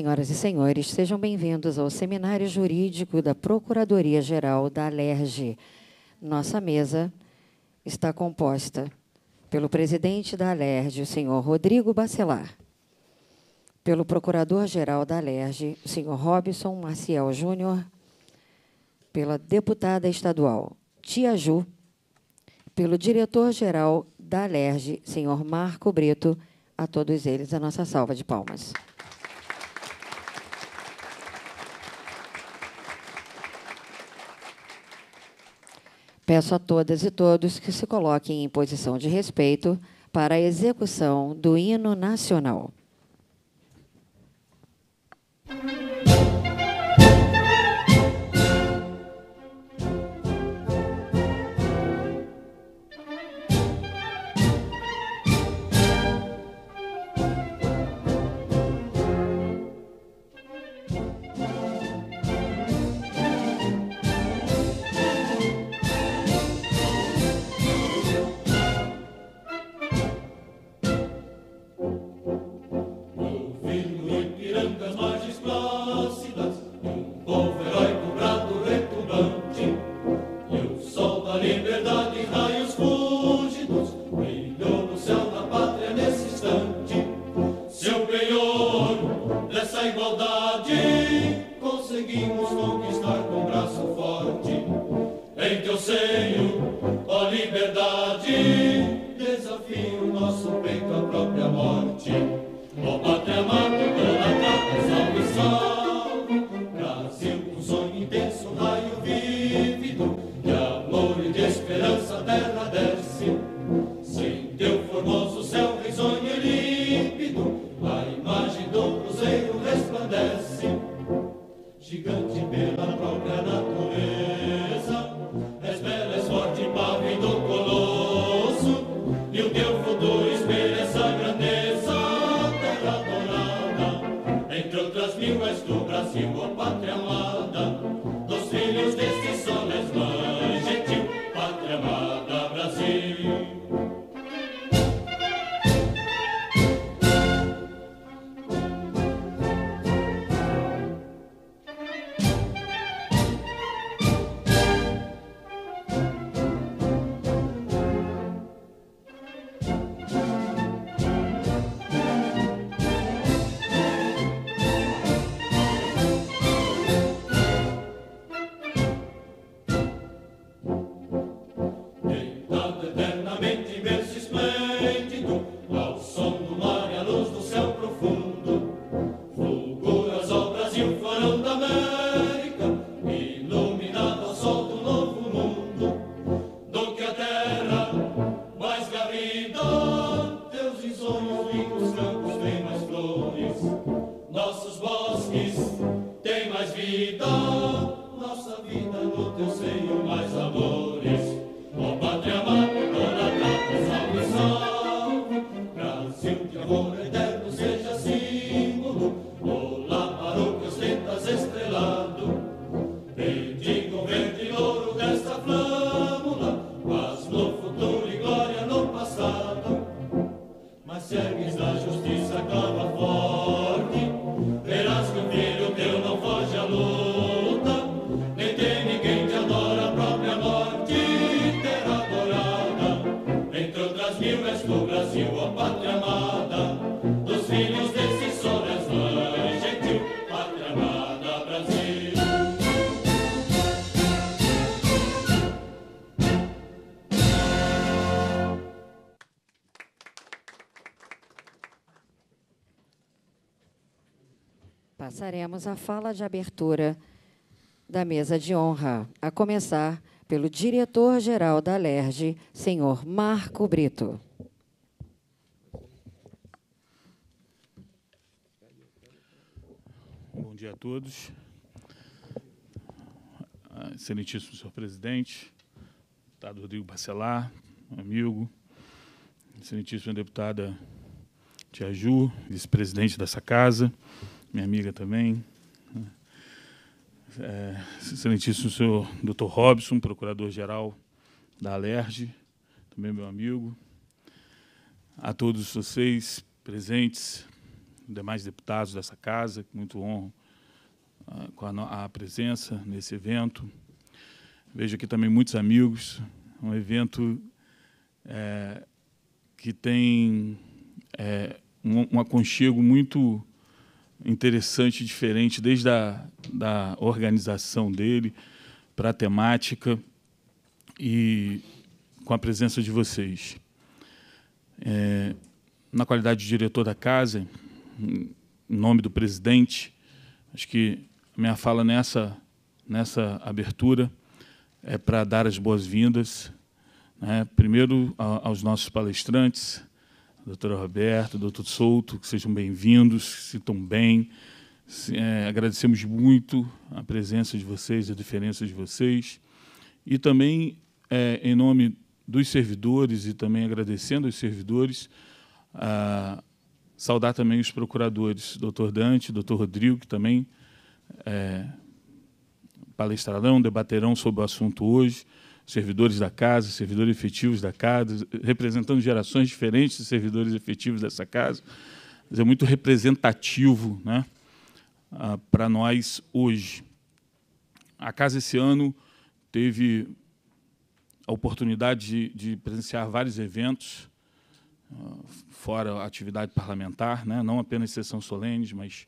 Senhoras e senhores, sejam bem-vindos ao Seminário Jurídico da Procuradoria-Geral da Alerj. Nossa mesa está composta pelo presidente da Alerj, o senhor Rodrigo Bacelar, pelo procurador-geral da Alerj, o senhor Robson Maciel Júnior, pela deputada estadual Tia Ju, pelo diretor-geral da Alerj, senhor Marco Brito, a todos eles a nossa salva de palmas. Peço a todas e todos que se coloquem em posição de respeito para a execução do hino nacional. Thank you. A fala de abertura da mesa de honra, a começar pelo diretor-geral da LERJ, senhor Marco Brito. Bom dia a todos. Ah, excelentíssimo senhor presidente, deputado Rodrigo Bacelar, amigo, excelentíssima deputada Tia Ju, vice-presidente dessa casa, minha amiga também. É, excelentíssimo senhor Dr. Robson, procurador-geral da Alerj, também meu amigo. A todos vocês presentes, demais deputados dessa casa, muito honro uh, com a, a presença nesse evento. Vejo aqui também muitos amigos, um evento é, que tem é, um, um aconchego muito interessante, diferente, desde a da organização dele para a temática e com a presença de vocês. É, na qualidade de diretor da casa, em nome do presidente, acho que minha fala nessa, nessa abertura é para dar as boas-vindas, né, primeiro aos nossos palestrantes, doutora Roberto, doutor Souto, que sejam bem-vindos, se sintam bem. É, agradecemos muito a presença de vocês, a diferença de vocês. E também, é, em nome dos servidores e também agradecendo aos servidores, saudar também os procuradores, doutor Dante, doutor Rodrigo, que também é, palestrarão, debaterão sobre o assunto hoje, servidores da casa, servidores efetivos da casa, representando gerações diferentes de servidores efetivos dessa casa. é muito representativo né, ah, para nós hoje. A casa, esse ano, teve a oportunidade de, de presenciar vários eventos, ah, fora a atividade parlamentar, né, não apenas sessão solenes, mas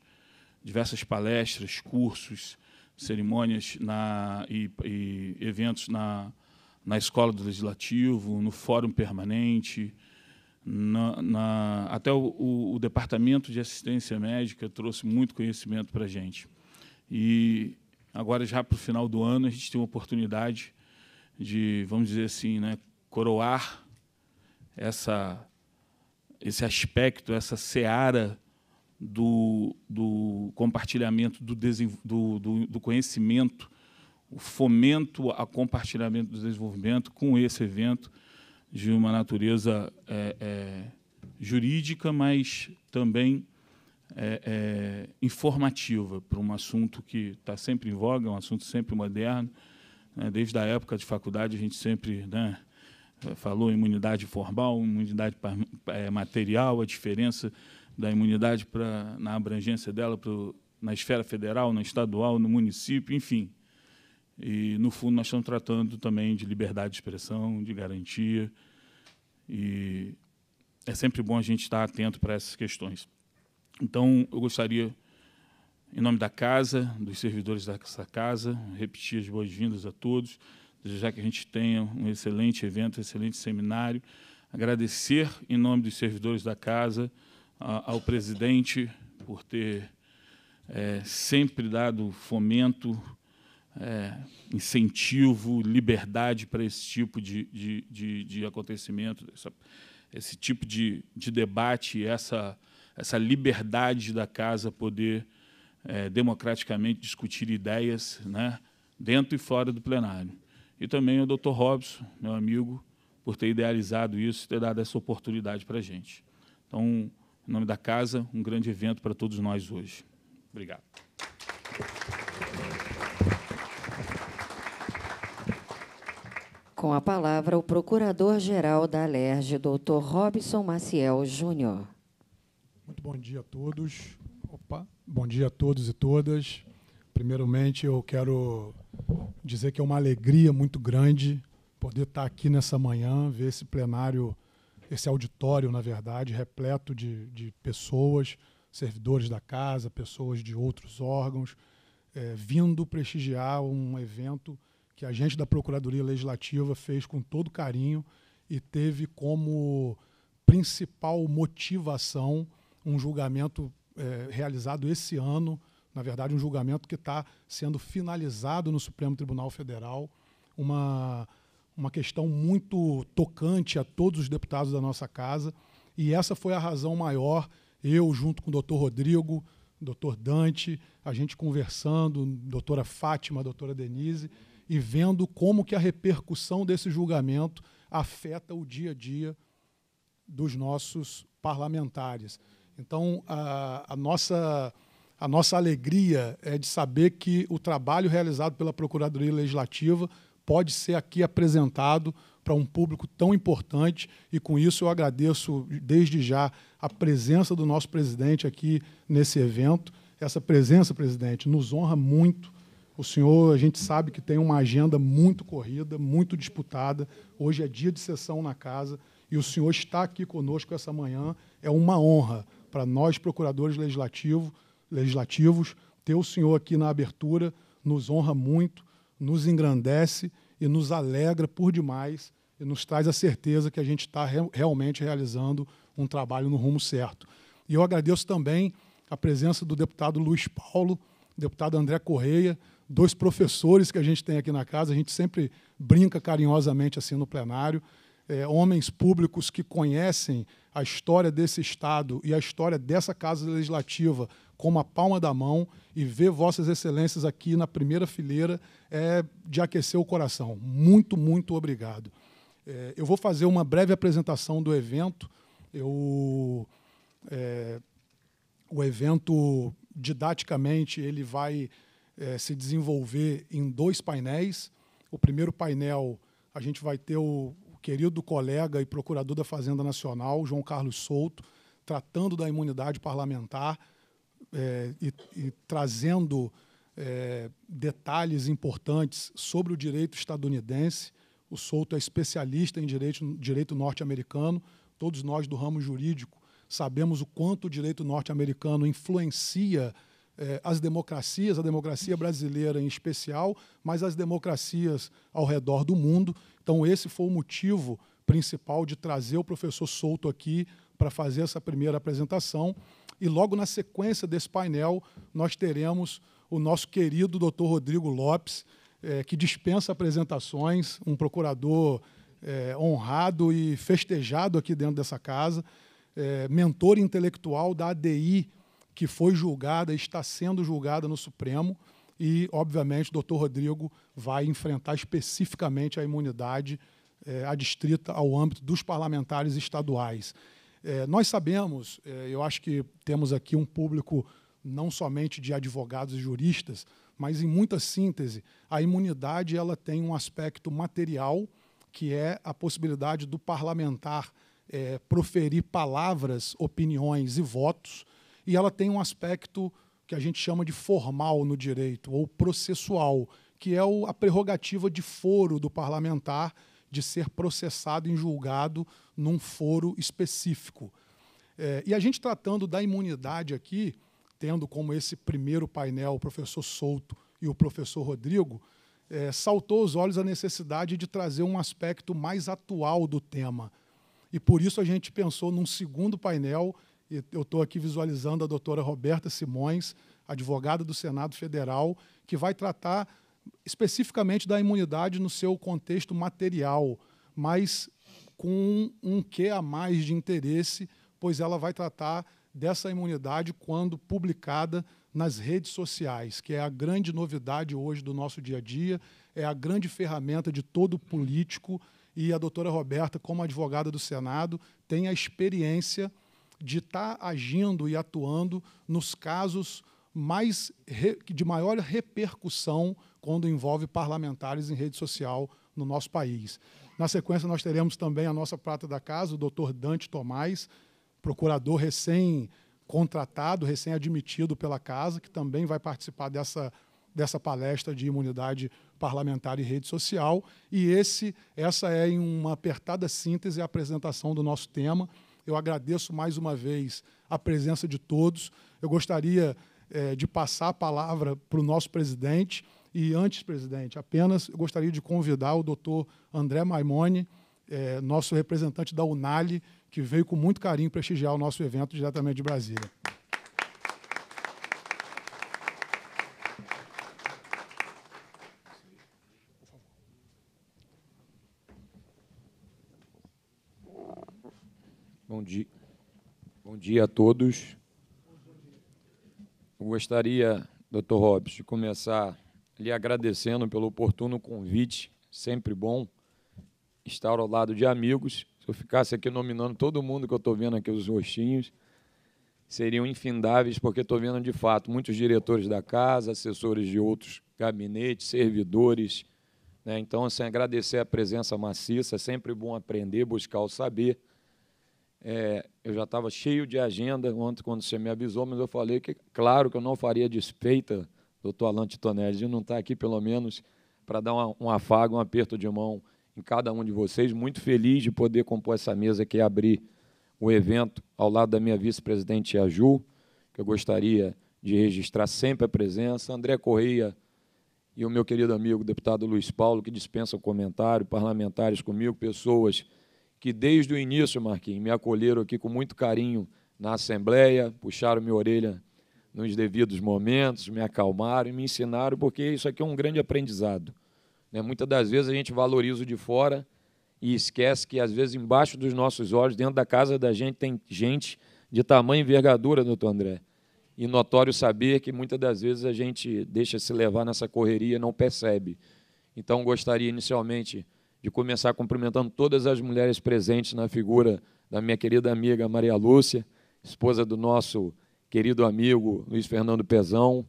diversas palestras, cursos, cerimônias na, e, e eventos na, na Escola do Legislativo, no Fórum Permanente, na, na, até o, o, o, Departamento de Assistência Médica trouxe muito conhecimento para a gente. E agora, já para o final do ano, a gente tem uma oportunidade de, vamos dizer assim, né, coroar essa, esse aspecto, essa seara do, do compartilhamento do, do, do, do conhecimento o fomento a compartilhamento do desenvolvimento com esse evento de uma natureza é, é, jurídica, mas também é, é informativa para um assunto que está sempre em voga, um assunto sempre moderno. Né? Desde a época de faculdade, a gente sempre né, falou em imunidade formal, imunidade é, material, a diferença da imunidade pra, na abrangência dela pro, na esfera federal, na estadual, no município, enfim. E, no fundo, nós estamos tratando também de liberdade de expressão, de garantia. E é sempre bom a gente estar atento para essas questões. Então, eu gostaria, em nome da casa, dos servidores dessa casa, repetir as boas-vindas a todos, desejar que a gente tenha um excelente evento, um excelente seminário, agradecer, em nome dos servidores da casa, ao presidente por ter é, sempre dado fomento, é, incentivo, liberdade para esse tipo de, de, de, de acontecimento, essa, esse tipo de, de debate, essa, essa liberdade da casa poder é, democraticamente discutir ideias né, dentro e fora do plenário. E também o doutor Robson, meu amigo, por ter idealizado isso e ter dado essa oportunidade para a gente. Então, em nome da casa, um grande evento para todos nós hoje. Obrigado. Com a palavra, o Procurador-Geral da Alerj, doutor Robson Maciel Júnior. Muito bom dia a todos. Opa, bom dia a todos e todas. Primeiramente, eu quero dizer que é uma alegria muito grande poder estar aqui nessa manhã, ver esse plenário, esse auditório, na verdade, repleto de, de pessoas, servidores da casa, pessoas de outros órgãos, é, vindo prestigiar um evento que a gente da Procuradoria Legislativa fez com todo carinho e teve como principal motivação um julgamento é, realizado esse ano, na verdade, um julgamento que está sendo finalizado no Supremo Tribunal Federal, uma, uma questão muito tocante a todos os deputados da nossa casa, e essa foi a razão maior, eu junto com o doutor Rodrigo, doutor Dante, a gente conversando, doutora Fátima, doutora Denise, e vendo como que a repercussão desse julgamento afeta o dia a dia dos nossos parlamentares. Então, a, a nossa, A nossa alegria é de saber que o trabalho realizado pela Procuradoria Legislativa pode ser aqui apresentado para um público tão importante e com isso eu agradeço desde já a presença do nosso presidente aqui nesse evento. Essa presença, presidente, nos honra muito. O senhor, a gente sabe que tem uma agenda muito corrida, muito disputada. Hoje é dia de sessão na casa e o senhor está aqui conosco essa manhã. É uma honra para nós, procuradores legislativos, legislativos, ter o senhor aqui na abertura. Nos honra muito, nos engrandece e nos alegra por demais e nos traz a certeza que a gente está re realmente realizando um trabalho no rumo certo. E eu agradeço também a presença do deputado Luiz Paulo, deputado André Correia, dois professores que a gente tem aqui na casa, a gente sempre brinca carinhosamente assim no plenário, é, homens públicos que conhecem a história desse Estado e a história dessa Casa Legislativa como a palma da mão e ver Vossas Excelências aqui na primeira fileira é de aquecer o coração. Muito, muito obrigado. É, eu vou fazer uma breve apresentação do evento. Eu, é, o evento, didaticamente, ele vai é, se desenvolver em dois painéis. O primeiro painel, a gente vai ter o, o querido colega e procurador da Fazenda Nacional, João Carlos Souto, tratando da imunidade parlamentar é, e, e, trazendo é, detalhes importantes sobre o direito estadunidense. O Souto é especialista em direito, direito norte-americano. Todos nós do ramo jurídico sabemos o quanto o direito norte-americano influencia as democracias, a democracia brasileira em especial, mas as democracias ao redor do mundo. Então, esse foi o motivo principal de trazer o professor Souto aqui para fazer essa primeira apresentação. E logo na sequência desse painel, nós teremos o nosso querido doutor Rodrigo Lopes, é, que dispensa apresentações, um procurador é, honrado e festejado aqui dentro dessa casa, é, mentor intelectual da ADI, que foi julgada, está sendo julgada no Supremo, e, obviamente, o doutor Rodrigo vai enfrentar especificamente a imunidade é, adstrita ao âmbito dos parlamentares estaduais. É, nós sabemos, é, eu acho que temos aqui um público não somente de advogados e juristas, mas em muita síntese, a imunidade ela tem um aspecto material, que é a possibilidade do parlamentar é, proferir palavras, opiniões e votos, e ela tem um aspecto que a gente chama de formal no direito, ou processual, que é a prerrogativa de foro do parlamentar de ser processado e julgado num foro específico. É, e a gente tratando da imunidade aqui, tendo como esse primeiro painel o professor Souto e o professor Rodrigo, é, saltou aos olhos a necessidade de trazer um aspecto mais atual do tema. E por isso a gente pensou num segundo painel, e eu estou aqui visualizando a doutora Roberta Simões, advogada do Senado Federal, que vai tratar especificamente da imunidade no seu contexto material, mas com um quê a mais de interesse, pois ela vai tratar dessa imunidade quando publicada nas redes sociais, que é a grande novidade hoje do nosso dia a dia, é a grande ferramenta de todo político. E a doutora Roberta, como advogada do Senado, tem a experiência de estar tá agindo e atuando nos casos mais de maior repercussão quando envolve parlamentares em rede social no nosso país. Na sequência, nós teremos também a nossa prata da casa, o doutor Dante Tomás, procurador recém-contratado, recém-admitido pela casa, que também vai participar dessa, dessa palestra de imunidade parlamentar e rede social. E esse, essa é, em uma apertada síntese, a apresentação do nosso tema. Eu agradeço mais uma vez a presença de todos. Eu gostaria é, de passar a palavra para o nosso presidente. E antes, presidente, apenas eu gostaria de convidar o doutor André Maimone, é, nosso representante da Unali, que veio com muito carinho prestigiar o nosso evento diretamente de Brasília. Bom dia. Bom dia a todos. Eu gostaria, doutor Robson, de começar lhe agradecendo pelo oportuno convite, sempre bom estar ao lado de amigos se eu ficasse aqui nominando todo mundo que eu estou vendo aqui, os rostinhos, seriam infindáveis, porque estou vendo, de fato, muitos diretores da casa, assessores de outros gabinetes, servidores. Né? Então, assim, agradecer a presença maciça, sempre bom aprender, buscar o saber. É, eu já estava cheio de agenda ontem, quando você me avisou, mas eu falei que, claro, que eu não faria desfeita, doutor Alan Titonelli, de não estar aqui, pelo menos, para dar uma, um afago, um aperto de mão em cada um de vocês. Muito feliz de poder compor essa mesa aqui e abrir o evento ao lado da minha vice-presidente Aju, que eu gostaria de registrar sempre a presença, André Correia e o meu querido amigo deputado Luiz Paulo, que dispensa o comentário, parlamentares comigo, pessoas que desde o início, Marquinhos, me acolheram aqui com muito carinho na Assembleia, puxaram minha orelha nos devidos momentos, me acalmaram e me ensinaram, porque isso aqui é um grande aprendizado. Né? Muitas das vezes a gente valoriza o de fora e esquece que, às vezes, embaixo dos nossos olhos, dentro da casa da gente, tem gente de tamanho e envergadura, doutor André. E notório saber que, muitas das vezes, a gente deixa se levar nessa correria não percebe. Então, gostaria, inicialmente, de começar cumprimentando todas as mulheres presentes na figura da minha querida amiga Maria Lúcia, esposa do nosso querido amigo Luiz Fernando Pezão,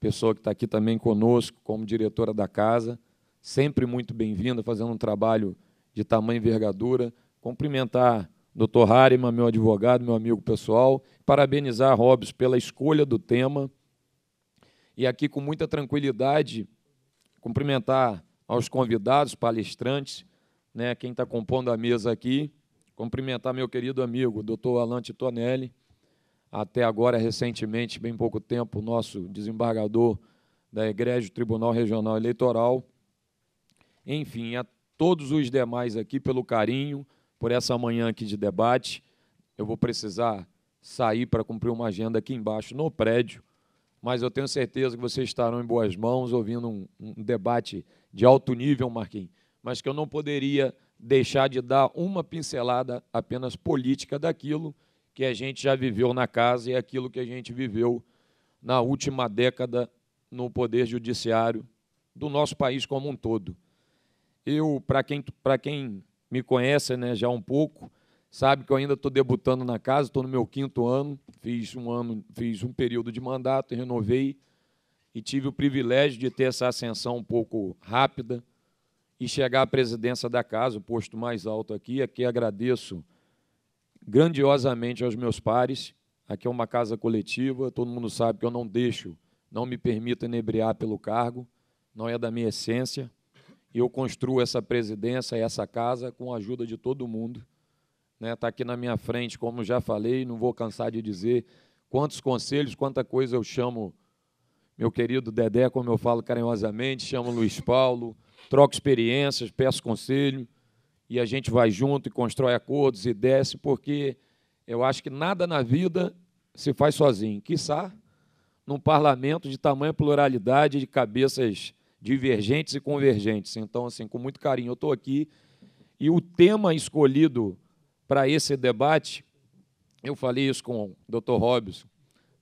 pessoa que está aqui também conosco como diretora da casa, sempre muito bem-vinda, fazendo um trabalho de tamanho envergadura. Cumprimentar doutor Harima, meu advogado, meu amigo pessoal, parabenizar Robson pela escolha do tema e aqui com muita tranquilidade cumprimentar aos convidados, palestrantes, né, quem está compondo a mesa aqui, cumprimentar meu querido amigo, doutor Alan Titonelli, até agora, recentemente, bem pouco tempo, nosso desembargador da Egrégio Tribunal Regional Eleitoral. Enfim, a todos os demais aqui pelo carinho, por essa manhã aqui de debate. Eu vou precisar sair para cumprir uma agenda aqui embaixo no prédio, mas eu tenho certeza que vocês estarão em boas mãos ouvindo um, um debate de alto nível, Marquinhos, mas que eu não poderia deixar de dar uma pincelada apenas política daquilo que a gente já viveu na casa e aquilo que a gente viveu na última década no poder judiciário do nosso país como um todo. Eu, para quem, quem me conhece né, já um pouco, sabe que eu ainda estou debutando na casa, estou no meu quinto ano, fiz um ano, fiz um período de mandato, renovei e tive o privilégio de ter essa ascensão um pouco rápida e chegar à presidência da casa, o posto mais alto aqui. Aqui agradeço grandiosamente aos meus pares. Aqui é uma casa coletiva, todo mundo sabe que eu não deixo, não me permito inebriar pelo cargo, não é da minha essência. Eu construo essa presidência essa casa com a ajuda de todo mundo. Está né? Tá aqui na minha frente, como já falei, não vou cansar de dizer quantos conselhos, quanta coisa eu chamo meu querido Dedé, como eu falo carinhosamente, chamo Luiz Paulo, troco experiências, peço conselho, e a gente vai junto e constrói acordos e desce, porque eu acho que nada na vida se faz sozinho. Quiçá num parlamento de tamanha pluralidade de cabeças divergentes e convergentes. Então, assim, com muito carinho, eu estou aqui. E o tema escolhido para esse debate, eu falei isso com o Dr. Robson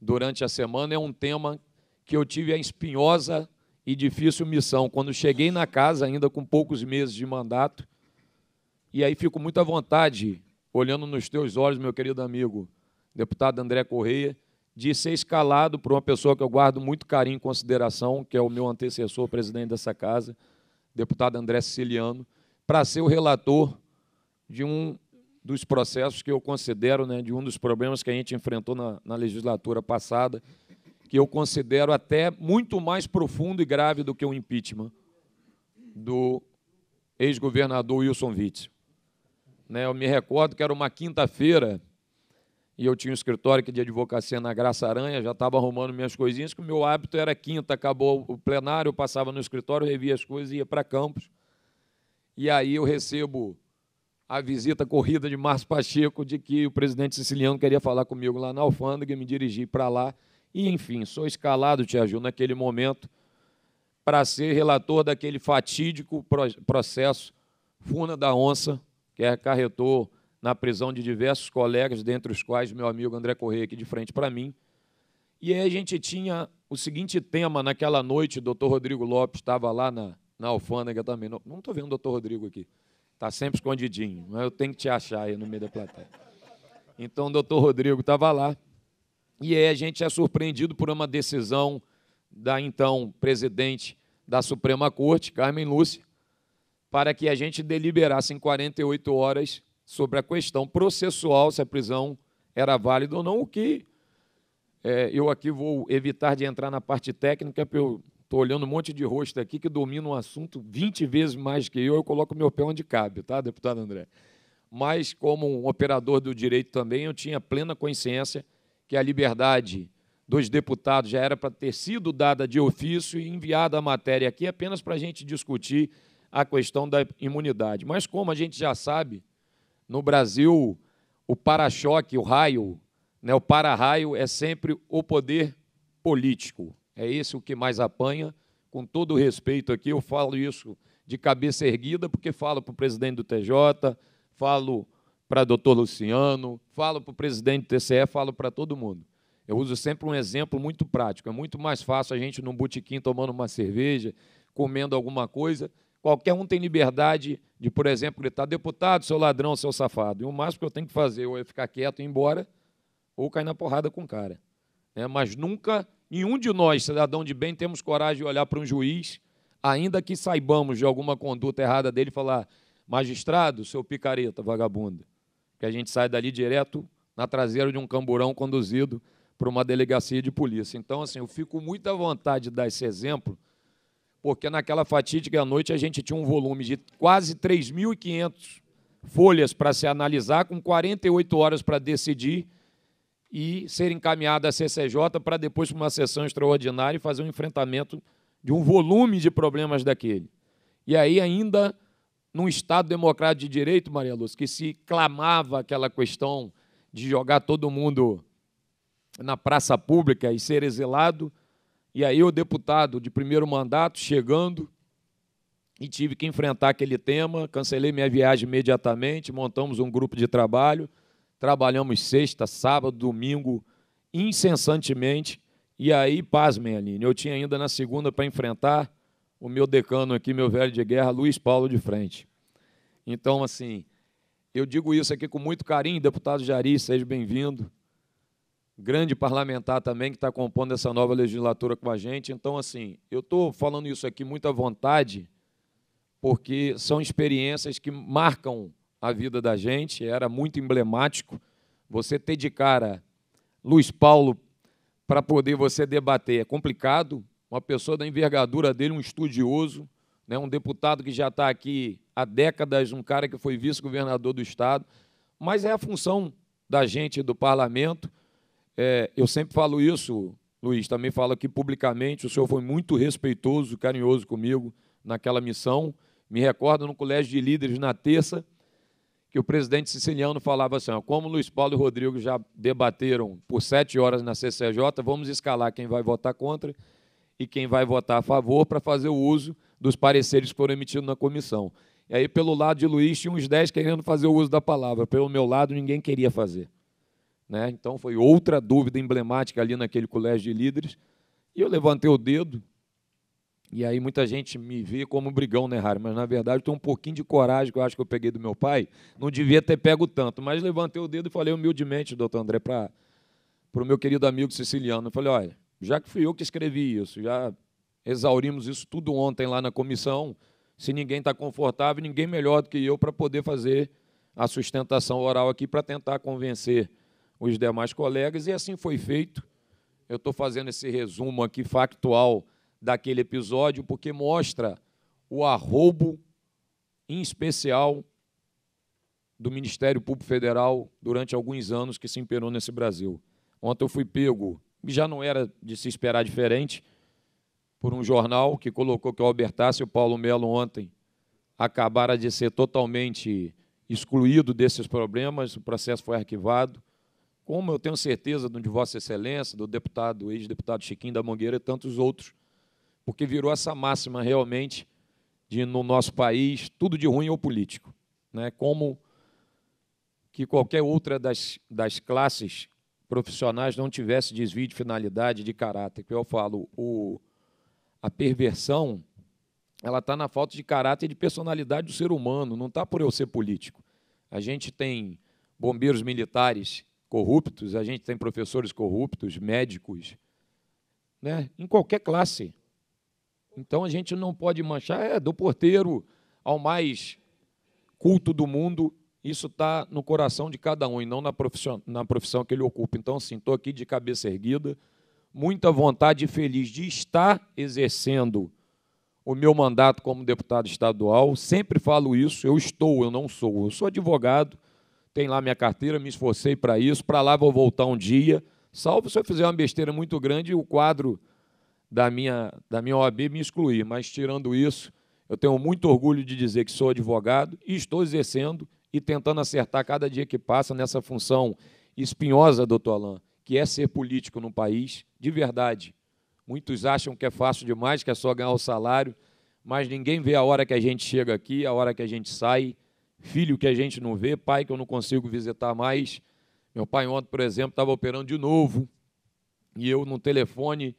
durante a semana, é um tema que eu tive a espinhosa e difícil missão. Quando cheguei na casa, ainda com poucos meses de mandato, e aí fico muito à vontade, olhando nos teus olhos, meu querido amigo, deputado André Correia, de ser escalado por uma pessoa que eu guardo muito carinho e consideração, que é o meu antecessor, presidente dessa casa, deputado André Siciliano, para ser o relator de um dos processos que eu considero, né, de um dos problemas que a gente enfrentou na, na legislatura passada, que eu considero até muito mais profundo e grave do que o impeachment do ex-governador Wilson Witzel. Né, eu me recordo que era uma quinta-feira e eu tinha um escritório de advocacia na Graça Aranha, já estava arrumando minhas coisinhas, que o meu hábito era quinta, acabou o plenário, eu passava no escritório, revia as coisas e ia para Campos. E aí eu recebo a visita corrida de Márcio Pacheco de que o presidente siciliano queria falar comigo lá na alfândega, me dirigi para lá e, enfim, sou escalado, Tia Ju, naquele momento, para ser relator daquele fatídico processo Funa da Onça, que acarretou na prisão de diversos colegas, dentre os quais meu amigo André Correia, aqui de frente para mim. E aí a gente tinha o seguinte tema naquela noite, o doutor Rodrigo Lopes estava lá na, na alfândega também. Não estou vendo o doutor Rodrigo aqui. Está sempre escondidinho, mas eu tenho que te achar aí no meio da plateia. Então o doutor Rodrigo estava lá E aí a gente é surpreendido por uma decisão da então presidente da Suprema Corte, Carmen Lúcia, para que a gente deliberasse em 48 horas sobre a questão processual, se a prisão era válida ou não, o que é, eu aqui vou evitar de entrar na parte técnica, porque eu estou olhando um monte de rosto aqui que domina um assunto 20 vezes mais que eu, eu coloco meu pé onde cabe, tá, deputado André? Mas, como um operador do direito também, eu tinha plena consciência que a liberdade dos deputados já era para ter sido dada de ofício e enviada a matéria aqui apenas para a gente discutir a questão da imunidade. Mas, como a gente já sabe, no Brasil, o para-choque, o raio, né, o para-raio é sempre o poder político. É esse o que mais apanha. Com todo o respeito aqui, eu falo isso de cabeça erguida, porque falo para o presidente do TJ, falo para o doutor Luciano, falo para o presidente do TCE, falo para todo mundo. Eu uso sempre um exemplo muito prático. É muito mais fácil a gente num botequim tomando uma cerveja, comendo alguma coisa. Qualquer um tem liberdade de, por exemplo, gritar, deputado, seu ladrão, seu safado. E o máximo que eu tenho que fazer ou é ficar quieto e ir embora, ou cair na porrada com o cara. É, mas nunca, nenhum de nós, cidadão de bem, temos coragem de olhar para um juiz, ainda que saibamos de alguma conduta errada dele, falar, magistrado, seu picareta, vagabundo. Que a gente sai dali direto na traseira de um camburão conduzido para uma delegacia de polícia. Então, assim, eu fico muito à vontade de dar esse exemplo, porque naquela fatídica noite a gente tinha um volume de quase 3.500 folhas para se analisar, com 48 horas para decidir e ser encaminhada à CCJ para depois uma sessão extraordinária e fazer um enfrentamento de um volume de problemas daquele. E aí ainda num Estado democrático de direito, Maria Lúcia, que se clamava aquela questão de jogar todo mundo na praça pública e ser exilado. E aí o deputado de primeiro mandato chegando e tive que enfrentar aquele tema, cancelei minha viagem imediatamente, montamos um grupo de trabalho, trabalhamos sexta, sábado, domingo, incessantemente, e aí, pasmem, Aline, eu tinha ainda na segunda para enfrentar o meu decano aqui, meu velho de guerra, Luiz Paulo de Frente. Então, assim, eu digo isso aqui com muito carinho, deputado Jari, seja bem-vindo grande parlamentar também que está compondo essa nova legislatura com a gente. Então, assim, eu estou falando isso aqui muito à vontade, porque são experiências que marcam a vida da gente. Era muito emblemático você ter de cara Luiz Paulo para poder você debater. É complicado. Uma pessoa da envergadura dele, um estudioso, né, um deputado que já está aqui há décadas, um cara que foi vice-governador do Estado. Mas é a função da gente do parlamento é, eu sempre falo isso, Luiz, também falo aqui publicamente. O senhor foi muito respeitoso, carinhoso comigo naquela missão. Me recordo no Colégio de Líderes, na terça, que o presidente siciliano falava assim: ó, como Luiz Paulo e Rodrigo já debateram por sete horas na CCJ, vamos escalar quem vai votar contra e quem vai votar a favor para fazer o uso dos pareceres que foram emitidos na comissão. E aí, pelo lado de Luiz, tinha uns dez querendo fazer o uso da palavra. Pelo meu lado, ninguém queria fazer. Né? Então foi outra dúvida emblemática ali naquele colégio de líderes. E eu levantei o dedo, e aí muita gente me vê como brigão, né, Harry? Mas na verdade eu tenho um pouquinho de coragem que eu acho que eu peguei do meu pai. Não devia ter pego tanto, mas levantei o dedo e falei humildemente, doutor André, para o meu querido amigo siciliano. Eu falei, olha, já que fui eu que escrevi isso, já exaurimos isso tudo ontem lá na comissão. Se ninguém está confortável, ninguém melhor do que eu para poder fazer a sustentação oral aqui para tentar convencer os demais colegas, e assim foi feito. Eu estou fazendo esse resumo aqui factual daquele episódio, porque mostra o arrobo, em especial, do Ministério Público Federal durante alguns anos que se imperou nesse Brasil. Ontem eu fui pego, já não era de se esperar diferente, por um jornal que colocou que o Albertácio e o Paulo Melo ontem acabaram de ser totalmente excluído desses problemas, o processo foi arquivado como eu tenho certeza de Vossa Excelência, do deputado, ex-deputado Chiquinho da Mangueira e tantos outros, porque virou essa máxima realmente de, no nosso país, tudo de ruim ou político. Né? Como que qualquer outra das, das classes profissionais não tivesse desvio de finalidade, de caráter. Que eu falo, o, a perversão ela está na falta de caráter e de personalidade do ser humano, não está por eu ser político. A gente tem bombeiros militares corruptos, a gente tem professores corruptos, médicos, né? em qualquer classe. Então a gente não pode manchar, é do porteiro ao mais culto do mundo, isso está no coração de cada um e não na profissão, na profissão que ele ocupa. Então, assim, estou aqui de cabeça erguida, muita vontade e feliz de estar exercendo o meu mandato como deputado estadual. Sempre falo isso, eu estou, eu não sou. Eu sou advogado, tenho lá minha carteira, me esforcei para isso, para lá vou voltar um dia, salvo se eu fizer uma besteira muito grande e o quadro da minha, da minha OAB me excluir. Mas, tirando isso, eu tenho muito orgulho de dizer que sou advogado e estou exercendo e tentando acertar cada dia que passa nessa função espinhosa, doutor Alain, que é ser político no país, de verdade. Muitos acham que é fácil demais, que é só ganhar o salário, mas ninguém vê a hora que a gente chega aqui, a hora que a gente sai, filho que a gente não vê, pai que eu não consigo visitar mais. Meu pai ontem, por exemplo, estava operando de novo, e eu no telefone,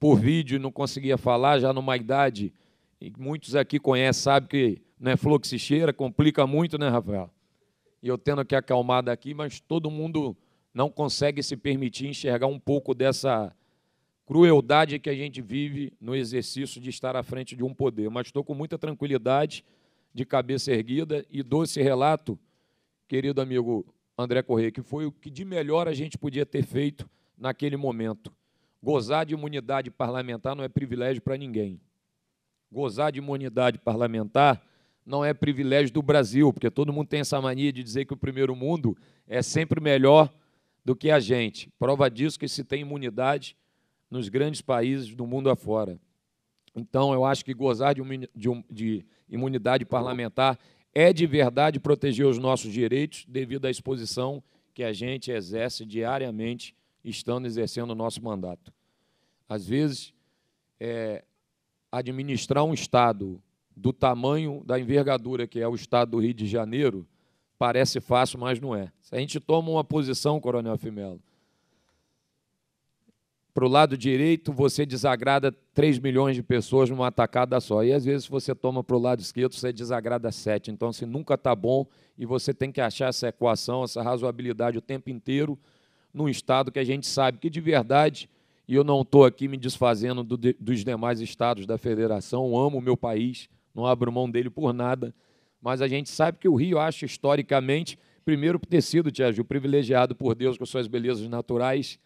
por vídeo, não conseguia falar, já numa idade e muitos aqui conhecem, sabem que não é flor que se cheira, complica muito, né, Rafael? E eu tendo que acalmar daqui, mas todo mundo não consegue se permitir enxergar um pouco dessa crueldade que a gente vive no exercício de estar à frente de um poder. Mas estou com muita tranquilidade, de cabeça erguida, e dou esse relato, querido amigo André Corrêa, que foi o que de melhor a gente podia ter feito naquele momento. Gozar de imunidade parlamentar não é privilégio para ninguém gozar de imunidade parlamentar não é privilégio do Brasil, porque todo mundo tem essa mania de dizer que o primeiro mundo é sempre melhor do que a gente. Prova disso que se tem imunidade nos grandes países do mundo afora. Então, eu acho que gozar de, de, de imunidade parlamentar é de verdade proteger os nossos direitos devido à exposição que a gente exerce diariamente, estando exercendo o nosso mandato. Às vezes, é, administrar um Estado do tamanho, da envergadura que é o Estado do Rio de Janeiro, parece fácil, mas não é. Se a gente toma uma posição, Coronel Fimelo, para o lado direito, você desagrada 3 milhões de pessoas numa tacada só. E às vezes, se você toma para o lado esquerdo, você desagrada 7. Então, assim, nunca está bom e você tem que achar essa equação, essa razoabilidade o tempo inteiro num Estado que a gente sabe que, de verdade, e eu não estou aqui me desfazendo do, dos demais estados da federação, amo o meu país, não abro mão dele por nada, mas a gente sabe que o Rio acha historicamente, primeiro por ter sido, Tiago, privilegiado por Deus com suas belezas naturais,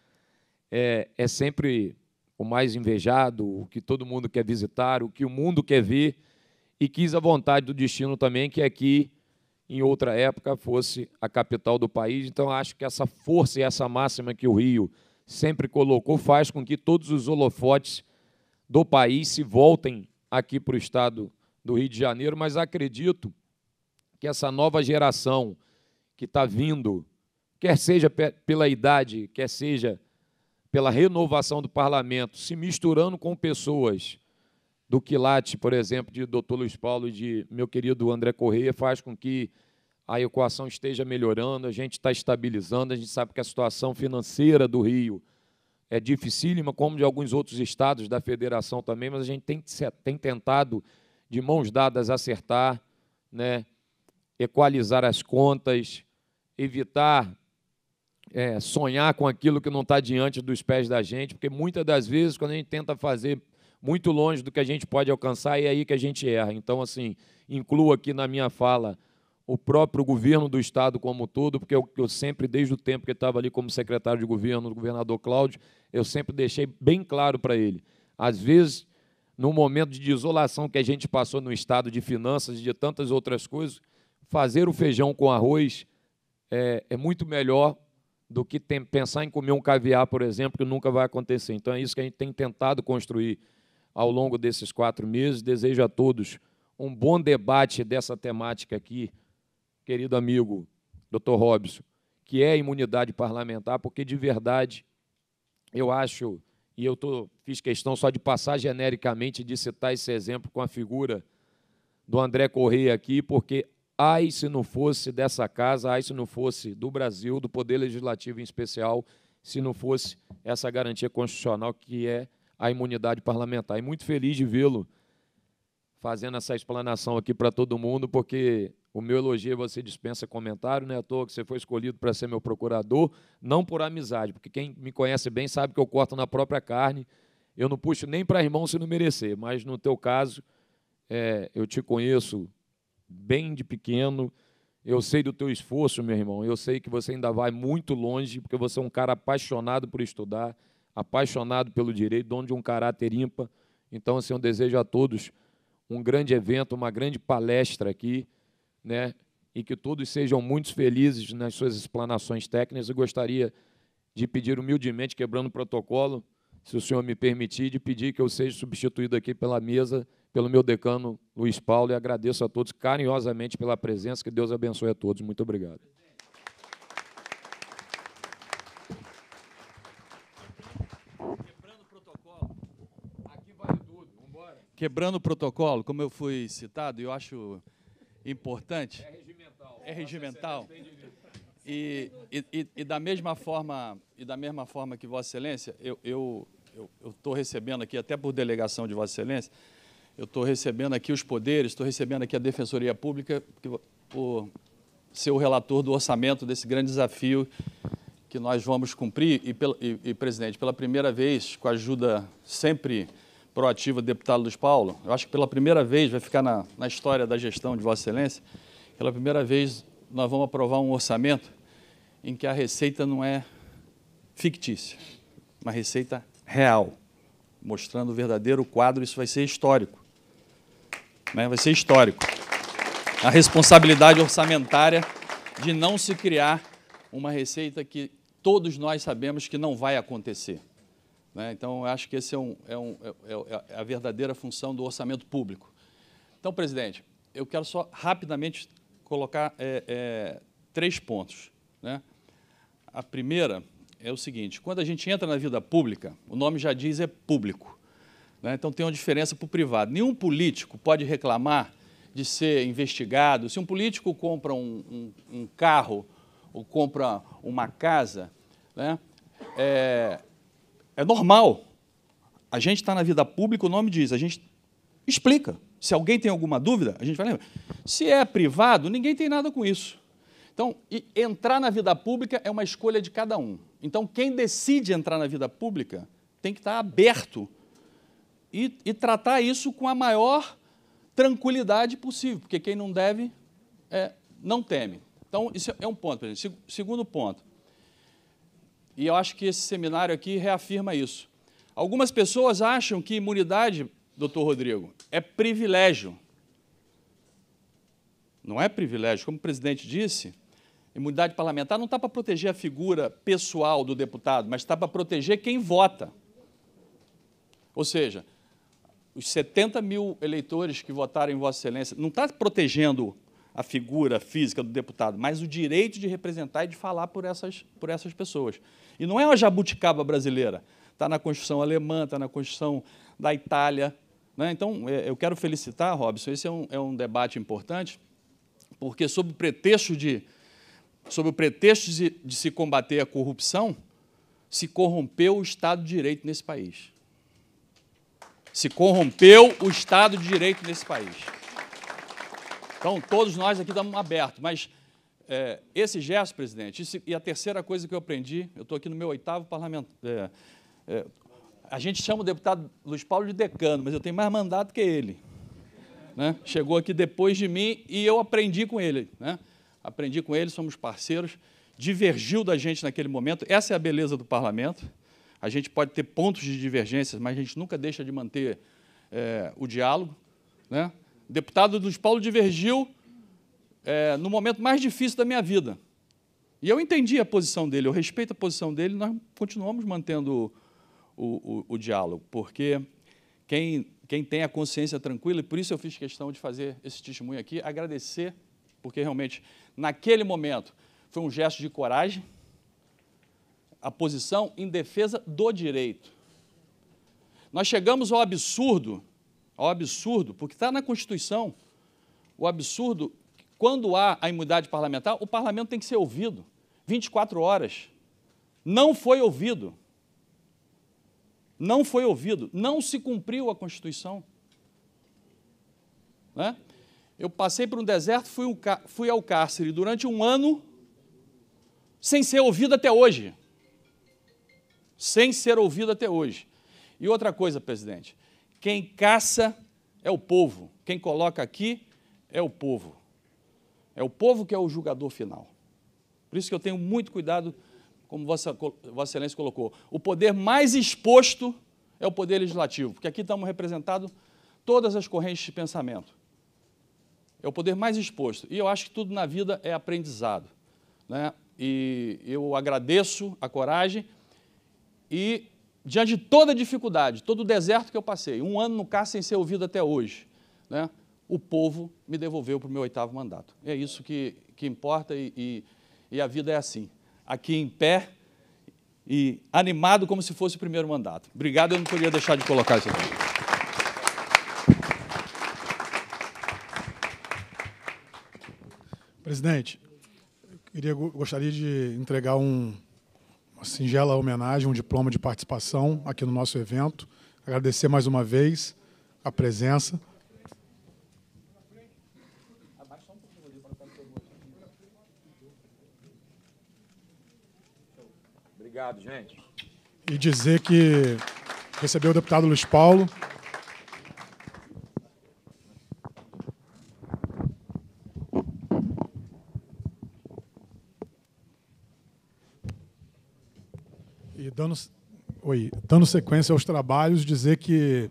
é, é sempre o mais invejado, o que todo mundo quer visitar, o que o mundo quer ver, e quis a vontade do destino também que aqui, em outra época, fosse a capital do país. Então, acho que essa força e essa máxima que o Rio sempre colocou, faz com que todos os holofotes do país se voltem aqui para o estado do Rio de Janeiro, mas acredito que essa nova geração que está vindo, quer seja pela idade, quer seja pela renovação do parlamento, se misturando com pessoas do quilate, por exemplo, de doutor Luiz Paulo e de meu querido André Correia, faz com que a equação esteja melhorando, a gente está estabilizando, a gente sabe que a situação financeira do Rio é dificílima, como de alguns outros estados da federação também, mas a gente tem, tem tentado, de mãos dadas, acertar, né, equalizar as contas, evitar é, sonhar com aquilo que não está diante dos pés da gente, porque muitas das vezes, quando a gente tenta fazer muito longe do que a gente pode alcançar, é aí que a gente erra. Então, assim, incluo aqui na minha fala o próprio governo do Estado como todo, porque eu, eu sempre, desde o tempo que estava ali como secretário de governo, do governador Cláudio, eu sempre deixei bem claro para ele. Às vezes, no momento de desolação que a gente passou no Estado de finanças e de tantas outras coisas, fazer o feijão com arroz é, é muito melhor do que tem, pensar em comer um caviar, por exemplo, que nunca vai acontecer. Então, é isso que a gente tem tentado construir ao longo desses quatro meses. Desejo a todos um bom debate dessa temática aqui, querido amigo Dr. Robson, que é a imunidade parlamentar, porque de verdade eu acho, e eu tô, fiz questão só de passar genericamente de citar esse exemplo com a figura do André Correia aqui, porque ai se não fosse dessa casa, ai se não fosse do Brasil, do Poder Legislativo em especial, se não fosse essa garantia constitucional que é a imunidade parlamentar. E muito feliz de vê-lo fazendo essa explanação aqui para todo mundo, porque O meu elogio você dispensa comentário, não é à toa que você foi escolhido para ser meu procurador, não por amizade, porque quem me conhece bem sabe que eu corto na própria carne. Eu não puxo nem para irmão se não merecer, mas no teu caso, é, eu te conheço bem de pequeno, eu sei do teu esforço, meu irmão, eu sei que você ainda vai muito longe, porque você é um cara apaixonado por estudar, apaixonado pelo direito, dono de um caráter ímpar. Então, assim, eu desejo a todos um grande evento, uma grande palestra aqui, né? E que todos sejam muito felizes nas suas explanações técnicas. Eu gostaria de pedir humildemente, quebrando o protocolo, se o senhor me permitir, de pedir que eu seja substituído aqui pela mesa, pelo meu decano Luiz Paulo, e agradeço a todos carinhosamente pela presença. Que Deus abençoe a todos. Muito obrigado. Quebrando o protocolo, como eu fui citado, eu acho importante. É regimental. É regimental. E, e, e, da mesma forma e da mesma forma que Vossa Excelência, eu eu estou recebendo aqui até por delegação de Vossa Excelência, eu estou recebendo aqui os poderes, estou recebendo aqui a Defensoria Pública por ser o relator do orçamento desse grande desafio que nós vamos cumprir e, e, e presidente, pela primeira vez, com a ajuda sempre proativa do deputado Luiz Paulo, eu acho que pela primeira vez, vai ficar na, na história da gestão de Vossa Excelência, pela primeira vez nós vamos aprovar um orçamento em que a receita não é fictícia, uma receita real, mostrando o verdadeiro quadro, isso vai ser histórico. Né? Vai ser histórico. A responsabilidade orçamentária de não se criar uma receita que todos nós sabemos que não vai acontecer. Né? Então, acho que esse é, um, é, um, é, é, é, a verdadeira função do orçamento público. Então, presidente, eu quero só rapidamente colocar é, é, três pontos. Né? A primeira é o seguinte: quando a gente entra na vida pública, o nome já diz é público. Né? Então, tem uma diferença para o privado. Nenhum político pode reclamar de ser investigado. Se um político compra um, um, um carro ou compra uma casa, né? É, normal. A gente está na vida pública, o nome diz, a gente explica. Se alguém tem alguma dúvida, a gente vai lembrar. Se é privado, ninguém tem nada com isso. Então, entrar na vida pública é uma escolha de cada um. Então, quem decide entrar na vida pública tem que estar aberto e, e tratar isso com a maior tranquilidade possível, porque quem não deve é, não teme. Então, isso é um ponto. Segundo ponto, e eu acho que esse seminário aqui reafirma isso. Algumas pessoas acham que imunidade, doutor Rodrigo, é privilégio. Não é privilégio. Como o presidente disse, imunidade parlamentar não está para proteger a figura pessoal do deputado, mas está para proteger quem vota. Ou seja, os 70 mil eleitores que votaram em Vossa Excelência não está protegendo a figura física do deputado, mas o direito de representar e de falar por essas, por essas pessoas. E não é uma jabuticaba brasileira. Está na Constituição alemã, está na Constituição da Itália. Né? Então, é, eu quero felicitar, Robson, esse é um, é um debate importante, porque sob o pretexto de, sob o pretexto de, de se combater a corrupção, se corrompeu o Estado de Direito nesse país. Se corrompeu o Estado de Direito nesse país. Então, todos nós aqui estamos abertos, mas é, esse gesto, presidente, isso, e a terceira coisa que eu aprendi, eu estou aqui no meu oitavo parlamento. É, é, a gente chama o deputado Luiz Paulo de decano, mas eu tenho mais mandato que ele. Né? Chegou aqui depois de mim e eu aprendi com ele. Né? Aprendi com ele, somos parceiros, divergiu da gente naquele momento. Essa é a beleza do parlamento. A gente pode ter pontos de divergências, mas a gente nunca deixa de manter é, o diálogo. Né? Deputado Luiz Paulo divergiu é, no momento mais difícil da minha vida. E eu entendi a posição dele, eu respeito a posição dele, nós continuamos mantendo o, o, o, diálogo, porque quem, quem tem a consciência tranquila, e por isso eu fiz questão de fazer esse testemunho aqui, agradecer, porque realmente, naquele momento, foi um gesto de coragem, a posição em defesa do direito. Nós chegamos ao absurdo, ao absurdo, porque está na Constituição, o absurdo quando há a imunidade parlamentar, o parlamento tem que ser ouvido 24 horas. Não foi ouvido. Não foi ouvido. Não se cumpriu a Constituição. Né? Eu passei por um deserto, fui, um, fui ao cárcere durante um ano, sem ser ouvido até hoje. Sem ser ouvido até hoje. E outra coisa, presidente: quem caça é o povo, quem coloca aqui é o povo. É o povo que é o julgador final. Por isso que eu tenho muito cuidado, como Vossa, Vossa Excelência colocou. O poder mais exposto é o poder legislativo, porque aqui estamos representados todas as correntes de pensamento. É o poder mais exposto. E eu acho que tudo na vida é aprendizado. Né? E eu agradeço a coragem e, diante de toda dificuldade, todo o deserto que eu passei, um ano no CAR sem ser ouvido até hoje, né? o povo me devolveu para o meu oitavo mandato. É isso que, que importa e, e, e a vida é assim. Aqui em pé e animado como se fosse o primeiro mandato. Obrigado, eu não poderia deixar de colocar isso aqui. Presidente, queria, gostaria de entregar um, singela homenagem, um diploma de participação aqui no nosso evento. Agradecer mais uma vez a presença. Obrigado, gente. E dizer que recebeu o deputado Luiz Paulo. Dando, oi, dando sequência aos trabalhos, dizer que,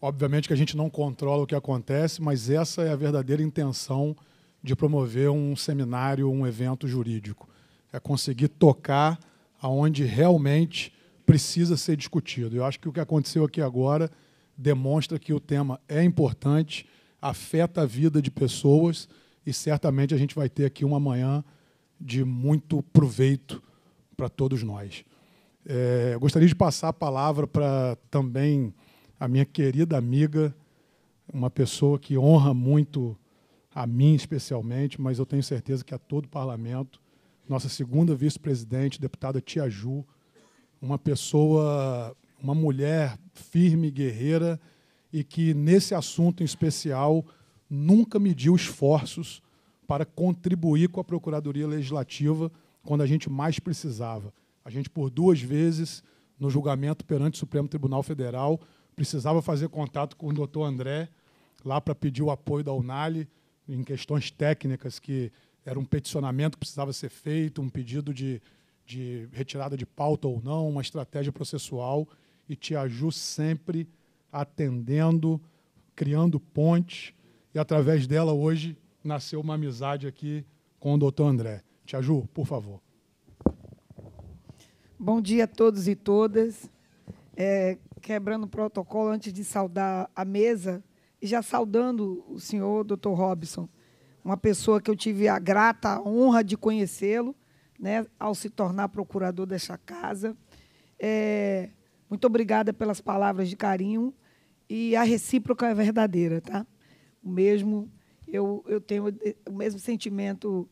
obviamente, que a gente não controla o que acontece, mas essa é a verdadeira intenção de promover um seminário, um evento jurídico. É conseguir tocar aonde realmente precisa ser discutido. Eu acho que o que aconteceu aqui agora demonstra que o tema é importante, afeta a vida de pessoas e certamente a gente vai ter aqui uma manhã de muito proveito para todos nós. É, gostaria de passar a palavra para também a minha querida amiga, uma pessoa que honra muito a mim especialmente, mas eu tenho certeza que a todo o parlamento, nossa segunda vice-presidente, deputada Tia Ju, uma pessoa, uma mulher firme, guerreira e que nesse assunto em especial nunca mediu esforços para contribuir com a Procuradoria Legislativa quando a gente mais precisava. A gente, por duas vezes, no julgamento perante o Supremo Tribunal Federal, precisava fazer contato com o doutor André, lá para pedir o apoio da Unali, em questões técnicas que era um peticionamento que precisava ser feito, um pedido de, de retirada de pauta ou não, uma estratégia processual, e Tia Ju sempre atendendo, criando pontes, e através dela hoje nasceu uma amizade aqui com o doutor André. Tia Ju, por favor. Bom dia a todos e todas. É, quebrando o protocolo, antes de saudar a mesa, e já saudando o senhor, doutor Robson, uma pessoa que eu tive a grata honra de conhecê-lo, né, ao se tornar procurador desta casa. É, muito obrigada pelas palavras de carinho e a recíproca é verdadeira, tá? O mesmo eu, eu tenho o mesmo sentimento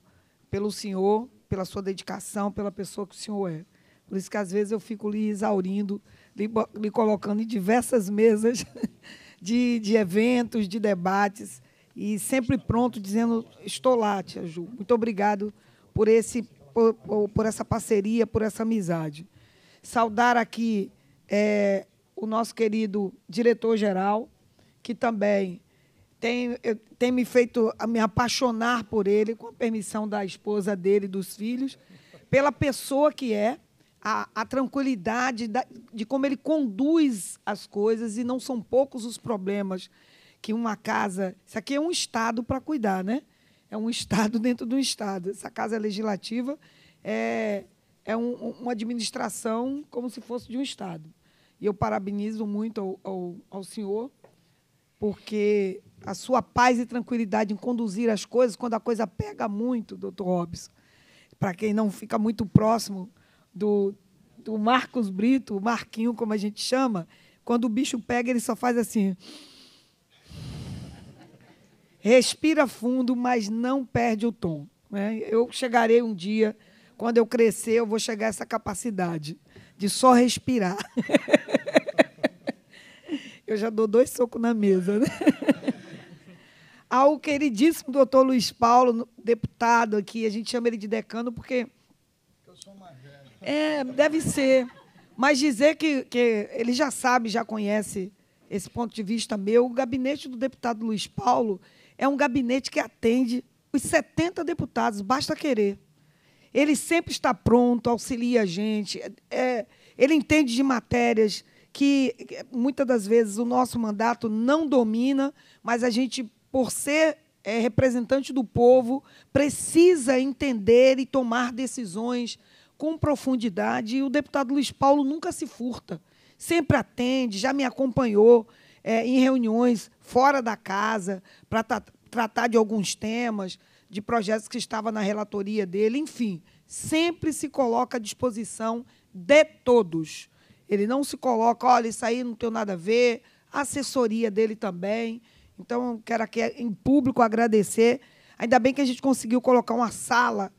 pelo senhor, pela sua dedicação, pela pessoa que o senhor é. Por isso que às vezes eu fico lhe exaurindo, lhe, lhe colocando em diversas mesas de, de eventos, de debates e sempre pronto, dizendo: estou lá, Tia Ju. Muito obrigado por, esse, por, por essa parceria, por essa amizade. Saudar aqui é, o nosso querido diretor-geral, que também tem, tem me feito me apaixonar por ele, com a permissão da esposa dele e dos filhos, pela pessoa que é, a, a tranquilidade da, de como ele conduz as coisas, e não são poucos os problemas que uma casa. Isso aqui é um Estado para cuidar, né? É um Estado dentro do Estado. Essa casa legislativa é, é um, uma administração como se fosse de um Estado. E eu parabenizo muito ao, ao, ao senhor, porque a sua paz e tranquilidade em conduzir as coisas, quando a coisa pega muito, doutor Robson, para quem não fica muito próximo do, do Marcos Brito, o Marquinho, como a gente chama, quando o bicho pega, ele só faz assim. Respira fundo, mas não perde o tom. Né? Eu chegarei um dia, quando eu crescer, eu vou chegar a essa capacidade de só respirar. eu já dou dois socos na mesa. Né? ao queridíssimo doutor Luiz Paulo, deputado aqui, a gente chama ele de decano porque. Eu sou mais. É, deve ser. Mas dizer que, que ele já sabe, já conhece esse ponto de vista meu, o gabinete do deputado Luiz Paulo é um gabinete que atende os 70 deputados, basta querer. Ele sempre está pronto, auxilia a gente, é, ele entende de matérias que muitas das vezes o nosso mandato não domina, mas a gente, por ser é, representante do povo, precisa entender e tomar decisões com profundidade. E o deputado Luiz Paulo nunca se furta, sempre atende, já me acompanhou é, em reuniões fora da casa para tra tratar de alguns temas, de projetos que estavam na relatoria dele, enfim, sempre se coloca à disposição de todos. Ele não se coloca, olha, isso aí não tem nada a ver, a assessoria dele também. Então, quero aqui em público agradecer. Ainda bem que a gente conseguiu colocar uma sala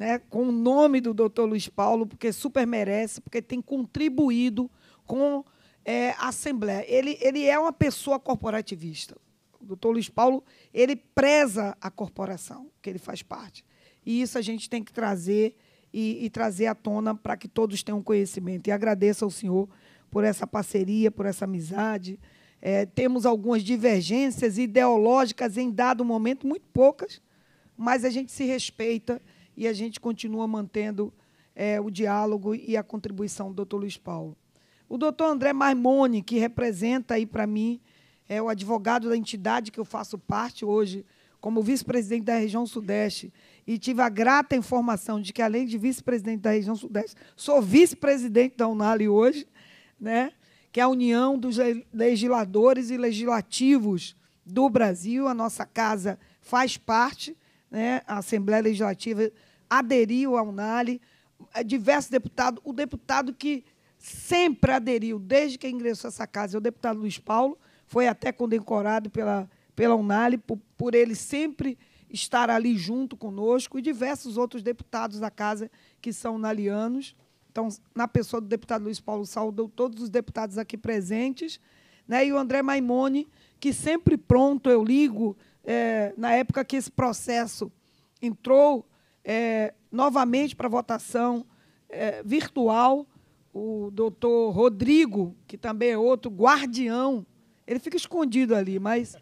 né, com o nome do doutor Luiz Paulo, porque super merece, porque tem contribuído com é, a Assembleia. Ele, ele é uma pessoa corporativista. O doutor Luiz Paulo ele preza a corporação que ele faz parte. E isso a gente tem que trazer e, e trazer à tona para que todos tenham conhecimento. E agradeço ao senhor por essa parceria, por essa amizade. É, temos algumas divergências ideológicas em dado momento, muito poucas, mas a gente se respeita e a gente continua mantendo é, o diálogo e a contribuição do doutor Luiz Paulo. O doutor André Marmoni, que representa aí para mim, é o advogado da entidade que eu faço parte hoje, como vice-presidente da região Sudeste, e tive a grata informação de que, além de vice-presidente da região Sudeste, sou vice-presidente da Unali hoje, né? que é a união dos legisladores e legislativos do Brasil. A nossa casa faz parte, né? a Assembleia Legislativa aderiu à Unali, é, diversos deputados, o deputado que sempre aderiu, desde que ingressou essa casa, é o deputado Luiz Paulo, foi até condecorado pela, pela Unali, por, por ele sempre estar ali junto conosco, e diversos outros deputados da casa que são nalianos. Então, na pessoa do deputado Luiz Paulo saudou todos os deputados aqui presentes, né? e o André Maimone, que sempre pronto, eu ligo, é, na época que esse processo entrou é, novamente para votação é, virtual, o doutor Rodrigo, que também é outro guardião, ele fica escondido ali, mas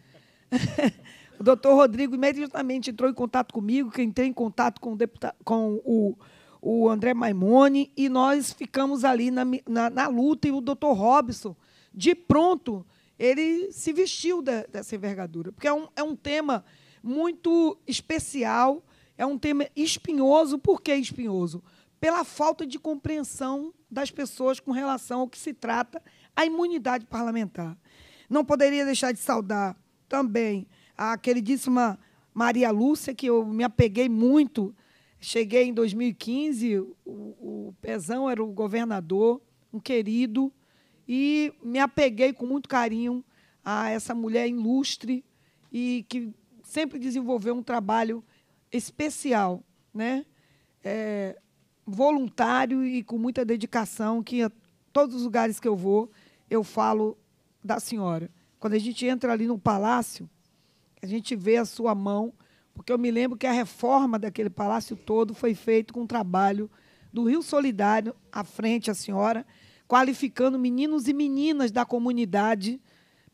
O doutor Rodrigo imediatamente entrou em contato comigo, que entrei em contato com o, deputado, com o, o André Maimone, e nós ficamos ali na, na, na luta, e o doutor Robson, de pronto, ele se vestiu de, dessa envergadura, porque é um, é um tema muito especial, é um tema espinhoso. Por que espinhoso? Pela falta de compreensão das pessoas com relação ao que se trata a imunidade parlamentar. Não poderia deixar de saudar também a queridíssima Maria Lúcia, que eu me apeguei muito. Cheguei em 2015, o, o Pezão era o governador, um querido, e me apeguei com muito carinho a essa mulher ilustre e que sempre desenvolveu um trabalho especial, né? É, voluntário e com muita dedicação, que a todos os lugares que eu vou, eu falo da senhora. Quando a gente entra ali no palácio, a gente vê a sua mão, porque eu me lembro que a reforma daquele palácio todo foi feita com um trabalho do Rio Solidário à frente, a senhora, qualificando meninos e meninas da comunidade,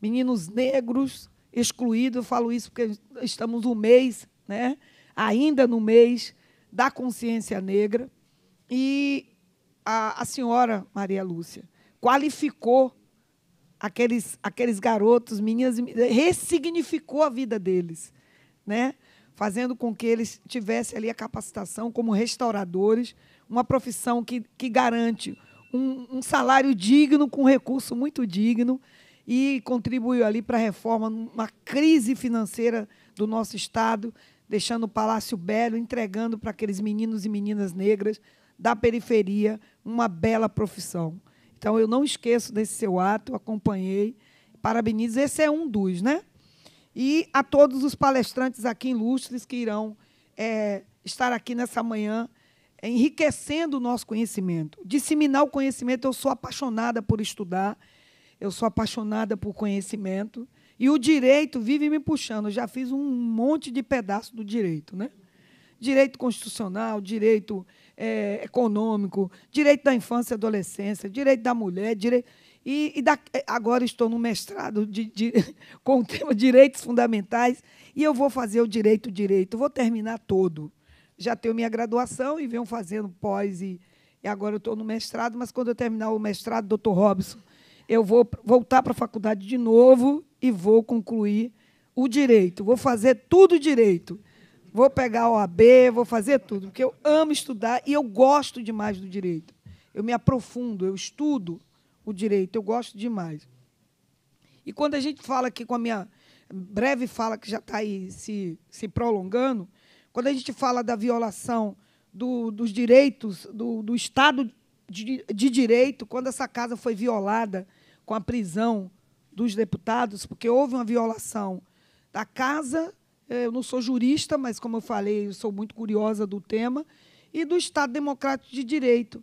meninos negros excluídos. Eu falo isso porque estamos no mês, né? Ainda no mês da consciência negra. E a, a senhora Maria Lúcia qualificou aqueles, aqueles garotos, meninas, ressignificou a vida deles, né? fazendo com que eles tivessem ali a capacitação como restauradores, uma profissão que, que garante um, um salário digno, com recurso muito digno, e contribuiu ali para a reforma, numa crise financeira do nosso Estado, deixando o Palácio Belo, entregando para aqueles meninos e meninas negras da periferia uma bela profissão. Então, eu não esqueço desse seu ato, acompanhei, parabenizo. Esse é um dos, né? E a todos os palestrantes aqui ilustres que irão é, estar aqui nessa manhã, enriquecendo o nosso conhecimento. Disseminar o conhecimento, eu sou apaixonada por estudar, eu sou apaixonada por conhecimento, E o direito vive me puxando. Eu já fiz um monte de pedaço do direito, né? Direito constitucional, direito é, econômico, direito da infância e adolescência, direito da mulher, direito. E, e da, agora estou no mestrado de, de, com o tema Direitos Fundamentais e eu vou fazer o direito direito, vou terminar todo. Já tenho minha graduação e venho fazendo pós e, e agora estou no mestrado, mas quando eu terminar o mestrado, doutor Robson, eu vou voltar para a faculdade de novo e vou concluir o direito. Vou fazer tudo direito. Vou pegar o AB, vou fazer tudo, porque eu amo estudar e eu gosto demais do direito. Eu me aprofundo, eu estudo o direito, eu gosto demais. E quando a gente fala aqui com a minha breve fala que já está aí se, se prolongando, quando a gente fala da violação do, dos direitos, do, do Estado de, de, Direito, quando essa casa foi violada com a prisão dos deputados, porque houve uma violação da casa, eh, eu não sou jurista, mas, como eu falei, eu sou muito curiosa do tema, e do Estado Democrático de Direito.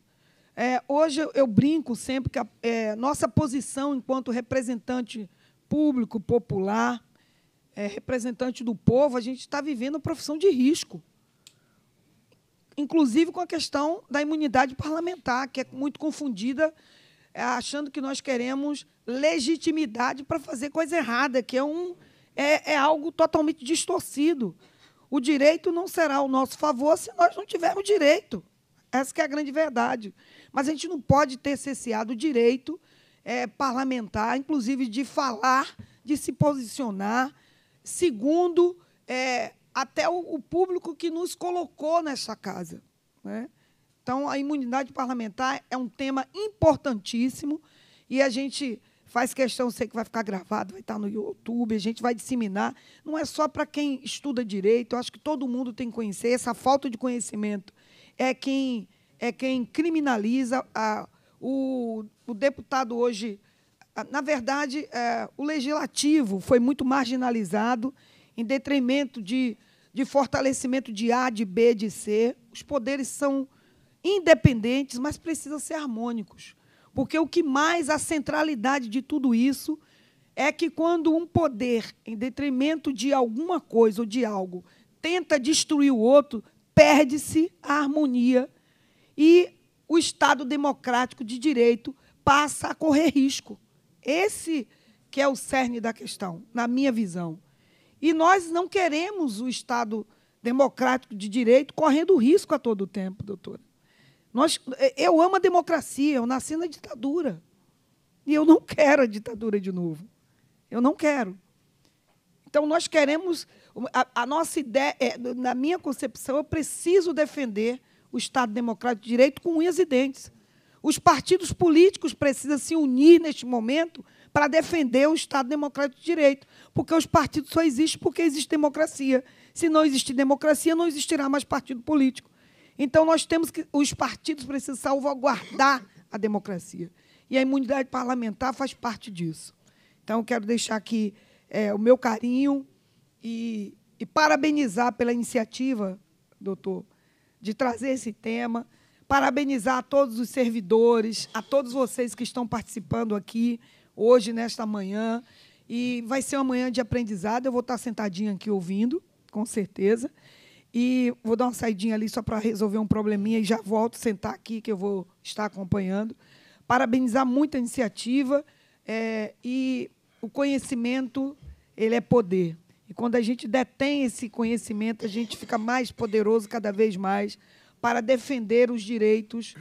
É, hoje eu, brinco sempre que a é, nossa posição enquanto representante público, popular, é, representante do povo, a gente está vivendo uma profissão de risco. Inclusive com a questão da imunidade parlamentar, que é muito confundida, achando que nós queremos legitimidade para fazer coisa errada, que é, um, é, é algo totalmente distorcido. O direito não será ao nosso favor se nós não tivermos direito. Essa é a grande verdade. Mas a gente não pode ter cesseado o direito é, parlamentar, inclusive de falar, de se posicionar, segundo é, até o, o, público que nos colocou nessa casa. Né? Então, a imunidade parlamentar é um tema importantíssimo e a gente faz questão, sei que vai ficar gravado, vai estar no YouTube, a gente vai disseminar. Não é só para quem estuda direito, eu acho que todo mundo tem que conhecer. Essa falta de conhecimento é quem, é quem criminaliza. A, o, o deputado hoje na verdade, é, o legislativo foi muito marginalizado em detrimento de, de fortalecimento de A, de B, de C. Os poderes são independentes, mas precisam ser harmônicos. Porque o que mais a centralidade de tudo isso é que quando um poder, em detrimento de alguma coisa ou de algo, tenta destruir o outro, perde-se a harmonia e o Estado democrático de direito passa a correr risco. Esse que é o cerne da questão, na minha visão. E nós não queremos o Estado democrático de direito correndo risco a todo tempo, doutora. Nós, eu amo a democracia, eu nasci na ditadura. E eu não quero a ditadura de novo. Eu não quero. Então, nós queremos. A, a nossa ideia, é, na minha concepção, eu preciso defender o Estado democrático de direito com unhas e dentes. Os partidos políticos precisam se unir neste momento para defender o Estado Democrático de Direito, porque os partidos só existem porque existe democracia. Se não existir democracia, não existirá mais partido político. Então nós temos que os partidos precisam salvaguardar a democracia e a imunidade parlamentar faz parte disso. Então eu quero deixar aqui é, o meu carinho e, e parabenizar pela iniciativa, doutor, de trazer esse tema parabenizar a todos os servidores, a todos vocês que estão participando aqui hoje, nesta manhã. E vai ser uma manhã de aprendizado. Eu vou estar sentadinha aqui ouvindo, com certeza. E vou dar uma saidinha ali só para resolver um probleminha e já volto sentar aqui, que eu vou estar acompanhando. Parabenizar muito a iniciativa. É, e o conhecimento, ele é poder. E quando a gente detém esse conhecimento, a gente fica mais poderoso cada vez mais para defender os direitos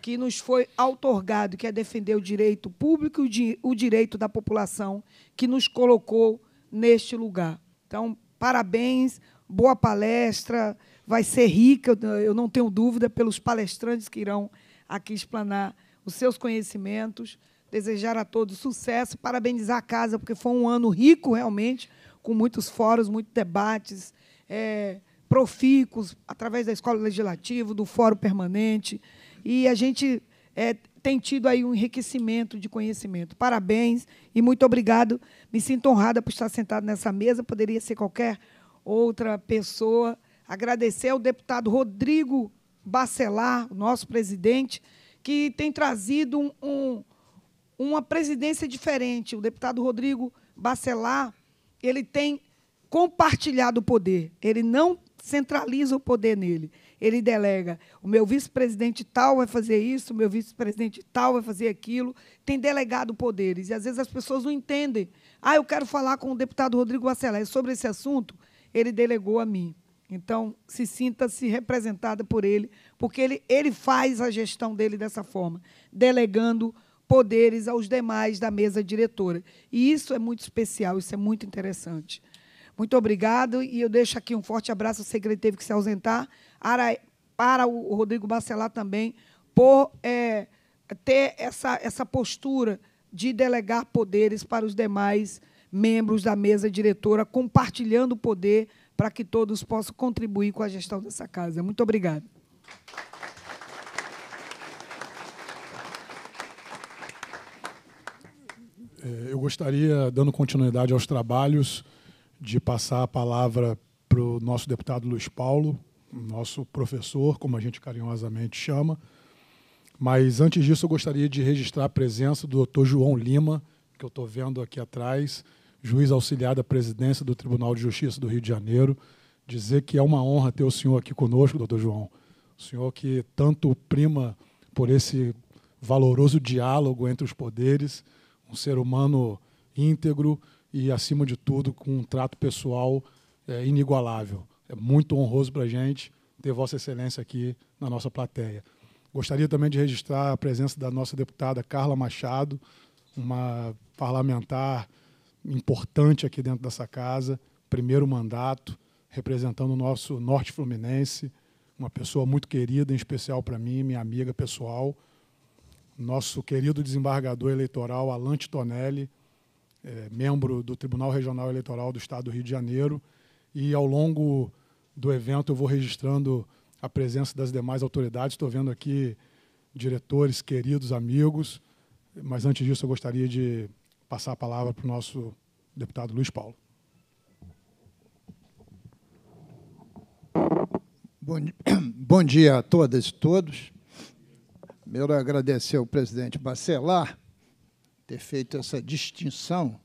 que nos foi outorgado, que é defender o direito público e o direito da população que nos colocou neste lugar. Então, parabéns, boa palestra, vai ser rica, eu não tenho dúvida, pelos palestrantes que irão aqui explanar os seus conhecimentos. Desejar a todos sucesso, parabenizar a casa, porque foi um ano rico, realmente, com muitos fóruns, muitos debates. É, profícuos, através da Escola Legislativa, do Fórum Permanente, e a gente é, tem tido aí um enriquecimento de conhecimento. Parabéns e muito obrigado. Me sinto honrada por estar sentado nessa mesa, poderia ser qualquer outra pessoa. Agradecer ao deputado Rodrigo Bacelar, nosso presidente, que tem trazido um, um, uma presidência diferente. O deputado Rodrigo Bacelar, ele tem compartilhado o poder. Ele não centraliza o poder nele. Ele delega. O meu vice-presidente tal vai fazer isso, o meu vice-presidente tal vai fazer aquilo. Tem delegado poderes. E às vezes as pessoas não entendem. Ah, eu quero falar com o deputado Rodrigo Bacelar sobre esse assunto. Ele delegou a mim. Então, se sinta-se representada por ele, porque ele, ele faz a gestão dele dessa forma, delegando poderes aos demais da mesa diretora. E isso é muito especial, isso é muito interessante. Muito obrigado e eu deixo aqui um forte abraço. Eu sei que ele teve que se ausentar. Para o Rodrigo Bacelar também, por é, ter essa, essa postura de delegar poderes para os demais membros da mesa diretora, compartilhando o poder para que todos possam contribuir com a gestão dessa casa. Muito obrigada. É, eu gostaria, dando continuidade aos trabalhos, de passar a palavra para o nosso deputado Luiz Paulo, nosso professor, como a gente carinhosamente chama. Mas antes disso, eu gostaria de registrar a presença do doutor João Lima, que eu estou vendo aqui atrás, juiz auxiliar da presidência do Tribunal de Justiça do Rio de Janeiro, dizer que é uma honra ter o senhor aqui conosco, doutor João. O senhor que tanto prima por esse valoroso diálogo entre os poderes, um ser humano íntegro e, acima de tudo, com um trato pessoal é, inigualável. É muito honroso para a gente ter Vossa Excelência aqui na nossa plateia. Gostaria também de registrar a presença da nossa deputada Carla Machado, uma parlamentar importante aqui dentro dessa casa, primeiro mandato, representando o nosso Norte Fluminense, uma pessoa muito querida, em especial para mim, minha amiga pessoal, nosso querido desembargador eleitoral Alan Tonelli, é, membro do Tribunal Regional Eleitoral do Estado do Rio de Janeiro, e ao longo do evento eu vou registrando a presença das demais autoridades. Estou vendo aqui diretores, queridos amigos, mas antes disso eu gostaria de passar a palavra para o nosso deputado Luiz Paulo. Bom, bom dia a todas e todos. Primeiro, agradecer ao presidente Bacelar ter feito essa distinção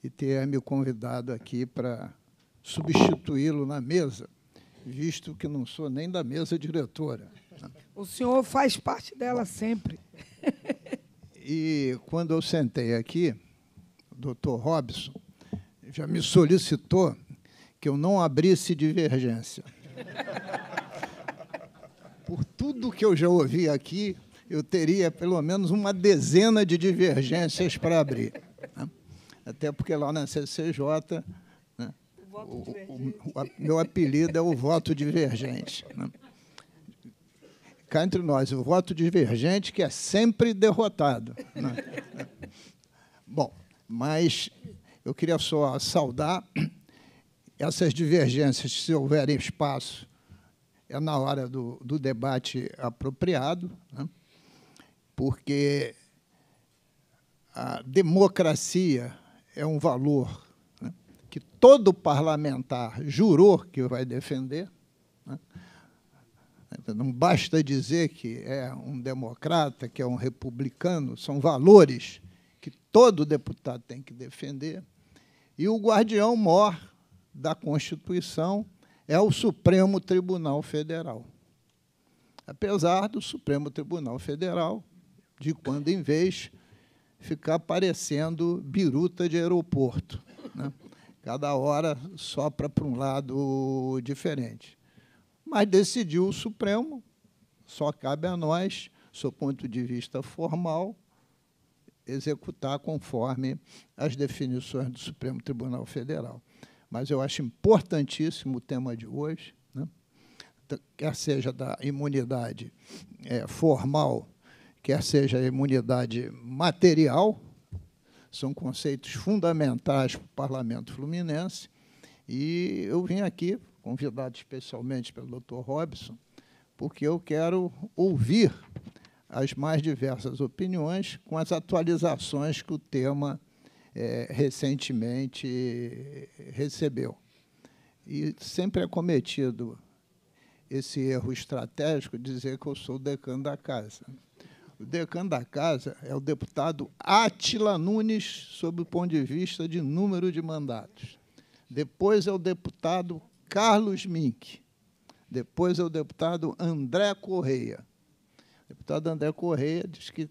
e ter me convidado aqui para substituí-lo na mesa, visto que não sou nem da mesa diretora. O senhor faz parte dela sempre. E quando eu sentei aqui, doutor Robson, já me solicitou que eu não abrisse divergência. Por tudo que eu já ouvi aqui, eu teria pelo menos uma dezena de divergências para abrir. Né? Até porque lá na CCJ, né, o, o, o, meu apelido é o voto divergente. Né? Cá entre nós, o voto divergente que é sempre derrotado. Né? Bom, mas eu queria só saudar essas divergências, se houverem espaço, é na hora do, do debate apropriado, né? porque a democracia é um valor né? que todo parlamentar jurou que vai defender. Né? Não basta dizer que é um democrata, que é um republicano, são valores que todo deputado tem que defender. E o guardião mor da Constituição é o Supremo Tribunal Federal. Apesar do Supremo Tribunal Federal, de quando em vez, ficar parecendo biruta de aeroporto. Né? Cada hora sopra para um lado diferente. Mas decidiu o Supremo, só cabe a nós, do ponto de vista formal, executar conforme as definições do Supremo Tribunal Federal. Mas eu acho importantíssimo o tema de hoje, né? quer seja da imunidade é, formal, quer seja a imunidade material, são conceitos fundamentais para o Parlamento Fluminense. E eu vim aqui, convidado especialmente pelo doutor Robson, porque eu quero ouvir as mais diversas opiniões com as atualizações que o tema é, recentemente recebeu. E sempre é cometido esse erro estratégico dizer que eu sou o decano da casa. O decano da casa é o deputado Atila Nunes, sob o ponto de vista de número de mandatos. Depois é o deputado Carlos Mink. Depois é o deputado André Correia. O deputado André Correia diz que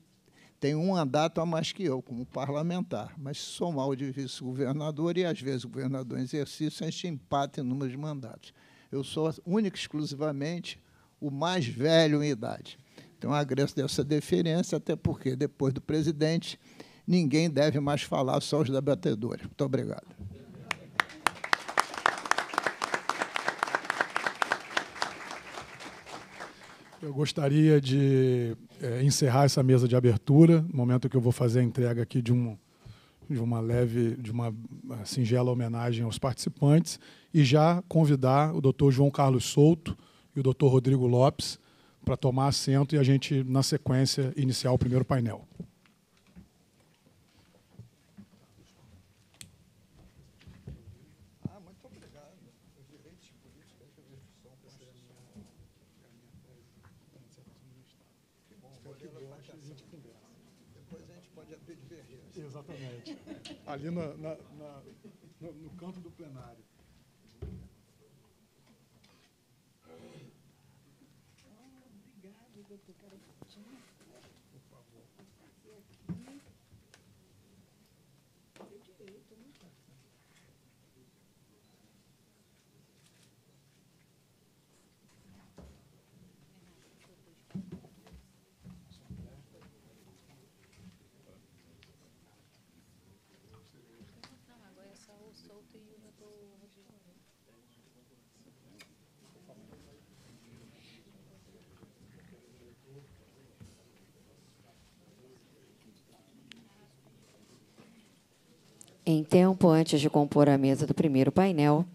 tem um mandato a mais que eu, como parlamentar, mas sou mal de vice-governador e, às vezes, governador em exercício, a gente empata em número de mandatos. Eu sou único exclusivamente o mais velho em idade. Então, agradeço dessa deferência, até porque, depois do presidente, ninguém deve mais falar, só os debatedores. Muito obrigado. Eu gostaria de é, encerrar essa mesa de abertura, no momento que eu vou fazer a entrega aqui de, um, de uma leve, de uma singela homenagem aos participantes, e já convidar o doutor João Carlos Souto e o doutor Rodrigo Lopes para tomar assento e a gente, na sequência, iniciar o primeiro painel. Ali na, na, Em tempo, antes de compor a mesa do primeiro painel,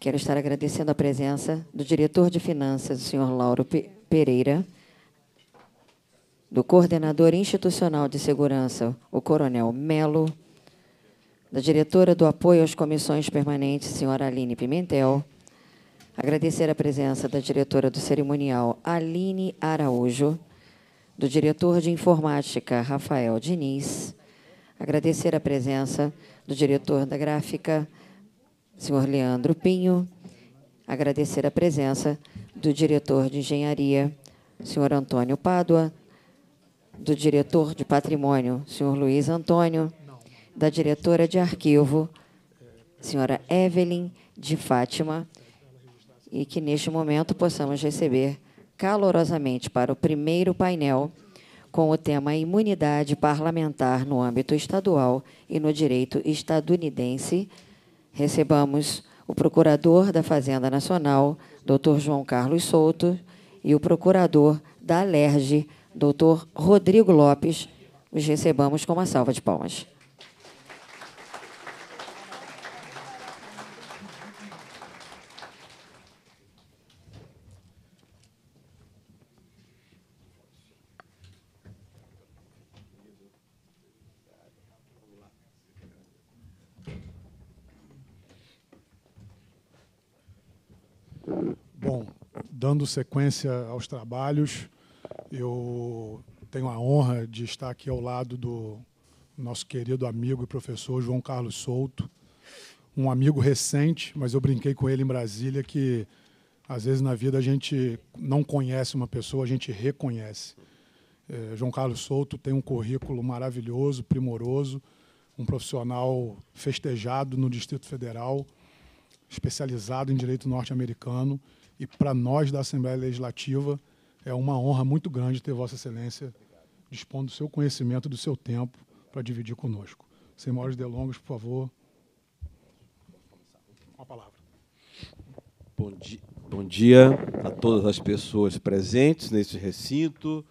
quero estar agradecendo a presença do diretor de finanças, o senhor Lauro Pereira, do coordenador institucional de segurança, o coronel Melo, da diretora do apoio às comissões permanentes, senhora Aline Pimentel, agradecer a presença da diretora do cerimonial, Aline Araújo, do diretor de informática, Rafael Diniz, Agradecer a presença do diretor da gráfica, senhor Leandro Pinho. Agradecer a presença do diretor de engenharia, senhor Antônio Pádua, do diretor de patrimônio, senhor Luiz Antônio, da diretora de arquivo, senhora Evelyn de Fátima, e que neste momento possamos receber calorosamente para o primeiro painel com o tema Imunidade Parlamentar no âmbito estadual e no direito estadunidense, recebamos o Procurador da Fazenda Nacional, Dr. João Carlos Souto, e o Procurador da Alerj, Dr. Rodrigo Lopes. Os recebamos com uma salva de palmas. Bom, dando sequência aos trabalhos, eu tenho a honra de estar aqui ao lado do nosso querido amigo e professor João Carlos Souto, um amigo recente, mas eu brinquei com ele em Brasília que às vezes na vida a gente não conhece uma pessoa, a gente reconhece. É, João Carlos Souto tem um currículo maravilhoso, primoroso, um profissional festejado no Distrito Federal, especializado em direito norte-americano e para nós da Assembleia Legislativa é uma honra muito grande ter Vossa Excelência dispondo do seu conhecimento, do seu tempo para dividir conosco. Sem maiores delongas, por favor. Uma palavra. Bom dia, bom dia a todas as pessoas presentes neste recinto.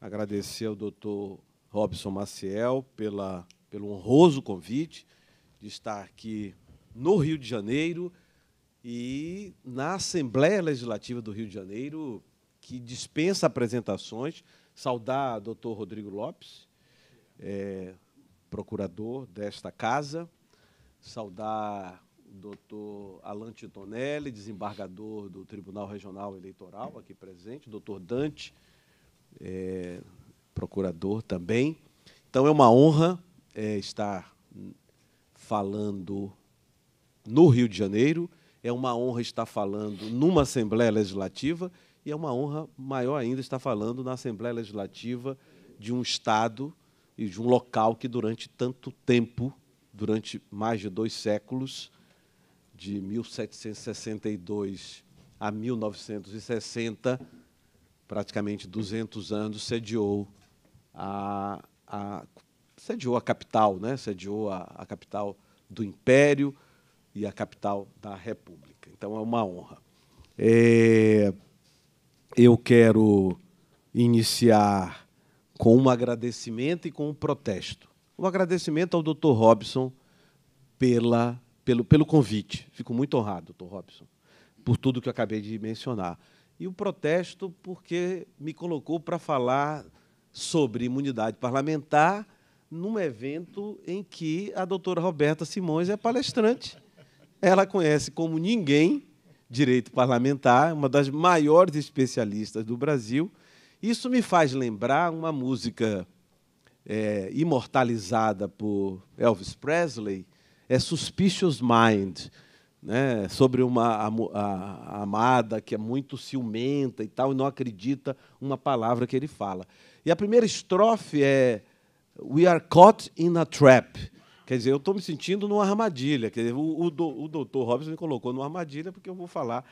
Agradecer ao doutor Robson Maciel pela, pelo honroso convite de estar aqui no Rio de Janeiro e na Assembleia Legislativa do Rio de Janeiro, que dispensa apresentações, saudar doutor Rodrigo Lopes, é, procurador desta casa, saudar o doutor Alan Titonelli, desembargador do Tribunal Regional Eleitoral, aqui presente, doutor Dante, é, procurador também. Então é uma honra é, estar falando no Rio de Janeiro, é uma honra estar falando numa Assembleia Legislativa e é uma honra maior ainda estar falando na Assembleia Legislativa de um Estado e de um local que durante tanto tempo, durante mais de dois séculos, de 1762 a 1960, praticamente 200 anos, sediou a, a, sediou a capital, né? sediou a, a capital do Império e a capital da República. Então, é uma honra. É, eu quero iniciar com um agradecimento e com um protesto. Um agradecimento ao Dr. Robson pela, pelo, pelo convite. Fico muito honrado, Dr. Robson, por tudo que eu acabei de mencionar. E o protesto porque me colocou para falar sobre imunidade parlamentar num evento em que a doutora Roberta Simões é palestrante. Ela conhece como ninguém direito parlamentar, uma das maiores especialistas do Brasil. Isso me faz lembrar uma música é, imortalizada por Elvis Presley, é Suspicious Mind, né, sobre uma a, a, amada que é muito ciumenta e tal, e não acredita uma palavra que ele fala. E a primeira estrofe é We are caught in a trap. Quer dizer, eu estou me sentindo numa armadilha. Quer dizer, o, o, o doutor Robson me colocou numa armadilha porque eu vou falar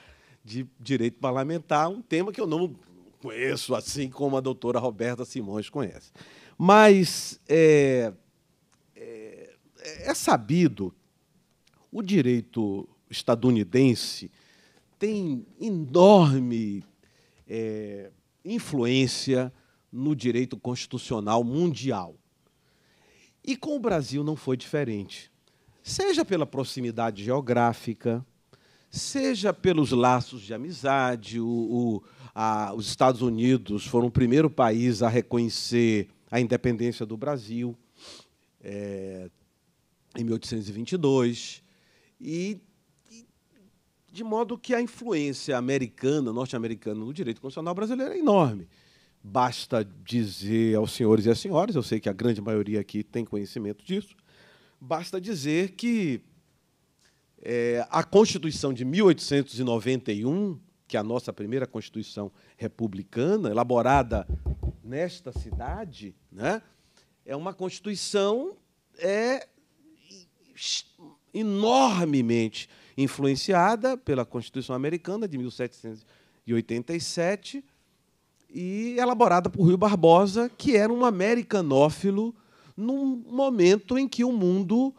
de direito parlamentar, um tema que eu não conheço assim como a doutora Roberta Simões conhece. Mas é, é, é sabido, o direito estadunidense tem enorme é, influência no direito constitucional mundial. E com o Brasil não foi diferente. Seja pela proximidade geográfica, seja pelos laços de amizade, o, o, a, os Estados Unidos foram o primeiro país a reconhecer a independência do Brasil é, em 1822 e, e, de modo que a influência americana, norte-americana no direito constitucional brasileiro é enorme. Basta dizer aos senhores e às senhoras, eu sei que a grande maioria aqui tem conhecimento disso, basta dizer que é, a Constituição de 1891, que é a nossa primeira Constituição republicana, elaborada nesta cidade, né, é uma Constituição é, enormemente influenciada pela Constituição Americana de 1787 e elaborada por Rui Barbosa, que era um americanófilo num momento em que o mundo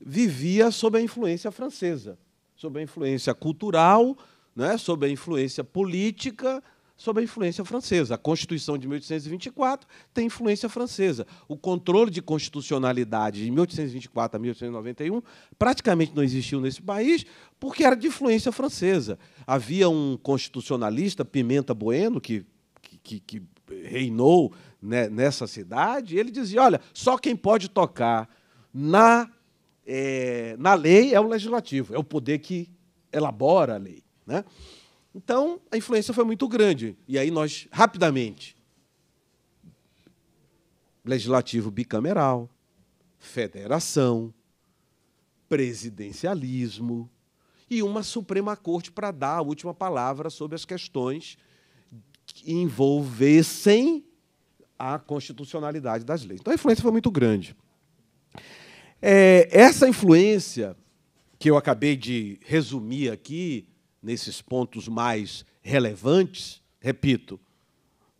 vivia sob a influência francesa, sob a influência cultural, né, sob a influência política, sob a influência francesa. A Constituição de 1824 tem influência francesa. O controle de constitucionalidade de 1824 a 1891 praticamente não existiu nesse país porque era de influência francesa. Havia um constitucionalista, Pimenta Bueno, que que, que reinou né, nessa cidade, ele dizia: olha, só quem pode tocar na, é, na lei é o legislativo, é o poder que elabora a lei. Né? Então, a influência foi muito grande. E aí nós, rapidamente, legislativo bicameral, federação, presidencialismo e uma Suprema Corte para dar a última palavra sobre as questões envolvessem a constitucionalidade das leis. Então a influência foi muito grande. É, essa influência que eu acabei de resumir aqui, nesses pontos mais relevantes, repito,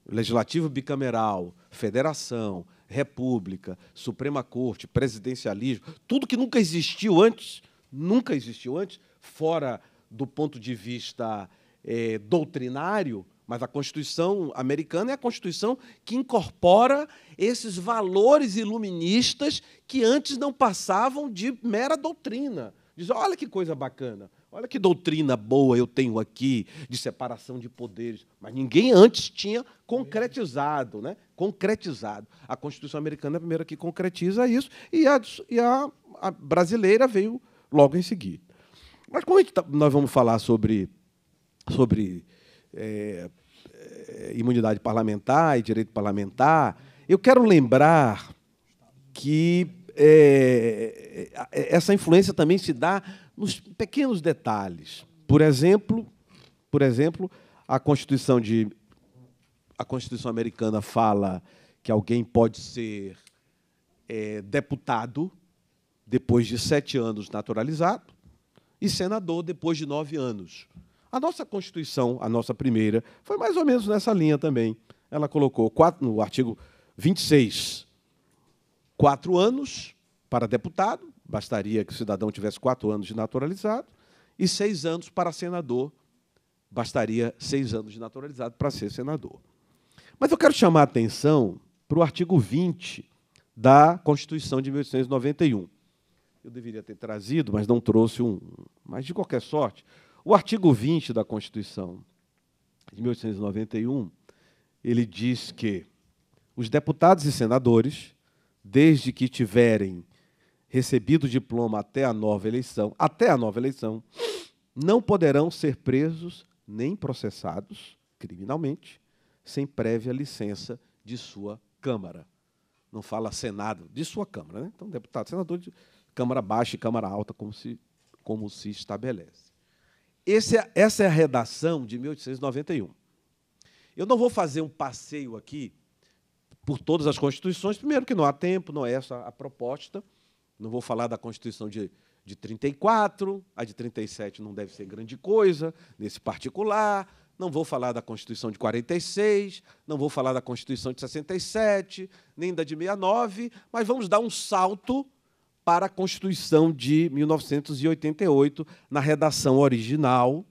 legislativo bicameral, federação, república, Suprema Corte, presidencialismo, tudo que nunca existiu antes, nunca existiu antes, fora do ponto de vista é, doutrinário, mas a Constituição americana é a Constituição que incorpora esses valores iluministas que antes não passavam de mera doutrina. Diz: olha que coisa bacana, olha que doutrina boa eu tenho aqui de separação de poderes. Mas ninguém antes tinha concretizado, né? Concretizado. A Constituição americana é a primeira que concretiza isso e a, e a, a brasileira veio logo em seguida. Mas como tá, nós vamos falar sobre, sobre é, imunidade parlamentar e direito parlamentar, Eu quero lembrar que é, essa influência também se dá nos pequenos detalhes. Por exemplo, por exemplo, a Constituição de a Constituição americana fala que alguém pode ser é, deputado depois de sete anos naturalizado e senador depois de nove anos. A nossa Constituição, a nossa primeira, foi mais ou menos nessa linha também. Ela colocou quatro, no artigo 26, quatro anos para deputado, bastaria que o cidadão tivesse quatro anos de naturalizado, e seis anos para senador, bastaria seis anos de naturalizado para ser senador. Mas eu quero chamar a atenção para o artigo 20 da Constituição de 1891. Eu deveria ter trazido, mas não trouxe um. Mas, de qualquer sorte, o artigo 20 da Constituição de 1891, ele diz que os deputados e senadores, desde que tiverem recebido o diploma até a nova eleição, até a nova eleição, não poderão ser presos nem processados criminalmente sem prévia licença de sua Câmara. Não fala Senado, de sua Câmara. Né? Então, deputado, senador de Câmara Baixa e Câmara Alta, como se, como se estabelece. Esse, é, essa é a redação de 1891. Eu não vou fazer um passeio aqui por todas as constituições, primeiro que não há tempo, não é essa a proposta. Não vou falar da Constituição de, de 34, a de 37 não deve ser grande coisa, nesse particular. Não vou falar da Constituição de 46, não vou falar da Constituição de 67, nem da de 69, mas vamos dar um salto para a Constituição de 1988, na redação original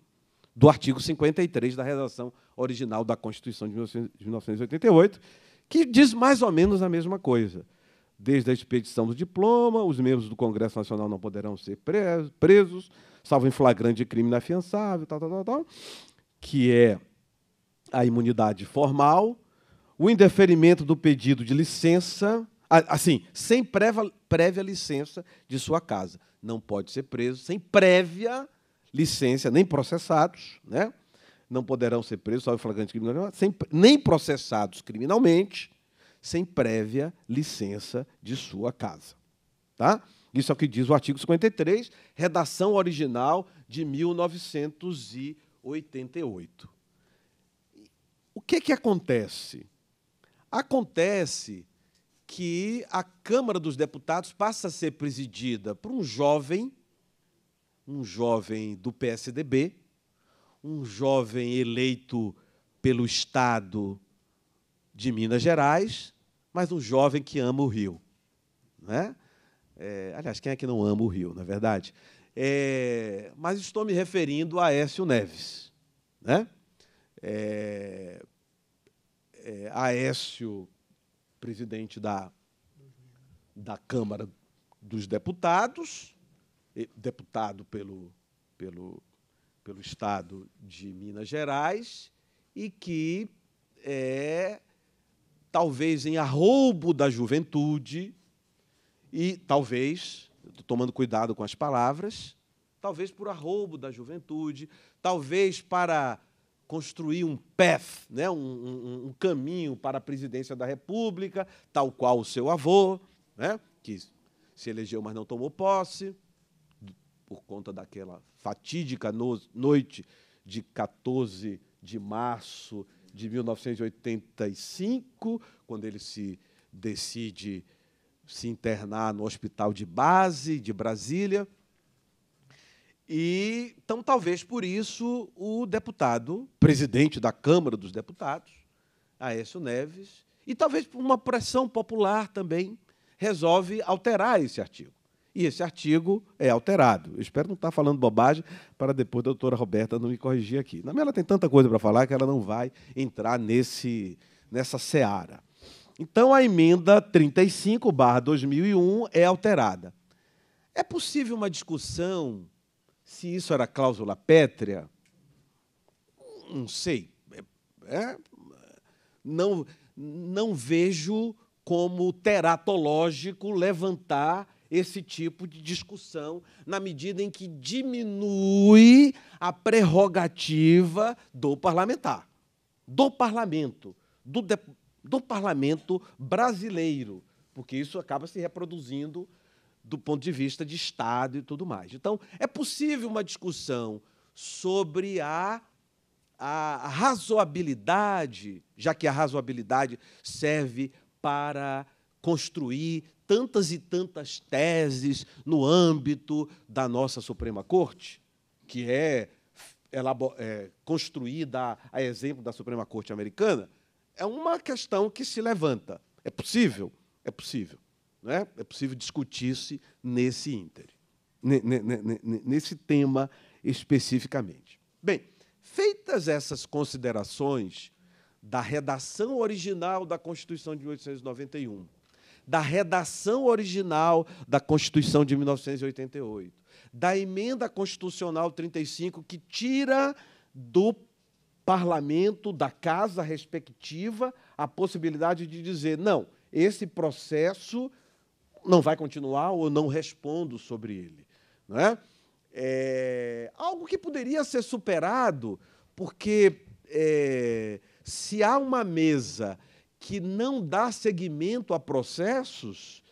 do artigo 53 da redação original da Constituição de 1988, que diz mais ou menos a mesma coisa. Desde a expedição do diploma, os membros do Congresso Nacional não poderão ser presos, salvo em flagrante crime inafiançável, tal, tal, tal, tal que é a imunidade formal, o indeferimento do pedido de licença, assim, sem prévia, prévia licença de sua casa. Não pode ser preso sem prévia licença, nem processados, né? não poderão ser presos, salvo flagrante criminal, sem, nem processados criminalmente, sem prévia licença de sua casa. Tá? Isso é o que diz o artigo 53, redação original de 1900 88. O que, que acontece? Acontece que a Câmara dos Deputados passa a ser presidida por um jovem, um jovem do PSDB, um jovem eleito pelo Estado de Minas Gerais, mas um jovem que ama o Rio. Né? É, aliás, quem é que não ama o Rio, na é verdade? É, mas estou me referindo a Aécio Neves. Né? É, é, Aécio, presidente da, da Câmara dos Deputados, deputado pelo, pelo, pelo Estado de Minas Gerais, e que é, talvez em arroubo da juventude, e talvez tomando cuidado com as palavras, talvez por arroubo da juventude, talvez para construir um path, né, um, um, um, caminho para a presidência da República, tal qual o seu avô, né, que se elegeu, mas não tomou posse, por conta daquela fatídica no, noite de 14 de março de 1985, quando ele se decide se internar no hospital de base de Brasília. E então talvez por isso o deputado, presidente da Câmara dos Deputados, Aécio Neves, e talvez por uma pressão popular também, resolve alterar esse artigo. E esse artigo é alterado. Eu espero não estar falando bobagem para depois a doutora Roberta não me corrigir aqui. Na minha ela tem tanta coisa para falar que ela não vai entrar nesse, nessa seara. Então, a emenda 35, barra 2001, é alterada. É possível uma discussão se isso era cláusula pétrea? Não sei. É, é, não, não vejo como teratológico levantar esse tipo de discussão na medida em que diminui a prerrogativa do parlamentar, do parlamento, do, do parlamento brasileiro, porque isso acaba se reproduzindo do ponto de vista de Estado e tudo mais. Então, é possível uma discussão sobre a, a razoabilidade, já que a razoabilidade serve para construir tantas e tantas teses no âmbito da nossa Suprema Corte, que é, é construída a exemplo da Suprema Corte americana, é uma questão que se levanta. É possível? É possível. Não é? é possível discutir-se nesse ínter, nesse tema especificamente. Bem, feitas essas considerações da redação original da Constituição de 1891, da redação original da Constituição de 1988, da emenda constitucional 35 que tira do parlamento, da casa respectiva, a possibilidade de dizer: não, esse processo não vai continuar ou não respondo sobre ele. Não é? algo que poderia ser superado, porque é, se há uma mesa que não dá seguimento a processos,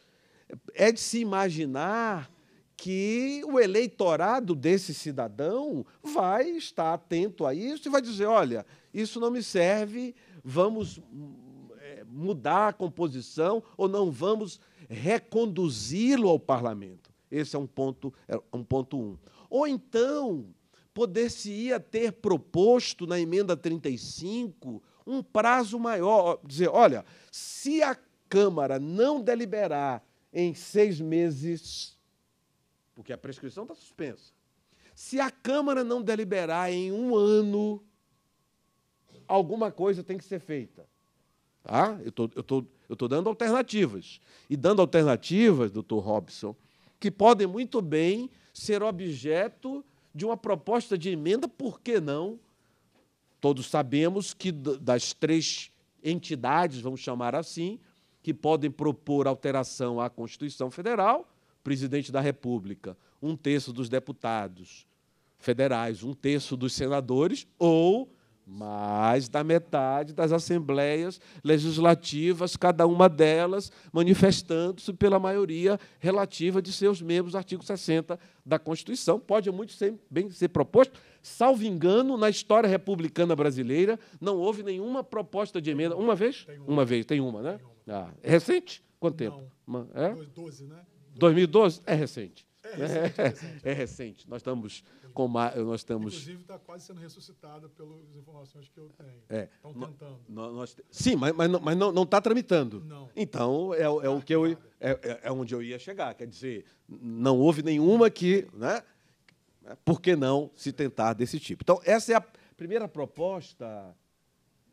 é de se imaginar que o eleitorado desse cidadão vai estar atento a isso e vai dizer: olha, isso não me serve, vamos é, mudar a composição ou não vamos reconduzi-lo ao parlamento. Esse é um ponto, é um ponto um. Ou então, poder-se-ia ter proposto na emenda 35 um prazo maior, dizer, olha, se a Câmara não deliberar em seis meses, porque a prescrição está suspensa, se a Câmara não deliberar em um ano, alguma coisa tem que ser feita. Tá? Eu tô, estou eu tô dando alternativas. E dando alternativas, doutor Robson, que podem muito bem ser objeto de uma proposta de emenda, por que não? Todos sabemos que das três entidades, vamos chamar assim, que podem propor alteração à Constituição Federal, presidente da República, um terço dos deputados federais, um terço dos senadores, ou mais da metade das assembleias legislativas, cada uma delas manifestando-se pela maioria relativa de seus membros, artigo 60 da Constituição. Pode muito ser, bem ser proposto. Salvo engano, na história republicana brasileira, não houve nenhuma proposta de emenda. Uma vez? Uma. uma. vez, tem uma, né? Ah, é recente? Quanto tempo? Não. É? 2012, né? 2012? É recente. É recente, é recente. É recente. Nós estamos com nós estamos. Inclusive está quase sendo ressuscitada pelas informações que eu tenho. É. Estão tentando. nós, sim, mas, mas, não, mas não está tramitando. Não. Então é, é o que eu é, é, é, onde eu ia chegar. Quer dizer, não houve nenhuma que, né? Por que não se tentar desse tipo? Então essa é a primeira proposta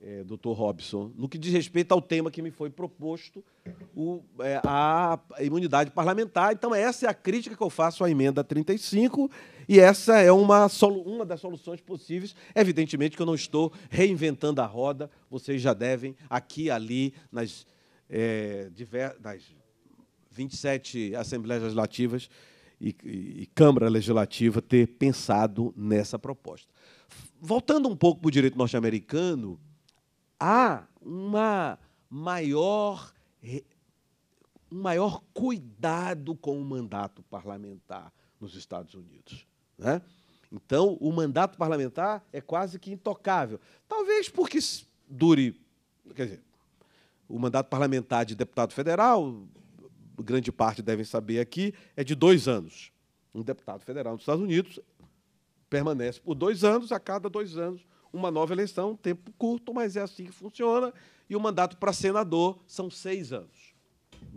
é, doutor Robson, no que diz respeito ao tema que me foi proposto, o, é, a imunidade parlamentar. Então, essa é a crítica que eu faço à emenda 35, e essa é uma, uma das soluções possíveis. Evidentemente que eu não estou reinventando a roda, vocês já devem, aqui ali, nas, é, diver, nas 27 Assembleias Legislativas e, e, e Câmara Legislativa, ter pensado nessa proposta. Voltando um pouco para o direito norte-americano, há uma maior, um maior cuidado com o mandato parlamentar nos Estados Unidos. Né? Então, o mandato parlamentar é quase que intocável. Talvez porque dure. Quer dizer, o mandato parlamentar de deputado federal, grande parte devem saber aqui, é de dois anos. Um deputado federal nos Estados Unidos permanece por dois anos, a cada dois anos uma nova eleição, tempo curto, mas é assim que funciona. E o mandato para senador são seis anos,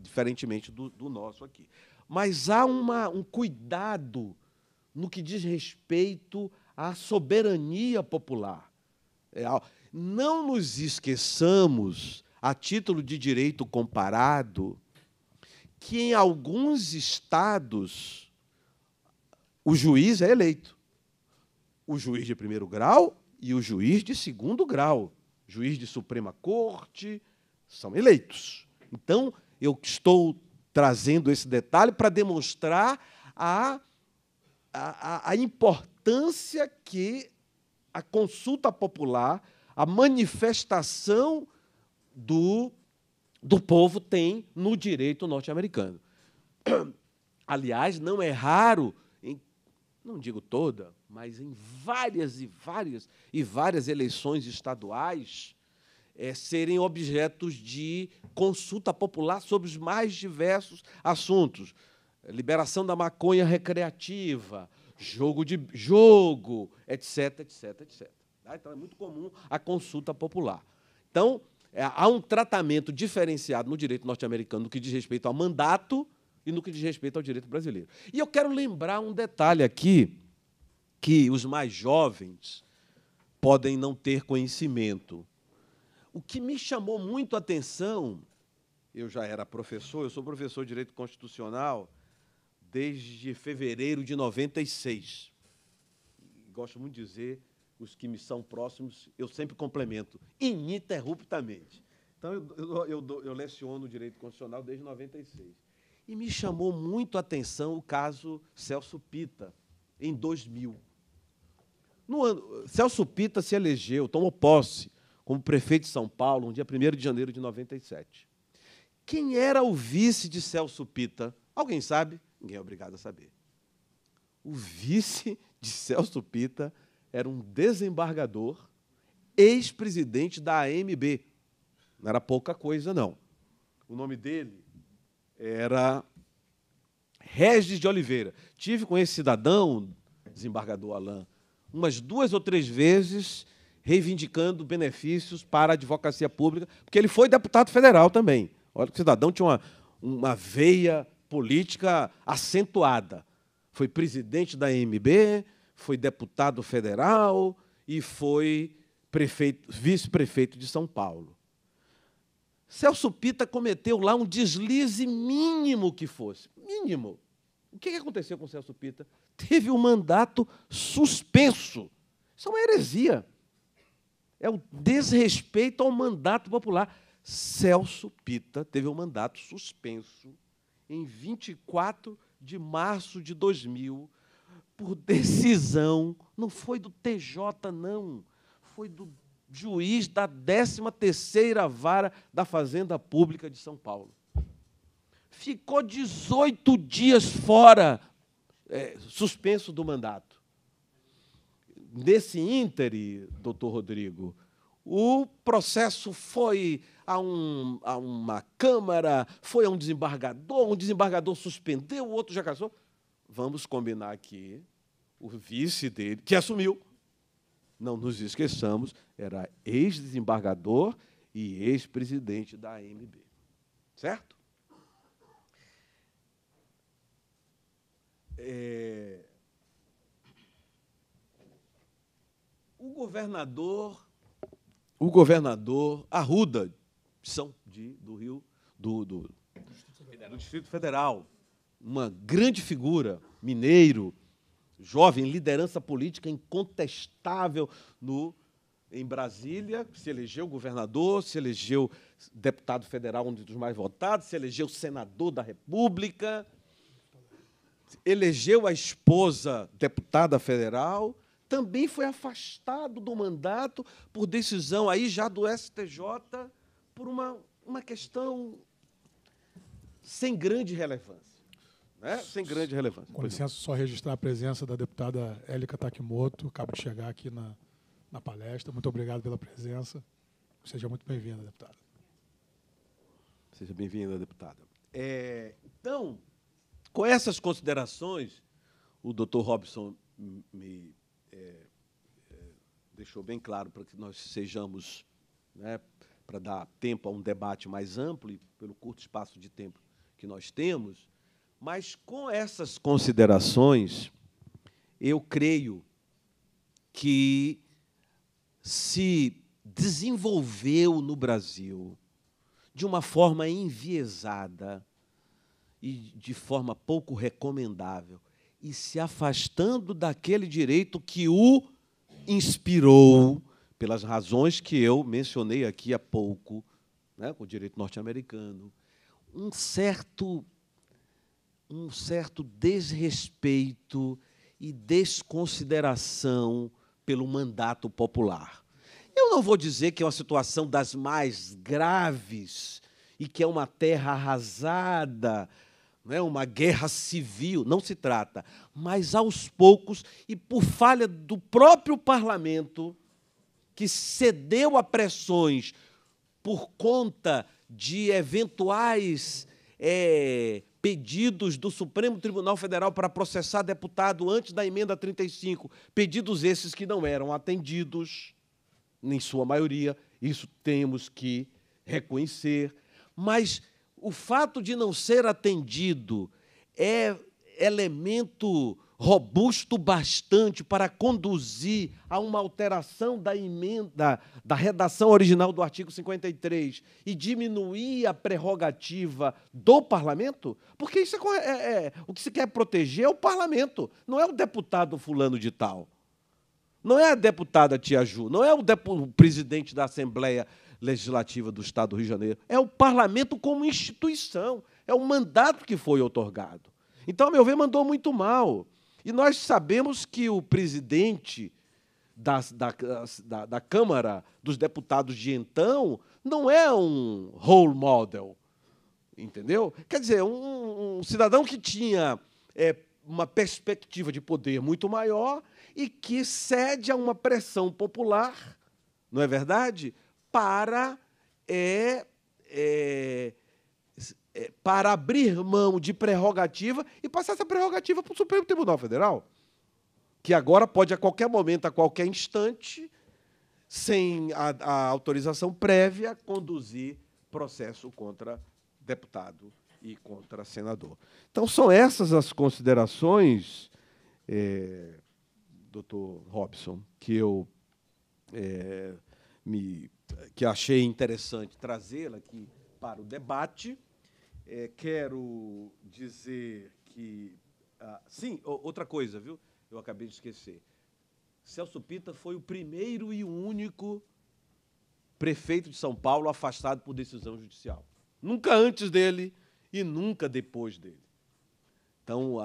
diferentemente do, do nosso aqui. Mas há uma, um cuidado no que diz respeito à soberania popular. É, não nos esqueçamos, a título de direito comparado, que em alguns estados o juiz é eleito. O juiz de primeiro grau e o juiz de segundo grau, juiz de Suprema Corte, são eleitos. Então, eu estou trazendo esse detalhe para demonstrar a, a, a importância que a consulta popular, a manifestação do do povo tem no direito norte-americano. Aliás, não é raro, em, não digo toda, mas em várias e várias e várias eleições estaduais, é, serem objetos de consulta popular sobre os mais diversos assuntos. Liberação da maconha recreativa, jogo de jogo, etc, etc, etc. Então é muito comum a consulta popular. Então, é, há um tratamento diferenciado no direito norte-americano no que diz respeito ao mandato e no que diz respeito ao direito brasileiro. E eu quero lembrar um detalhe aqui que os mais jovens podem não ter conhecimento. O que me chamou muito a atenção, eu já era professor, eu sou professor de direito constitucional desde fevereiro de 96. Gosto muito de dizer, os que me são próximos, eu sempre complemento, ininterruptamente. Então, eu, eu, eu, eu leciono direito constitucional desde 96. E me chamou muito a atenção o caso Celso Pita, em 2000. No Celso Pita se elegeu, tomou posse como prefeito de São Paulo, no dia 1 de janeiro de 97. Quem era o vice de Celso Pita? Alguém sabe? Ninguém é obrigado a saber. O vice de Celso Pita era um desembargador, ex-presidente da AMB. Não era pouca coisa, não. O nome dele era Regis de Oliveira. Tive com esse cidadão, desembargador Alain, umas duas ou três vezes reivindicando benefícios para a advocacia pública, porque ele foi deputado federal também. Olha que o cidadão tinha uma, uma veia política acentuada. Foi presidente da MB, foi deputado federal e foi vice-prefeito de São Paulo. Celso Pita cometeu lá um deslize mínimo que fosse. Mínimo. O que aconteceu com Celso Pita? Teve o um mandato suspenso. Isso é uma heresia. É o desrespeito ao mandato popular. Celso Pita teve o um mandato suspenso em 24 de março de 2000 por decisão, não foi do TJ não, foi do juiz da 13ª Vara da Fazenda Pública de São Paulo. Ficou 18 dias fora, é, suspenso do mandato. Nesse íntere, doutor Rodrigo, o processo foi a, um, a uma Câmara, foi a um desembargador, um desembargador suspendeu, o outro já casou. Vamos combinar aqui, o vice dele, que assumiu, não nos esqueçamos, era ex-desembargador e ex-presidente da AMB. Certo? É... O governador, o governador Arruda, São de, do Rio, do, do, do Distrito Federal, uma grande figura, mineiro, jovem, liderança política incontestável no, em Brasília, se elegeu governador, se elegeu deputado federal, um dos mais votados, se elegeu senador da República, elegeu a esposa deputada federal, também foi afastado do mandato por decisão aí já do STJ por uma, uma questão sem grande relevância né? sem grande relevância. Com licença, só registrar a presença da deputada Élica Takimoto, acabo de chegar aqui na, na palestra. Muito obrigado pela presença. Seja muito bem-vinda, deputada. Seja bem-vinda, deputada. É, então, com essas considerações, o doutor Robson me é, é, deixou bem claro para que nós sejamos, né, para dar tempo a um debate mais amplo e pelo curto espaço de tempo que nós temos, mas com essas considerações, eu creio que se desenvolveu no Brasil de uma forma enviesada e de forma pouco recomendável e se afastando daquele direito que o inspirou pelas razões que eu mencionei aqui há pouco, né, o direito norte-americano, um certo um certo desrespeito e desconsideração pelo mandato popular. Eu não vou dizer que é uma situação das mais graves e que é uma terra arrasada, não é uma guerra civil, não se trata, mas aos poucos e por falha do próprio parlamento que cedeu a pressões por conta de eventuais é, pedidos do Supremo Tribunal Federal para processar deputado antes da emenda 35, pedidos esses que não eram atendidos, em sua maioria, isso temos que reconhecer, mas o fato de não ser atendido é elemento robusto bastante para conduzir a uma alteração da emenda, da redação original do artigo 53 e diminuir a prerrogativa do parlamento? Porque isso é, é, é, o que se quer proteger é o parlamento, não é o deputado fulano de tal. Não é a deputada Tia Ju, não é o, o presidente da Assembleia Legislativa do Estado do Rio de Janeiro, é o parlamento como instituição, é o mandato que foi otorgado. Então, a meu ver, mandou muito mal. E nós sabemos que o presidente da, da, da, da Câmara dos Deputados de então não é um role model, entendeu? Quer dizer, um, um cidadão que tinha é, uma perspectiva de poder muito maior e que cede a uma pressão popular, não é verdade? Para é, é, é, para abrir mão de prerrogativa e passar essa prerrogativa para o Supremo Tribunal Federal, que agora pode, a qualquer momento, a qualquer instante, sem a, a autorização prévia, conduzir processo contra deputado e contra senador. Então, são essas as considerações, é, doutor Robson, que eu é, me, que achei interessante trazê-la aqui para o debate. É, quero dizer que. Ah, sim, outra coisa, viu? Eu acabei de esquecer. Celso Pita foi o primeiro e o único prefeito de São Paulo afastado por decisão judicial. Nunca antes dele e nunca depois dele. Então,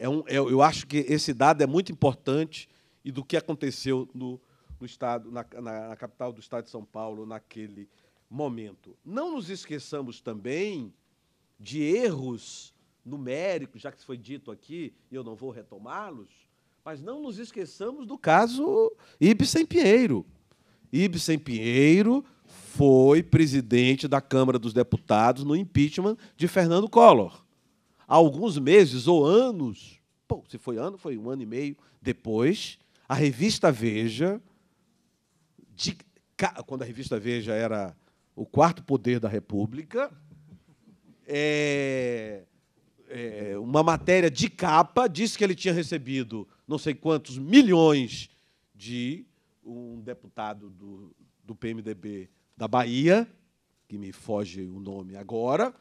é um, é, eu acho que esse dado é muito importante e do que aconteceu no, no estado, na, na, na capital do estado de São Paulo naquele momento. Não nos esqueçamos também de erros numéricos, já que foi dito aqui, e eu não vou retomá-los, mas não nos esqueçamos do caso Ibsen Pinheiro. Ibsen Pinheiro foi presidente da Câmara dos Deputados no impeachment de Fernando Collor. Há alguns meses ou anos, bom, se foi ano, foi um ano e meio depois, a revista Veja, de, quando a revista Veja era o quarto poder da República, é, é, uma matéria de capa, disse que ele tinha recebido não sei quantos milhões de um deputado do, do PMDB da Bahia, que me foge o nome agora,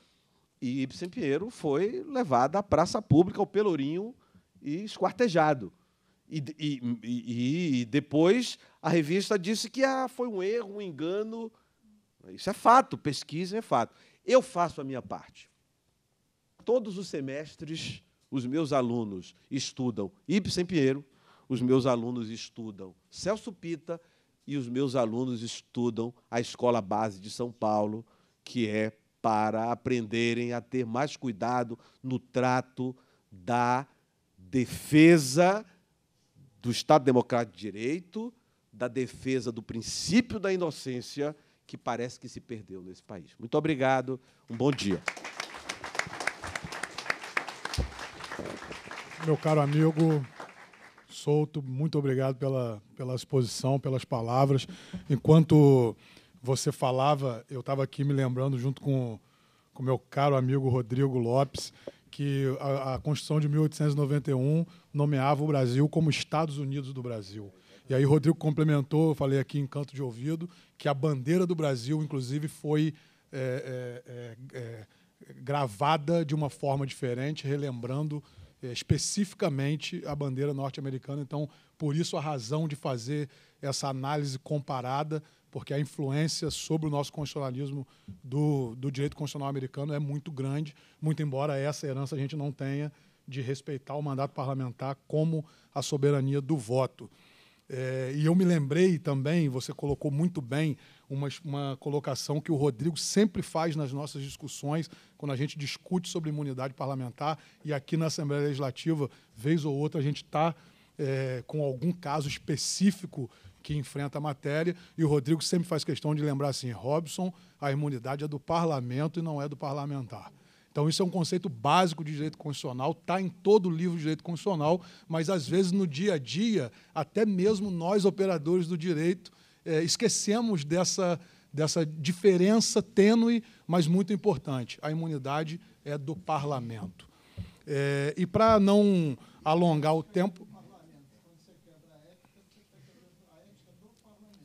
e Ibsen Pinheiro foi levado à praça pública, ao Pelourinho, e esquartejado. E, e, e, e depois a revista disse que ah, foi um erro, um engano. Isso é fato, pesquisa é fato. Eu faço a minha parte. Todos os semestres, os meus alunos estudam Ibsen Pinheiro, os meus alunos estudam Celso Pita e os meus alunos estudam a Escola Base de São Paulo, que é para aprenderem a ter mais cuidado no trato da defesa do Estado Democrático de Direito, da defesa do princípio da inocência que parece que se perdeu nesse país. Muito obrigado, um bom dia. Meu caro amigo Souto, muito obrigado pela, pela exposição, pelas palavras. Enquanto você falava, eu estava aqui me lembrando, junto com o meu caro amigo Rodrigo Lopes, que a, a Constituição de 1891 nomeava o Brasil como Estados Unidos do Brasil. E aí Rodrigo complementou, eu falei aqui em canto de ouvido, que a bandeira do Brasil, inclusive, foi é, é, é, é gravada de uma forma diferente, relembrando é, especificamente a bandeira norte-americana. Então, por isso a razão de fazer essa análise comparada, porque a influência sobre o nosso constitucionalismo do, do direito constitucional americano é muito grande, muito embora essa herança a gente não tenha de respeitar o mandato parlamentar como a soberania do voto. É, e eu me lembrei também, você colocou muito bem, uma, uma colocação que o Rodrigo sempre faz nas nossas discussões, quando a gente discute sobre imunidade parlamentar, e aqui na Assembleia Legislativa, vez ou outra, a gente está é, com algum caso específico que enfrenta a matéria, e o Rodrigo sempre faz questão de lembrar assim: Robson, a imunidade é do parlamento e não é do parlamentar. Então, isso é um conceito básico de direito constitucional, está em todo o livro de direito constitucional, mas às vezes no dia a dia, até mesmo nós, operadores do direito, é, esquecemos dessa, dessa diferença tênue, mas muito importante. A imunidade é do parlamento. É, e para não alongar o tempo.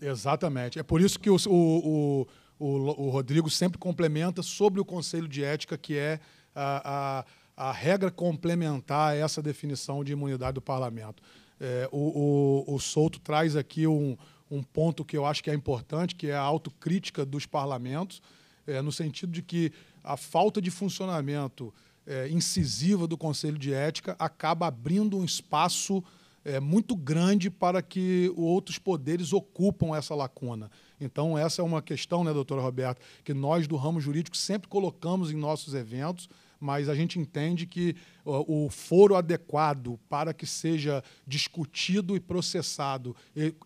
Exatamente. É por isso que o, o, o, o, Rodrigo sempre complementa sobre o Conselho de Ética, que é a, a, a regra complementar a essa definição de imunidade do parlamento. É, o, o, o Souto traz aqui um, um ponto que eu acho que é importante, que é a autocrítica dos parlamentos, é, no sentido de que a falta de funcionamento é, incisiva do Conselho de Ética acaba abrindo um espaço é, muito grande para que outros poderes ocupam essa lacuna. Então, essa é uma questão, né, doutora Roberta, que nós do ramo jurídico sempre colocamos em nossos eventos, mas a gente entende que o foro adequado para que seja discutido e processado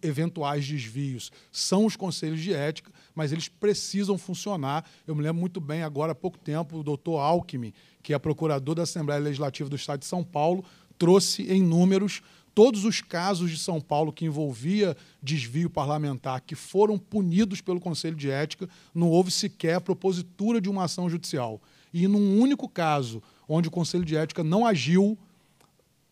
eventuais desvios são os conselhos de ética, mas eles precisam funcionar. Eu me lembro muito bem, agora há pouco tempo, o doutor Alckmin, que é procurador da Assembleia Legislativa do Estado de São Paulo, trouxe em números todos os casos de São Paulo que envolvia desvio parlamentar que foram punidos pelo Conselho de Ética, não houve sequer propositura de uma ação judicial. E num único caso, onde o Conselho de Ética não agiu,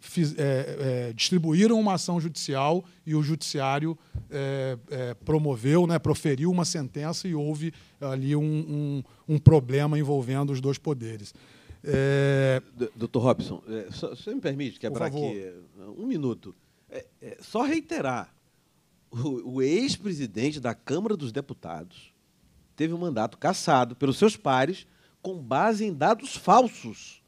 fiz, é, é, distribuíram uma ação judicial e o judiciário é, é promoveu, né, proferiu uma sentença e houve ali um, um, um problema envolvendo os dois poderes. É... Doutor Robson, é, só, você me permite quebrar aqui é, um minuto. É, é, só reiterar: o, o ex-presidente da Câmara dos Deputados teve um mandato cassado pelos seus pares com base em dados falsos.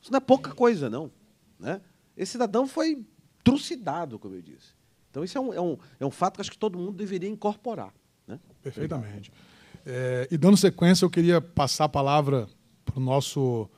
Isso não é pouca coisa, não. Né? Esse cidadão foi trucidado, como eu disse. Então, isso é um, é um, é um fato que acho que todo mundo deveria incorporar. Né? Perfeitamente. É, e dando sequência, eu queria passar a palavra para o nosso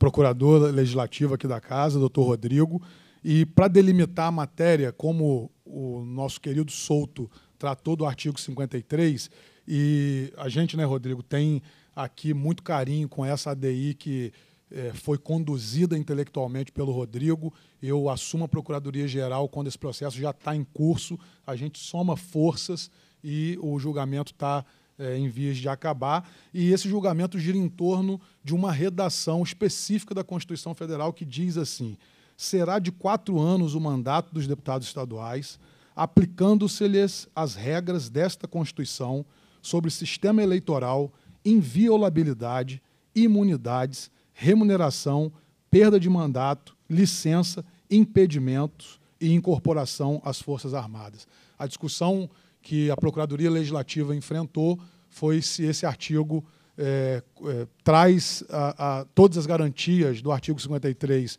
procurador legislativo aqui da casa, doutor Rodrigo. E para delimitar a matéria, como o nosso querido Souto tratou do artigo 53, e a gente, né, Rodrigo, tem aqui muito carinho com essa ADI que é, foi conduzida intelectualmente pelo Rodrigo. Eu assumo a Procuradoria-Geral quando esse processo já está em curso, a gente soma forças e o julgamento está é, em vias de acabar. E esse julgamento gira em torno de uma redação específica da Constituição Federal que diz assim: será de quatro anos o mandato dos deputados estaduais, aplicando-se-lhes as regras desta Constituição sobre sistema eleitoral, inviolabilidade, imunidades, remuneração, perda de mandato, licença, impedimentos e incorporação às Forças Armadas. A discussão que a Procuradoria Legislativa enfrentou foi se esse artigo é, é, traz a, a, todas as garantias do artigo 53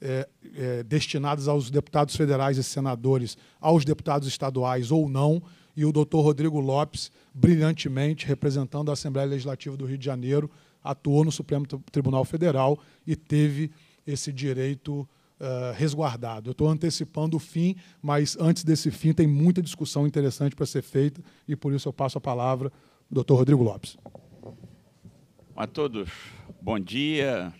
é, é, destinadas aos deputados federais e senadores, aos deputados estaduais ou não, e o doutor Rodrigo Lopes, brilhantemente representando a Assembleia Legislativa do Rio de Janeiro, atuou no Supremo Tribunal Federal e teve esse direito uh, resguardado. Eu estou antecipando o fim, mas antes desse fim tem muita discussão interessante para ser feita e por isso eu passo a palavra ao doutor Rodrigo Lopes. A todos, bom dia.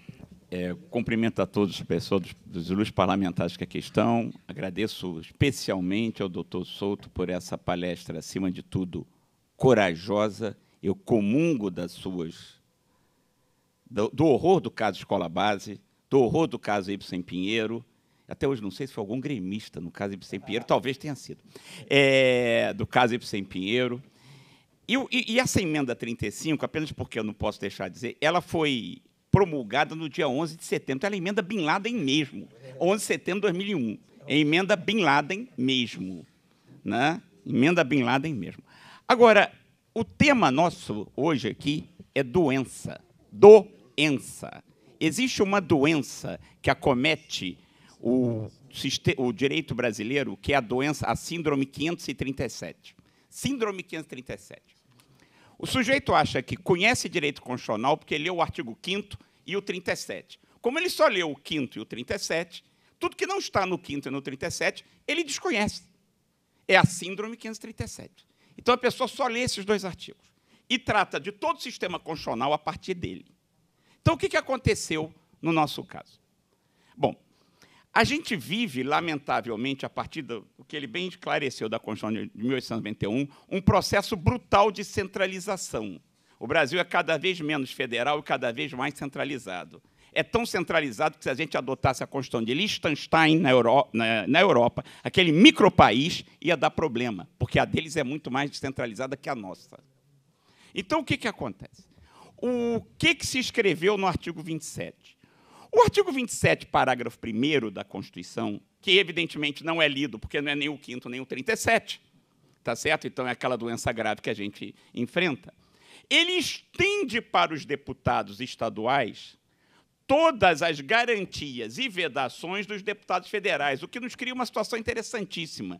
É, cumprimento a todos os pessoas dos, dos ilustres parlamentares que aqui estão. Agradeço especialmente ao doutor Souto por essa palestra, acima de tudo, corajosa. Eu comungo das suas do, do horror do caso Escola Base, do horror do caso Ibsen Pinheiro. Até hoje não sei se foi algum gremista no caso Ibsen Pinheiro, talvez tenha sido. É, do caso Ibsen Pinheiro. E, e, e, essa emenda 35, apenas porque eu não posso deixar de dizer, ela foi promulgada no dia 11 de setembro. Então, ela é emenda Bin Laden mesmo. 11 de setembro de 2001. É emenda Bin Laden mesmo. Né? Emenda Bin Laden mesmo. Agora, o tema nosso hoje aqui é doença. Doença existe uma doença que acomete o, o direito brasileiro, que é a doença, a síndrome 537. Síndrome 537. O sujeito acha que conhece direito constitucional porque leu o artigo 5 e o 37. Como ele só leu o 5 e o 37, tudo que não está no 5 e no 37, ele desconhece. É a síndrome 537. Então a pessoa só lê esses dois artigos e trata de todo o sistema constitucional a partir dele. Então o que aconteceu no nosso caso? Bom, a gente vive, lamentavelmente, a partir do que ele bem esclareceu da Constituição de 1891, um processo brutal de centralização. O Brasil é cada vez menos federal e cada vez mais centralizado. É tão centralizado que, se a gente adotasse a Constituição de Liechtenstein na, Euro na, na Europa, aquele micropaís ia dar problema, porque a deles é muito mais descentralizada que a nossa. Então, o que, que acontece? O que, que se escreveu no artigo 27? O artigo 27, parágrafo 1 da Constituição, que evidentemente não é lido, porque não é nem o 5 nem o 37, tá certo? Então é aquela doença grave que a gente enfrenta. Ele estende para os deputados estaduais todas as garantias e vedações dos deputados federais, o que nos cria uma situação interessantíssima.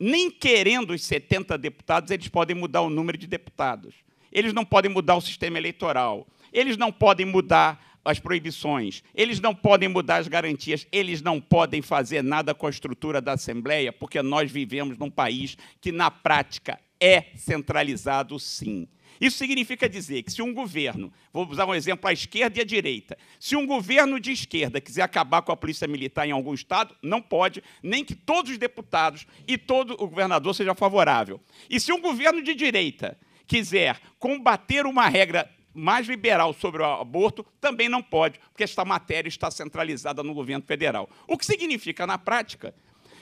Nem querendo os 70 deputados, eles podem mudar o número de deputados. Eles não podem mudar o sistema eleitoral. Eles não podem mudar as proibições, eles não podem mudar as garantias, eles não podem fazer nada com a estrutura da Assembleia, porque nós vivemos num país que, na prática, é centralizado, sim. Isso significa dizer que se um governo, vou usar um exemplo à esquerda e à direita, se um governo de esquerda quiser acabar com a polícia militar em algum estado, não pode, nem que todos os deputados e todo o governador seja favorável. E se um governo de direita quiser combater uma regra mais liberal sobre o aborto, também não pode, porque esta matéria está centralizada no governo federal. O que significa, na prática,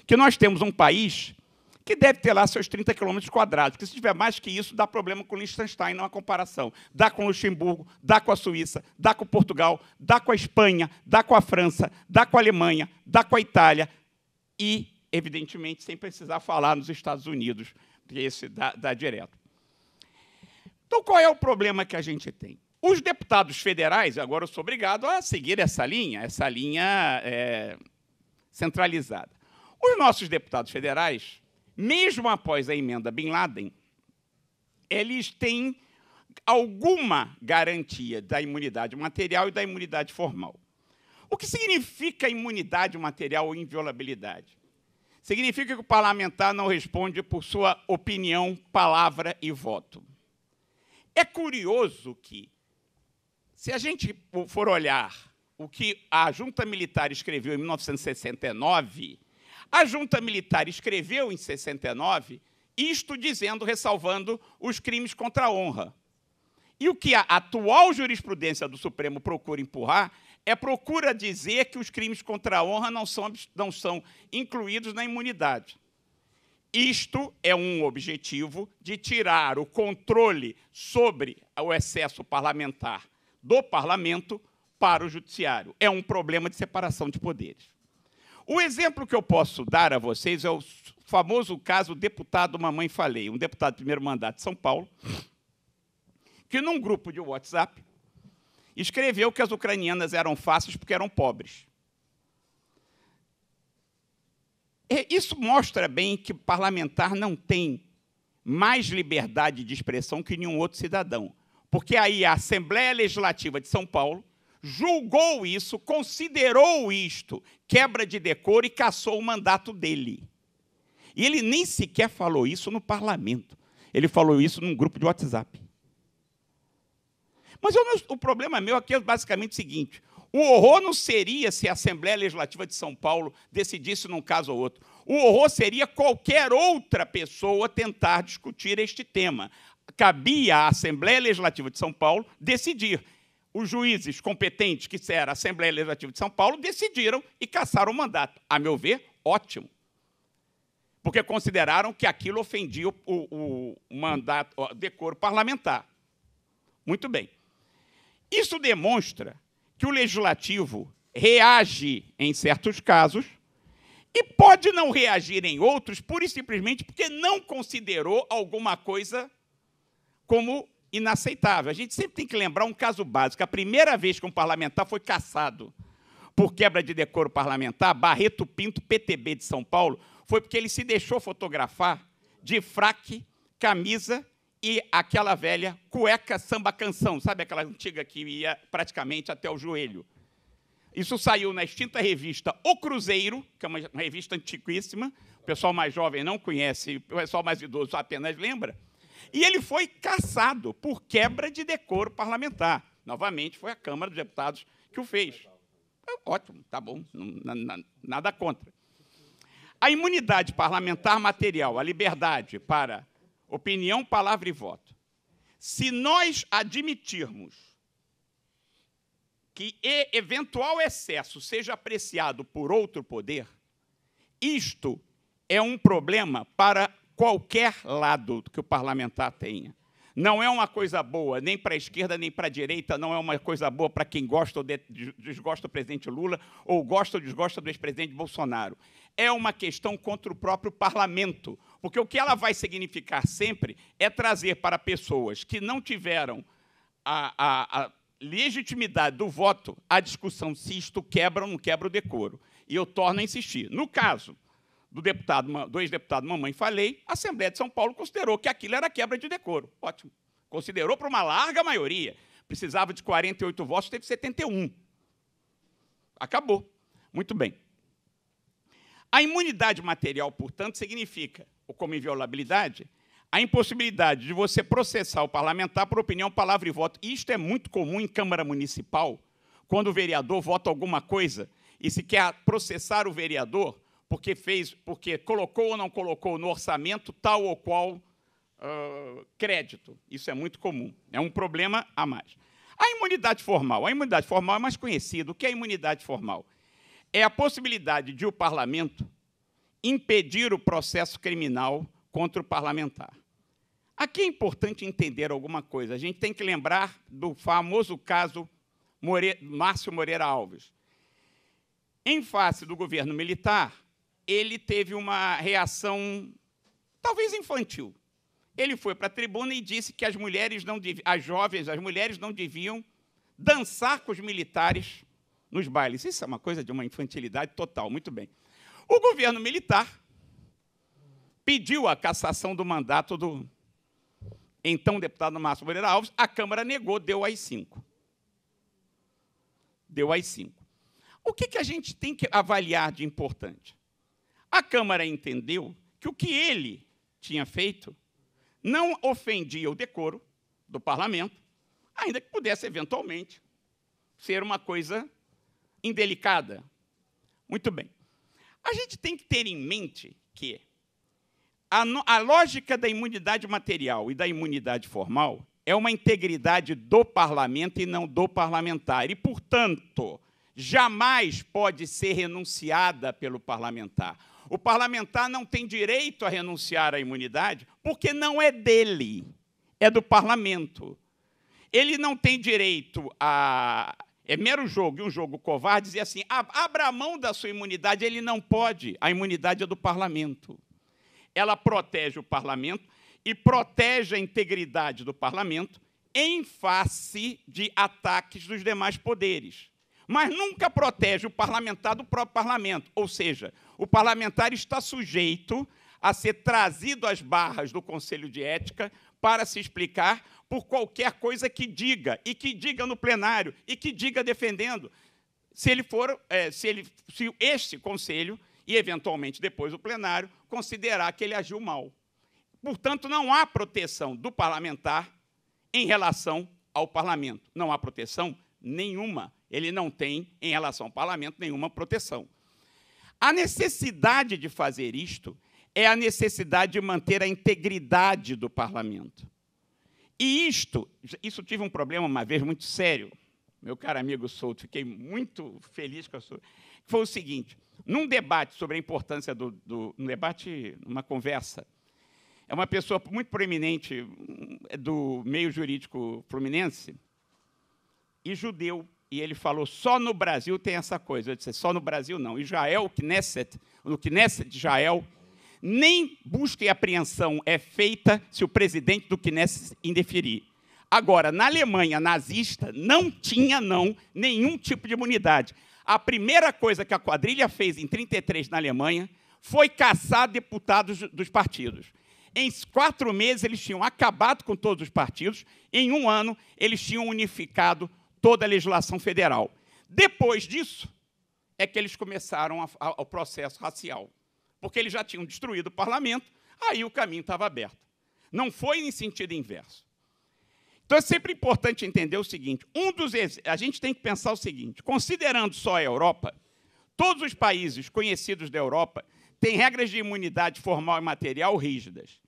que nós temos um país que deve ter lá seus 30 quilômetros quadrados, porque se tiver mais que isso, dá problema com Liechtenstein, não há comparação. Dá com Luxemburgo, dá com a Suíça, dá com Portugal, dá com a Espanha, dá com a França, dá com a Alemanha, dá com a Itália e, evidentemente, sem precisar falar nos Estados Unidos, porque esse dá, dá direto. Então, qual é o problema que a gente tem? Os deputados federais, agora eu sou obrigado a seguir essa linha, essa linha é, centralizada. Os nossos deputados federais, mesmo após a emenda Bin Laden, eles têm alguma garantia da imunidade material e da imunidade formal. O que significa imunidade material ou inviolabilidade? Significa que o parlamentar não responde por sua opinião, palavra e voto. É curioso que, se a gente for olhar o que a junta militar escreveu em 1969, a junta militar escreveu em 69 isto dizendo, ressalvando os crimes contra a honra. E o que a atual jurisprudência do Supremo procura empurrar é procura dizer que os crimes contra a honra não são, não são incluídos na imunidade. Isto é um objetivo de tirar o controle sobre o excesso parlamentar do parlamento para o judiciário. É um problema de separação de poderes. O exemplo que eu posso dar a vocês é o famoso caso deputado Mamãe Falei, um deputado de primeiro mandato de São Paulo, que num grupo de WhatsApp escreveu que as ucranianas eram fáceis porque eram pobres. Isso mostra bem que o parlamentar não tem mais liberdade de expressão que nenhum outro cidadão. Porque aí a Assembleia Legislativa de São Paulo julgou isso, considerou isto quebra de decoro e cassou o mandato dele. E ele nem sequer falou isso no parlamento. Ele falou isso num grupo de WhatsApp. Mas eu, o problema meu aqui é basicamente o seguinte: o horror não seria se a Assembleia Legislativa de São Paulo decidisse num caso ou outro. O horror seria qualquer outra pessoa tentar discutir este tema. Cabia à Assembleia Legislativa de São Paulo decidir. Os juízes competentes, que era a Assembleia Legislativa de São Paulo, decidiram e caçaram o mandato. A meu ver, ótimo. Porque consideraram que aquilo ofendia o, o, o mandato, o decoro parlamentar. Muito bem. Isso demonstra que o legislativo reage em certos casos e pode não reagir em outros, pura e simplesmente porque não considerou alguma coisa como inaceitável. A gente sempre tem que lembrar um caso básico. A primeira vez que um parlamentar foi caçado por quebra de decoro parlamentar, Barreto Pinto, PTB de São Paulo, foi porque ele se deixou fotografar de fraque, camisa e aquela velha cueca samba canção, sabe aquela antiga que ia praticamente até o joelho. Isso saiu na extinta revista O Cruzeiro, que é uma revista antiquíssima, o pessoal mais jovem não conhece, o pessoal mais idoso apenas lembra. E ele foi caçado por quebra de decoro parlamentar. Novamente, foi a Câmara dos Deputados que o fez. Ótimo, tá bom, nada contra. A imunidade parlamentar material, a liberdade para opinião, palavra e voto. Se nós admitirmos que eventual excesso seja apreciado por outro poder, isto é um problema para qualquer lado que o parlamentar tenha. Não é uma coisa boa nem para a esquerda nem para a direita, não é uma coisa boa para quem gosta ou desgosta do presidente Lula ou gosta ou desgosta do ex-presidente Bolsonaro. É uma questão contra o próprio parlamento, porque o que ela vai significar sempre é trazer para pessoas que não tiveram a, a, a legitimidade do voto a discussão se isto quebra ou não quebra o decoro. E eu torno a insistir. No caso do deputado, do ex-deputado Mamãe Falei, a Assembleia de São Paulo considerou que aquilo era quebra de decoro. Ótimo. Considerou para uma larga maioria. Precisava de 48 votos, teve 71. Acabou. Muito bem. A imunidade material, portanto, significa, ou como inviolabilidade, a impossibilidade de você processar o parlamentar por opinião, palavra e voto. Isto é muito comum em Câmara Municipal, quando o vereador vota alguma coisa e se quer processar o vereador, porque fez, porque colocou ou não colocou no orçamento tal ou qual uh, crédito. Isso é muito comum. É um problema a mais. A imunidade formal. A imunidade formal é mais conhecida. O que é imunidade formal? É a possibilidade de o parlamento impedir o processo criminal contra o parlamentar. Aqui é importante entender alguma coisa. A gente tem que lembrar do famoso caso More... Márcio Moreira Alves. Em face do governo militar, ele teve uma reação talvez infantil. Ele foi para a tribuna e disse que as mulheres não deviam, as jovens, as mulheres não deviam dançar com os militares nos bailes. Isso é uma coisa de uma infantilidade total, muito bem. O governo militar pediu a cassação do mandato do então deputado Márcio Moreira Alves, a Câmara negou, deu as cinco. Deu as cinco. O que, que a gente tem que avaliar de importante? A Câmara entendeu que o que ele tinha feito não ofendia o decoro do parlamento, ainda que pudesse eventualmente ser uma coisa indelicada. Muito bem. A gente tem que ter em mente que a, a lógica da imunidade material e da imunidade formal é uma integridade do parlamento e não do parlamentar. E, portanto, jamais pode ser renunciada pelo parlamentar. O parlamentar não tem direito a renunciar à imunidade porque não é dele, é do parlamento. Ele não tem direito a. É mero jogo, e um jogo covarde, dizer assim: abra a mão da sua imunidade, ele não pode, a imunidade é do parlamento. Ela protege o parlamento e protege a integridade do parlamento em face de ataques dos demais poderes mas nunca protege o parlamentar do próprio parlamento. Ou seja, o parlamentar está sujeito a ser trazido às barras do Conselho de Ética para se explicar por qualquer coisa que diga, e que diga no plenário, e que diga defendendo. Se ele for, é, se, ele, se este conselho, e eventualmente depois o plenário, considerar que ele agiu mal. Portanto, não há proteção do parlamentar em relação ao parlamento. Não há proteção nenhuma ele não tem, em relação ao parlamento, nenhuma proteção. A necessidade de fazer isto é a necessidade de manter a integridade do parlamento. E isto, isso tive um problema uma vez muito sério, meu caro amigo Souto, fiquei muito feliz com a sua. Foi o seguinte: num debate sobre a importância do, do um debate, uma conversa, é uma pessoa muito proeminente do meio jurídico fluminense e judeu e ele falou: só no Brasil tem essa coisa. Eu disse: só no Brasil não. Israel, o Knesset, no Knesset de Israel, nem busca e apreensão é feita se o presidente do Knesset indeferir. Agora, na Alemanha nazista, não tinha, não, nenhum tipo de imunidade. A primeira coisa que a quadrilha fez em 33 na Alemanha foi caçar deputados dos partidos. Em quatro meses, eles tinham acabado com todos os partidos. Em um ano, eles tinham unificado toda a legislação federal. Depois disso, é que eles começaram a, a, o processo racial. Porque eles já tinham destruído o parlamento, aí o caminho estava aberto. Não foi em sentido inverso. Então é sempre importante entender o seguinte: um dos a gente tem que pensar o seguinte, considerando só a Europa, todos os países conhecidos da Europa têm regras de imunidade formal e material rígidas.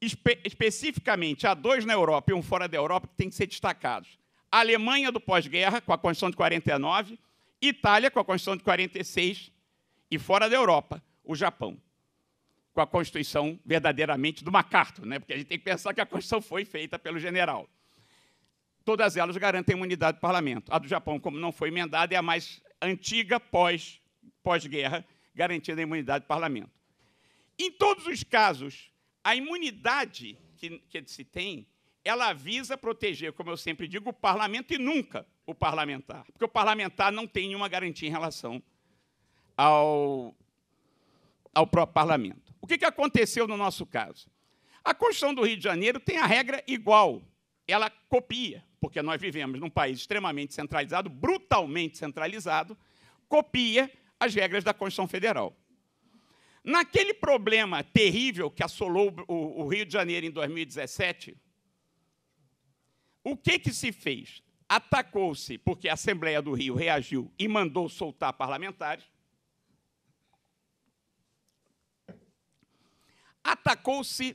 Espe especificamente, há dois na Europa e um fora da Europa que têm que ser destacados. A Alemanha do pós-guerra, com a Constituição de 49, Itália, com a Constituição de 46, e fora da Europa, o Japão, com a Constituição verdadeiramente do MacArthur, né? porque a gente tem que pensar que a Constituição foi feita pelo general. Todas elas garantem imunidade do parlamento. A do Japão, como não foi emendada, é a mais antiga pós, pós-guerra, garantida a imunidade do parlamento. Em todos os casos, a imunidade que, que se tem, ela visa proteger, como eu sempre digo, o parlamento e nunca o parlamentar. Porque o parlamentar não tem nenhuma garantia em relação ao, ao próprio parlamento. O que, que aconteceu no nosso caso? A Constituição do Rio de Janeiro tem a regra igual. Ela copia, porque nós vivemos num país extremamente centralizado, brutalmente centralizado, copia as regras da Constituição Federal. Naquele problema terrível que assolou o, Rio de Janeiro em 2017, o que, que se fez? Atacou-se, porque a Assembleia do Rio reagiu e mandou soltar parlamentares. Atacou-se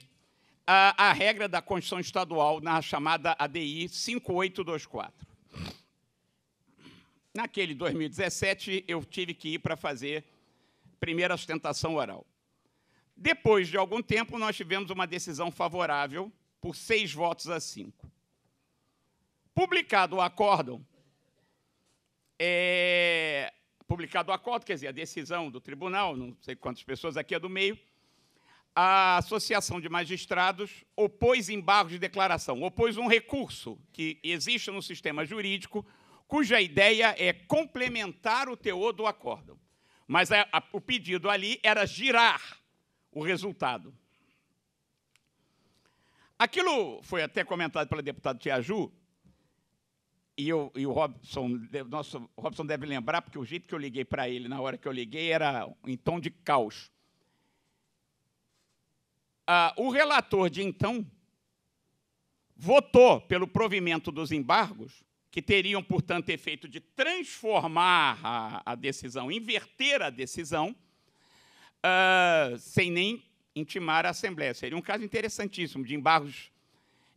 a, a regra da Constituição Estadual na chamada ADI 5824. Naquele 2017, eu tive que ir para fazer primeira sustentação oral. Depois de algum tempo, nós tivemos uma decisão favorável por seis votos a cinco. Publicado o acórdão, é, publicado o acordo, quer dizer, a decisão do tribunal, não sei quantas pessoas aqui é do meio, a Associação de Magistrados opôs embargo de declaração, opôs um recurso que existe no sistema jurídico, cuja ideia é complementar o teor do acórdão. Mas a, a, o pedido ali era girar o resultado. Aquilo foi até comentado pela deputada Tiaju, e, eu, e o Robson, nosso Robson deve lembrar, porque o jeito que eu liguei para ele na hora que eu liguei era em tom de caos. Ah, o relator de então votou pelo provimento dos embargos que teriam, portanto, efeito de transformar a, a decisão, inverter a decisão, uh, sem nem intimar a Assembleia. Seria um caso interessantíssimo de embargos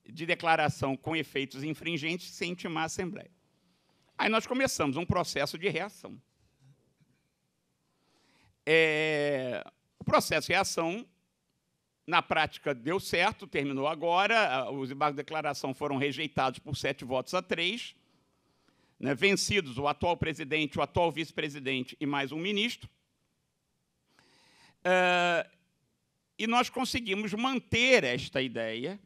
de declaração com efeitos infringentes sem intimar a Assembleia. Aí nós começamos um processo de reação. É, o processo de reação, na prática, deu certo, terminou agora. Os embargos de declaração foram rejeitados por sete votos a três né, vencidos o atual presidente, o atual vice-presidente e mais um ministro. Uh, e nós conseguimos manter esta ideia.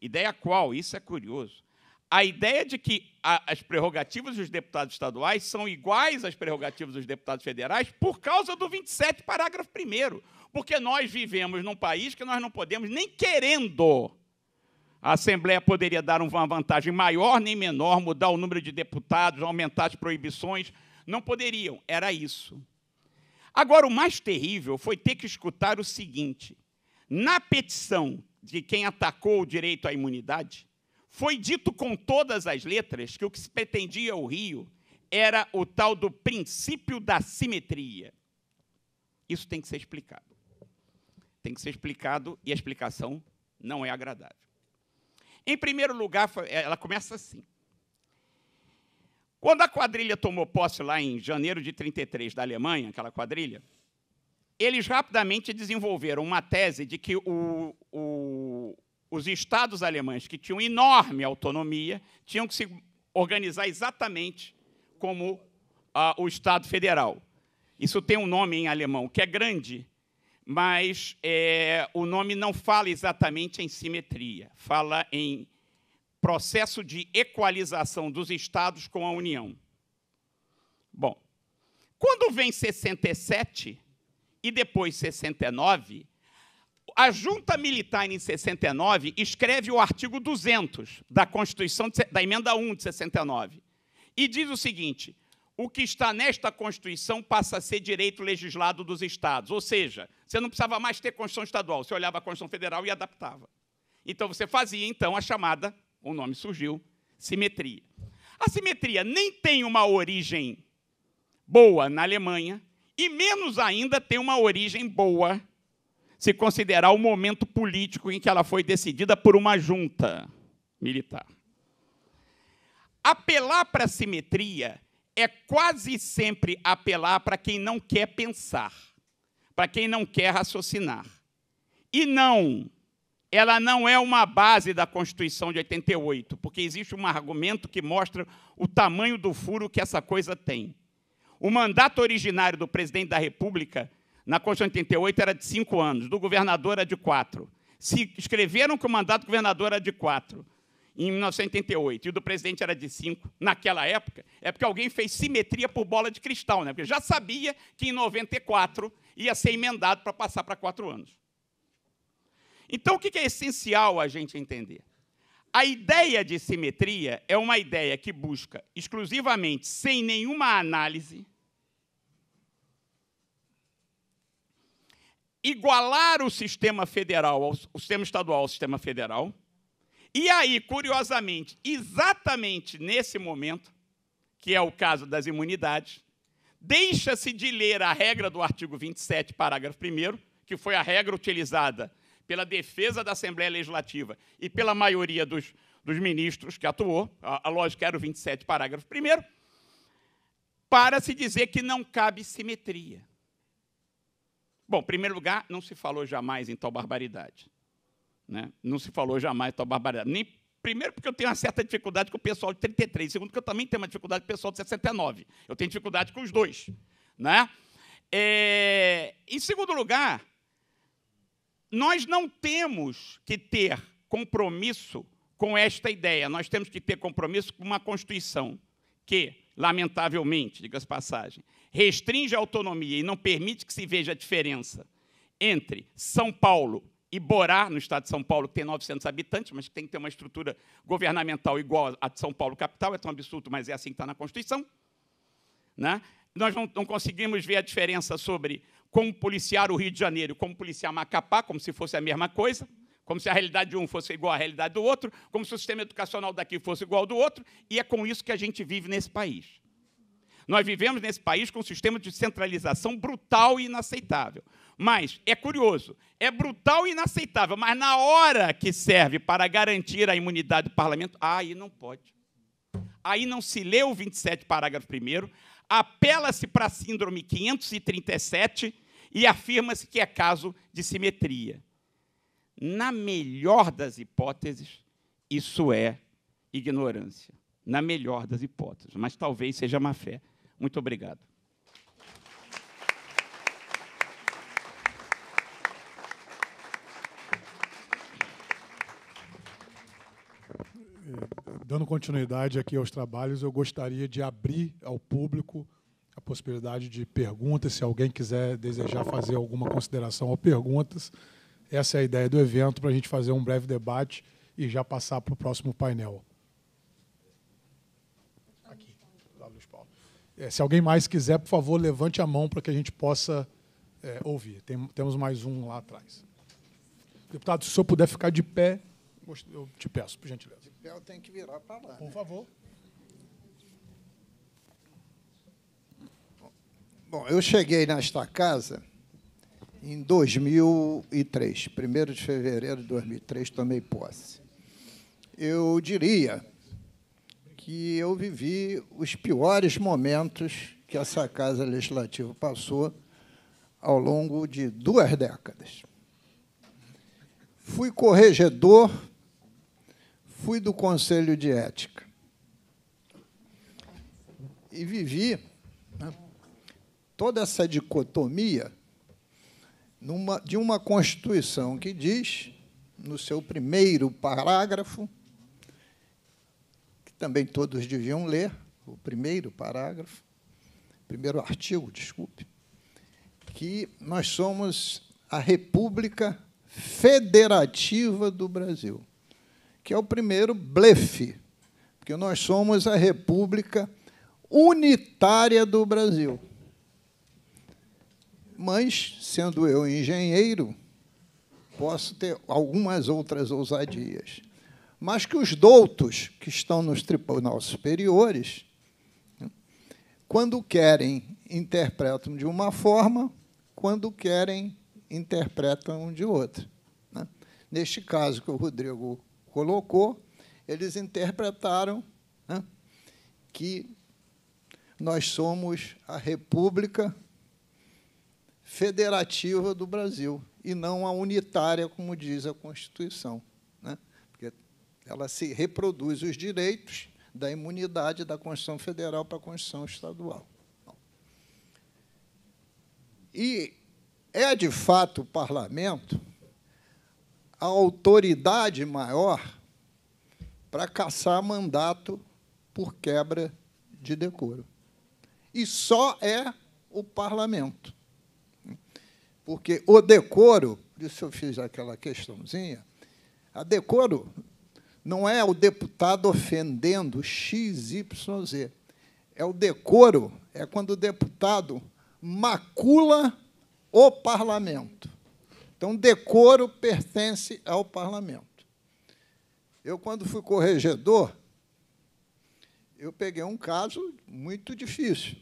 Ideia qual? Isso é curioso. A ideia de que a, as prerrogativas dos deputados estaduais são iguais às prerrogativas dos deputados federais por causa do 27, parágrafo 1. Porque nós vivemos num país que nós não podemos, nem querendo, a Assembleia poderia dar uma vantagem maior nem menor, mudar o número de deputados, aumentar as proibições. Não poderiam, era isso. Agora, o mais terrível foi ter que escutar o seguinte: na petição de quem atacou o direito à imunidade, foi dito com todas as letras que o que se pretendia ao Rio era o tal do princípio da simetria. Isso tem que ser explicado. Tem que ser explicado e a explicação não é agradável. Em primeiro lugar, ela começa assim. Quando a quadrilha tomou posse lá em janeiro de 33 da Alemanha, aquela quadrilha, eles rapidamente desenvolveram uma tese de que o, o, os estados alemães, que tinham enorme autonomia, tinham que se organizar exatamente como ah, o Estado federal. Isso tem um nome em alemão, que é grande, mas é, o nome não fala exatamente em simetria, fala em processo de equalização dos estados com a União. Bom, quando vem 67 e depois 69, a junta militar em 69 escreve o artigo 200 da Constituição da emenda 1 de 69 e diz o seguinte: o que está nesta Constituição passa a ser direito legislado dos estados, ou seja, você não precisava mais ter Constituição estadual, você olhava a Constituição Federal e adaptava. Então você fazia então a chamada, o nome surgiu, simetria. A simetria nem tem uma origem boa na Alemanha e menos ainda tem uma origem boa se considerar o momento político em que ela foi decidida por uma junta militar. Apelar para a simetria é quase sempre apelar para quem não quer pensar, para quem não quer raciocinar. E não, ela não é uma base da Constituição de 88, porque existe um argumento que mostra o tamanho do furo que essa coisa tem. O mandato originário do presidente da República na Constituição de 88 era de cinco anos, do governador era de quatro. Se escreveram que o mandato do governador era de quatro em 1988 e o do presidente era de cinco naquela época, é porque alguém fez simetria por bola de cristal, né? porque já sabia que em 94 ia ser emendado para passar para quatro anos. Então, o que é essencial a gente entender? A ideia de simetria é uma ideia que busca exclusivamente, sem nenhuma análise, igualar o sistema federal, ao, o sistema estadual ao sistema federal. E aí, curiosamente, exatamente nesse momento, que é o caso das imunidades, deixa-se de ler a regra do artigo 27, parágrafo 1, que foi a regra utilizada pela defesa da Assembleia Legislativa e pela maioria dos, dos ministros que atuou, a, a lógica era o 27, parágrafo 1, para se dizer que não cabe simetria. Bom, em primeiro lugar, não se falou jamais em tal barbaridade. Né? Não se falou jamais tal barbaridade. Nem, primeiro, porque eu tenho uma certa dificuldade com o pessoal de 33. Segundo, porque eu também tenho uma dificuldade com o pessoal de 69. Eu tenho dificuldade com os dois. Né? É, em segundo lugar, nós não temos que ter compromisso com esta ideia. Nós temos que ter compromisso com uma Constituição que, lamentavelmente, diga-se passagem, restringe a autonomia e não permite que se veja a diferença entre São Paulo e Borá, no estado de São Paulo, que tem 900 habitantes, mas que tem que ter uma estrutura governamental igual à de São Paulo capital, é tão absurdo, mas é assim que está na Constituição. Né? Nós não, não conseguimos ver a diferença sobre como policiar o Rio de Janeiro, como policiar Macapá, como se fosse a mesma coisa, como se a realidade de um fosse igual à realidade do outro, como se o sistema educacional daqui fosse igual ao do outro, e é com isso que a gente vive nesse país. Nós vivemos nesse país com um sistema de centralização brutal e inaceitável. Mas é curioso, é brutal e inaceitável, mas na hora que serve para garantir a imunidade do parlamento, aí não pode. Aí não se lê o 27, parágrafo 1, apela-se para a síndrome 537 e afirma-se que é caso de simetria. Na melhor das hipóteses, isso é ignorância. Na melhor das hipóteses, mas talvez seja má fé. Muito obrigado. Dando continuidade aqui aos trabalhos, eu gostaria de abrir ao público a possibilidade de perguntas, se alguém quiser desejar fazer alguma consideração ou perguntas. Essa é a ideia do evento, para a gente fazer um breve debate e já passar para o próximo painel. É, se alguém mais quiser, por favor, levante a mão para que a gente possa é, ouvir. Tem, temos mais um lá atrás. Deputado, se o senhor puder ficar de pé, eu te peço, por gentileza. De pé eu tenho que virar para lá. Por né? favor. Bom, eu cheguei nesta casa em 2003, 1 de fevereiro de 2003, tomei posse. Eu diria que eu vivi os piores momentos que essa Casa Legislativa passou ao longo de duas décadas. Fui corregedor, fui do Conselho de Ética. E vivi né, toda essa dicotomia numa, de uma Constituição que diz, no seu primeiro parágrafo, também todos deviam ler, o primeiro parágrafo, primeiro artigo, desculpe, que nós somos a República federativa do Brasil, que é o primeiro blefe, porque nós somos a república unitária do Brasil. Mas, sendo eu engenheiro, posso ter algumas outras ousadias. Mas que os doutos que estão nos tribunais superiores, quando querem, interpretam de uma forma, quando querem, interpretam de outra. Né? Neste caso que o Rodrigo colocou, eles interpretaram né, que nós somos a República Federativa do Brasil e não a unitária, como diz a Constituição. Ela se reproduz os direitos da imunidade da Constituição Federal para a Constituição Estadual. E é, de fato, o parlamento a autoridade maior para caçar mandato por quebra de decoro. E só é o parlamento. Porque o decoro, por isso eu fiz aquela questãozinha, a decoro não é o deputado ofendendo XYZ. É o decoro, é quando o deputado macula o parlamento. Então, decoro pertence ao parlamento. Eu, quando fui corregedor, eu peguei um caso muito difícil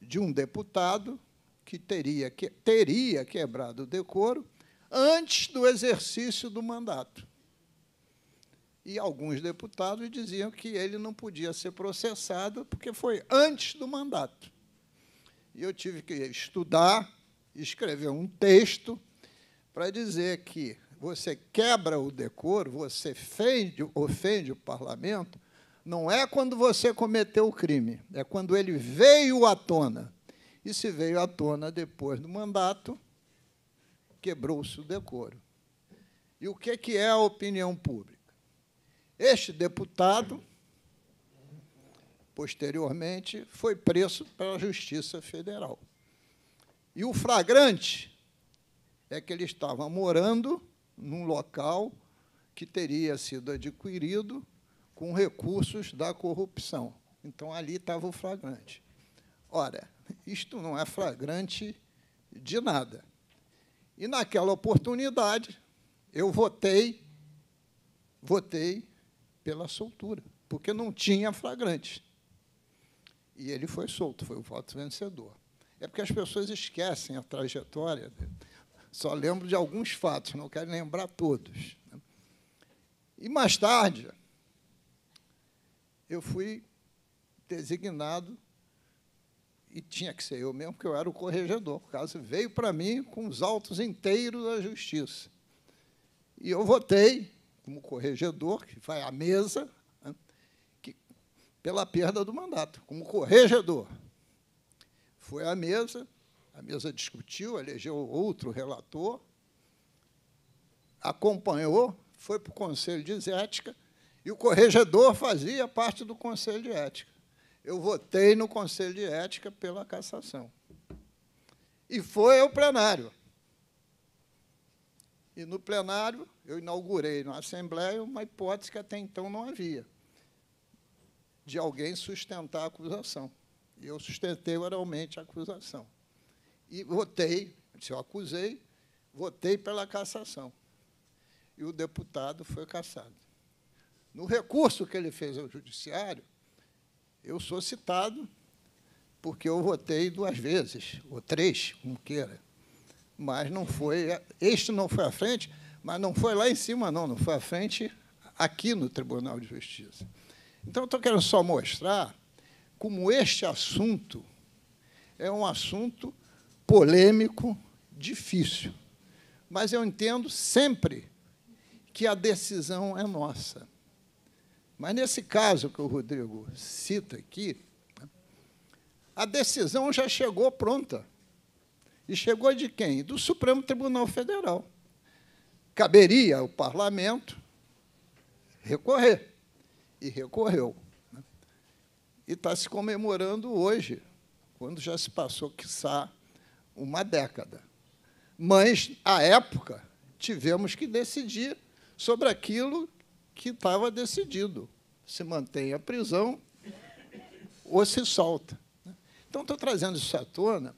de um deputado que teria, que teria quebrado o decoro antes do exercício do mandato. E alguns deputados diziam que ele não podia ser processado porque foi antes do mandato. E eu tive que estudar, escrever um texto para dizer que você quebra o decoro, você ofende, ofende o parlamento, não é quando você cometeu o crime, é quando ele veio à tona. E se veio à tona depois do mandato, quebrou-se o decoro. E o que é a opinião pública? Este deputado, posteriormente, foi preso pela Justiça Federal. E o flagrante é que ele estava morando num local que teria sido adquirido com recursos da corrupção. Então, ali estava o flagrante. Ora, isto não é flagrante de nada. E, naquela oportunidade, eu votei, votei pela soltura, porque não tinha flagrante. E ele foi solto, foi o voto vencedor. É porque as pessoas esquecem a trajetória dele. Só lembro de alguns fatos, não quero lembrar todos. E mais tarde, eu fui designado, e tinha que ser eu mesmo, porque eu era o corregedor. O caso veio para mim com os autos inteiros da justiça. E eu votei como corregedor, que vai à mesa, né, que, pela perda do mandato, como corregedor. Foi à mesa, a mesa discutiu, elegeu outro relator, acompanhou, foi para o Conselho de Ética, e o corregedor fazia parte do Conselho de Ética. Eu votei no Conselho de Ética pela cassação. E foi ao plenário. E no plenário, eu inaugurei na Assembleia uma hipótese que até então não havia, de alguém sustentar a acusação. E eu sustentei oralmente a acusação e votei, se eu acusei, votei pela cassação. E o deputado foi cassado. No recurso que ele fez ao judiciário, eu sou citado porque eu votei duas vezes, ou três, como queira. Mas não foi, este não foi à frente, mas não foi lá em cima, não, não foi à frente aqui no Tribunal de Justiça. Então, estou querendo só mostrar como este assunto é um assunto polêmico, difícil. Mas eu entendo sempre que a decisão é nossa. Mas nesse caso que o Rodrigo cita aqui, a decisão já chegou pronta. E chegou de quem? Do Supremo Tribunal Federal. Caberia ao parlamento recorrer. E recorreu. Né? E está se comemorando hoje, quando já se passou, quiçá, uma década. Mas, à época, tivemos que decidir sobre aquilo que estava decidido. Se mantém a prisão ou se solta. Então, estou trazendo isso à tona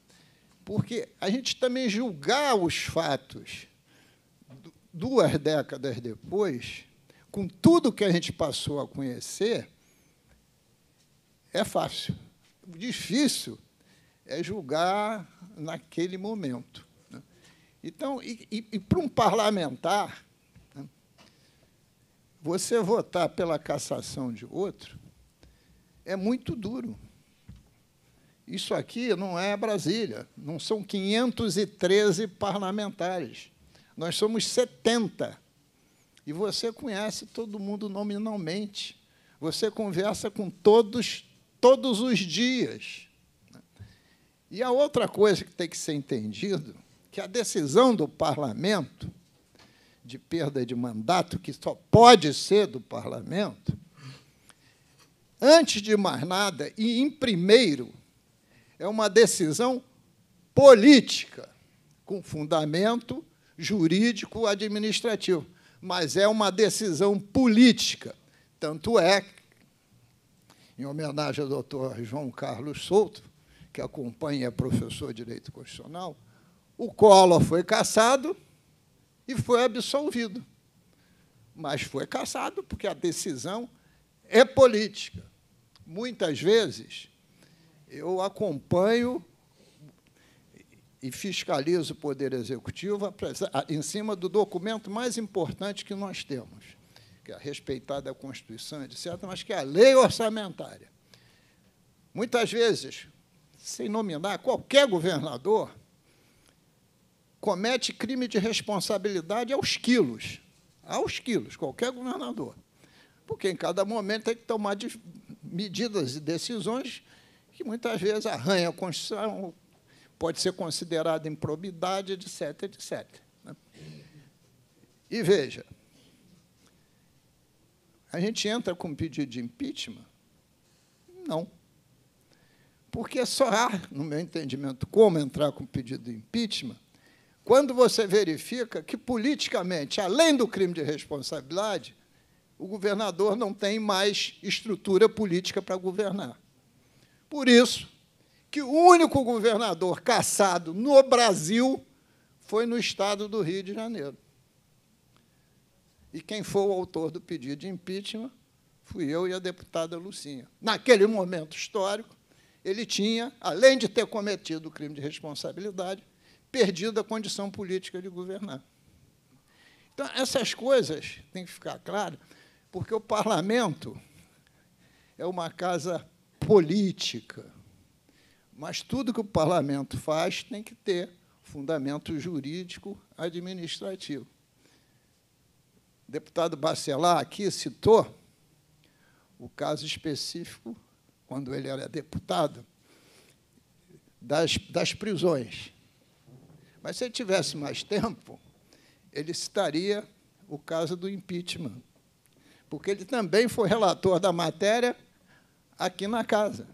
porque a gente também julgar os fatos duas décadas depois, com tudo que a gente passou a conhecer, é fácil. O difícil é julgar naquele momento. Né? Então, e, e, e para um parlamentar, né, você votar pela cassação de outro é muito duro. Isso aqui não é Brasília, não são 513 parlamentares. Nós somos 70. E você conhece todo mundo nominalmente. Você conversa com todos todos os dias. E a outra coisa que tem que ser entendido, que a decisão do parlamento de perda de mandato, que só pode ser do parlamento, antes de mais nada e em primeiro, é uma decisão política, com fundamento jurídico administrativo, mas é uma decisão política. Tanto é, em homenagem ao doutor João Carlos Souto, que acompanha é professor de Direito Constitucional, o Collor foi cassado e foi absolvido. Mas foi cassado porque a decisão é política. Muitas vezes, eu acompanho e fiscalizo o Poder Executivo em cima do documento mais importante que nós temos, que é respeitada a Constituição, etc., mas que é a lei orçamentária. Muitas vezes, sem nominar qualquer governador, comete crime de responsabilidade aos quilos, aos quilos, qualquer governador. Porque em cada momento tem que tomar medidas e decisões que muitas vezes arranham a Constituição, pode ser considerada improbidade, etc, etc. Né? E veja, a gente entra com pedido de impeachment? Não. Porque só há, no meu entendimento, como entrar com pedido de impeachment quando você verifica que, politicamente, além do crime de responsabilidade, o governador não tem mais estrutura política para governar. Por isso que o único governador caçado no Brasil foi no estado do Rio de Janeiro. E quem foi o autor do pedido de impeachment fui eu e a deputada Lucinha. Naquele momento histórico, ele tinha, além de ter cometido o crime de responsabilidade, perdido a condição política de governar. Então, essas coisas têm que ficar claras, porque o parlamento é uma casa política. Mas tudo que o parlamento faz tem que ter fundamento jurídico administrativo. O deputado Bacelar aqui citou o caso específico, quando ele era deputado, das, das prisões. Mas se ele tivesse mais tempo, ele citaria o caso do impeachment, porque ele também foi relator da matéria aqui na casa.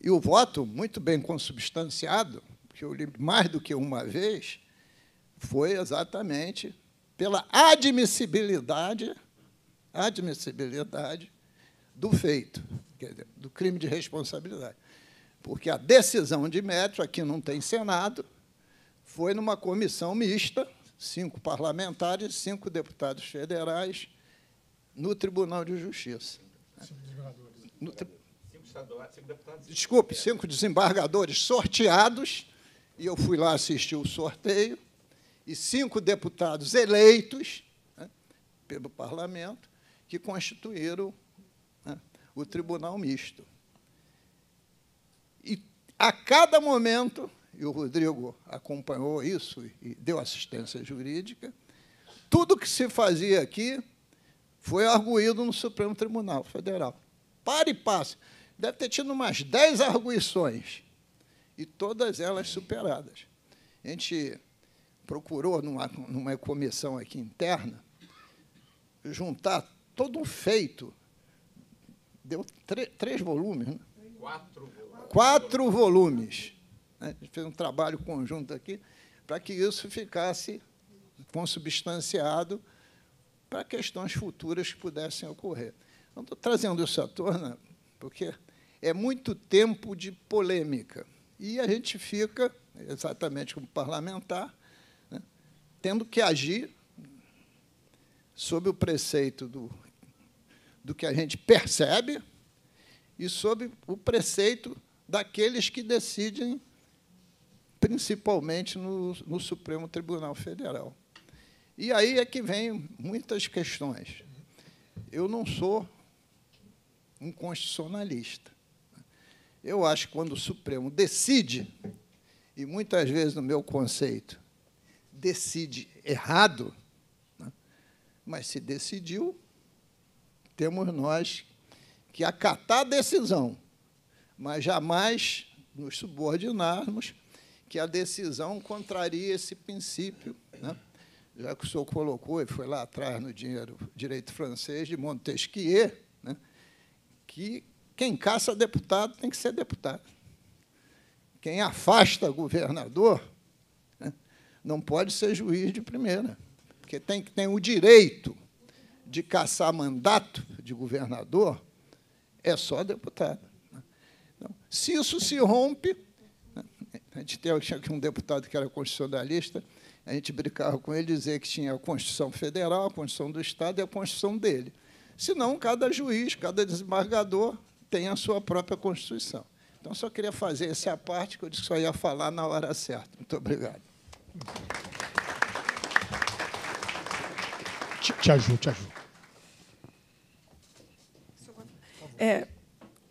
E o voto, muito bem consubstanciado, que eu li mais do que uma vez, foi exatamente pela admissibilidade, admissibilidade do feito, dizer, do crime de responsabilidade. Porque a decisão de mérito, aqui não tem Senado, foi numa comissão mista, cinco parlamentares, cinco deputados federais, no Tribunal de Justiça. No, Desculpe, cinco desembargadores sorteados, e eu fui lá assistir o sorteio, e cinco deputados eleitos né, pelo parlamento, que constituíram né, o tribunal misto. E a cada momento, e o Rodrigo acompanhou isso e deu assistência jurídica, tudo que se fazia aqui foi arguído no Supremo Tribunal Federal. Pare e passe. Deve ter tido umas dez arguições, e todas elas superadas. A gente procurou, numa, numa comissão aqui interna, juntar todo um feito. Deu três volumes. Né? Quatro volumes. Quatro volumes. Né? A gente fez um trabalho conjunto aqui para que isso ficasse consubstanciado para questões futuras que pudessem ocorrer. Então, estou trazendo isso à tona porque é muito tempo de polêmica. E a gente fica, exatamente como parlamentar, né, tendo que agir sob o preceito do, do que a gente percebe e sob o preceito daqueles que decidem, principalmente no, no Supremo Tribunal Federal. E aí é que vem muitas questões. Eu não sou um constitucionalista. Eu acho que quando o Supremo decide, e muitas vezes no meu conceito, decide errado, né? mas se decidiu, temos nós que acatar a decisão, mas jamais nos subordinarmos que a decisão contraria esse princípio né? já que o senhor colocou, e foi lá atrás no dinheiro, direito francês, de Montesquieu, né, que quem caça deputado tem que ser deputado. Quem afasta governador né, não pode ser juiz de primeira, porque tem, tem o direito de caçar mandato de governador, é só deputado. Né. Então, se isso se rompe, né, a gente tem aqui um deputado que era constitucionalista, a gente brincava com ele dizer que tinha a Constituição Federal, a Constituição do Estado e a Constituição dele. Senão, cada juiz, cada desembargador tem a sua própria Constituição. Então, só queria fazer essa parte que eu disse que só ia falar na hora certa. Muito obrigado. Te, te ajudo, te ajudo. É,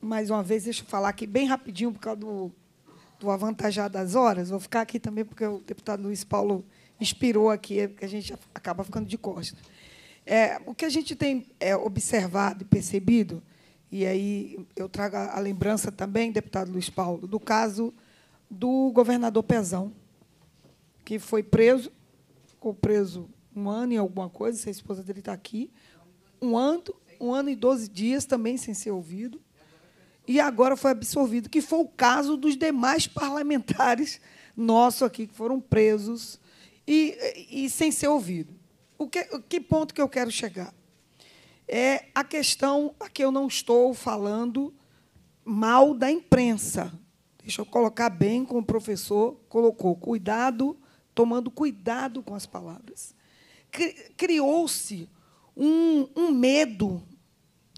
mais uma vez, deixa eu falar aqui bem rapidinho, por causa do, do avantajar das horas. Vou ficar aqui também, porque o deputado Luiz Paulo inspirou aqui, que a gente acaba ficando de costas. É, o que a gente tem é, observado e percebido, e aí eu trago a lembrança também, deputado Luiz Paulo, do caso do governador Pezão, que foi preso, ficou preso um ano e alguma coisa, se a esposa dele está aqui, um ano, um ano e doze dias também sem ser ouvido, e agora foi absorvido, que foi o caso dos demais parlamentares nossos aqui que foram presos e, e sem ser ouvido. O que, que ponto que eu quero chegar? É a questão a que eu não estou falando mal da imprensa. Deixa eu colocar bem como o professor colocou. Cuidado, tomando cuidado com as palavras. Criou-se um, um medo,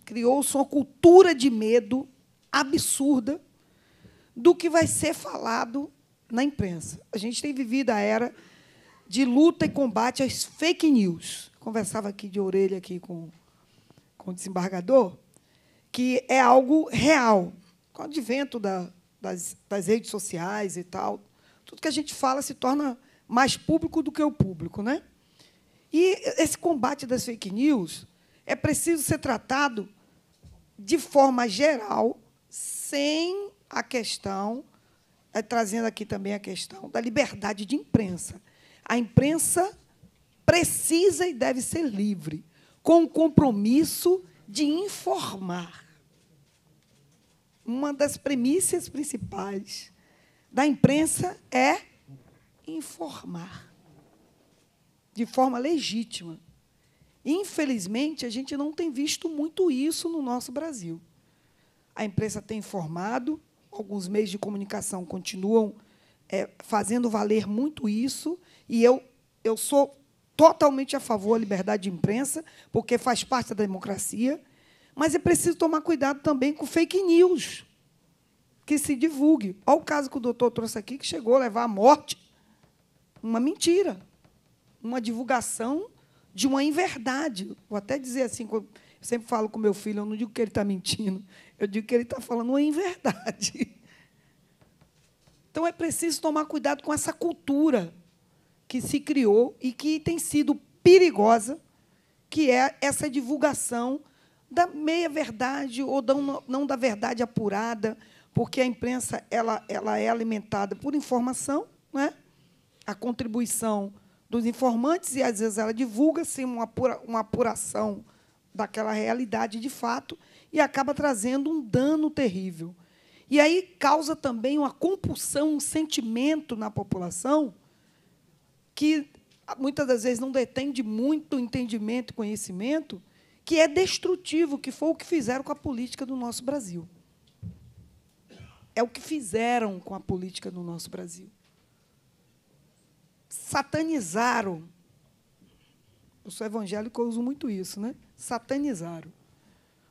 criou-se uma cultura de medo absurda do que vai ser falado na imprensa. A gente tem vivido a era de luta e combate às fake news. Conversava aqui de orelha aqui com, com o desembargador, que é algo real. Com o advento da, das, das redes sociais e tal, tudo que a gente fala se torna mais público do que o público. Né? E esse combate das fake news é preciso ser tratado de forma geral, sem a questão, é, trazendo aqui também a questão da liberdade de imprensa. A imprensa precisa e deve ser livre, com o compromisso de informar. Uma das premissas principais da imprensa é informar de forma legítima. Infelizmente, a gente não tem visto muito isso no nosso Brasil. A imprensa tem informado, alguns meios de comunicação continuam é, fazendo valer muito isso, e eu, eu sou totalmente a favor da liberdade de imprensa, porque faz parte da democracia, mas é preciso tomar cuidado também com fake news que se divulgue. Olha o caso que o doutor trouxe aqui, que chegou a levar à morte. Uma mentira. Uma divulgação de uma inverdade. Vou até dizer assim, eu sempre falo com meu filho, eu não digo que ele está mentindo, eu digo que ele está falando uma inverdade. Então é preciso tomar cuidado com essa cultura que se criou e que tem sido perigosa, que é essa divulgação da meia-verdade ou não, da verdade apurada, porque a imprensa ela, ela é alimentada por informação, né? a contribuição dos informantes, e às vezes ela divulga sem uma, apura, uma apuração daquela realidade de fato, e acaba trazendo um dano terrível. E aí causa também uma compulsão, um sentimento na população que muitas das vezes não detém de muito entendimento e conhecimento, que é destrutivo, que foi o que fizeram com a política do nosso Brasil. É o que fizeram com a política do nosso Brasil. Satanizaram. Eu sou evangélico, eu uso muito isso, né? Satanizaram.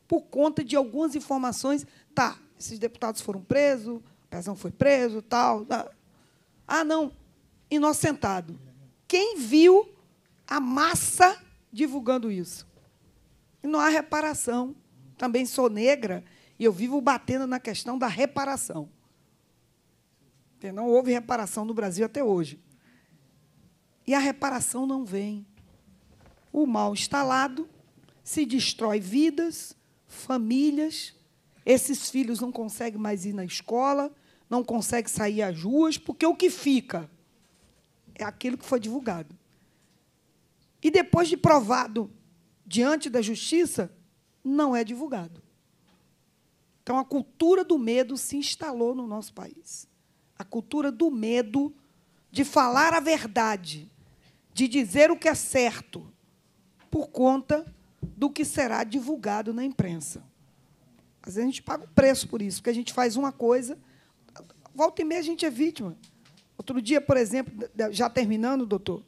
Por conta de algumas informações, tá, esses deputados foram presos, Pezão foi preso, tal. Ah, não, inocentado. Quem viu a massa divulgando isso? E não há reparação. Também sou negra e eu vivo batendo na questão da reparação. Não houve reparação no Brasil até hoje. E a reparação não vem. O mal instalado se destrói vidas, famílias. Esses filhos não conseguem mais ir na escola, não conseguem sair às ruas, porque o que fica é aquilo que foi divulgado. E depois de provado diante da justiça, não é divulgado. Então, a cultura do medo se instalou no nosso país. A cultura do medo de falar a verdade, de dizer o que é certo, por conta do que será divulgado na imprensa. Às vezes a gente paga o preço por isso, porque a gente faz uma coisa, volta e meia a gente é vítima. Outro dia, por exemplo, já terminando, doutor,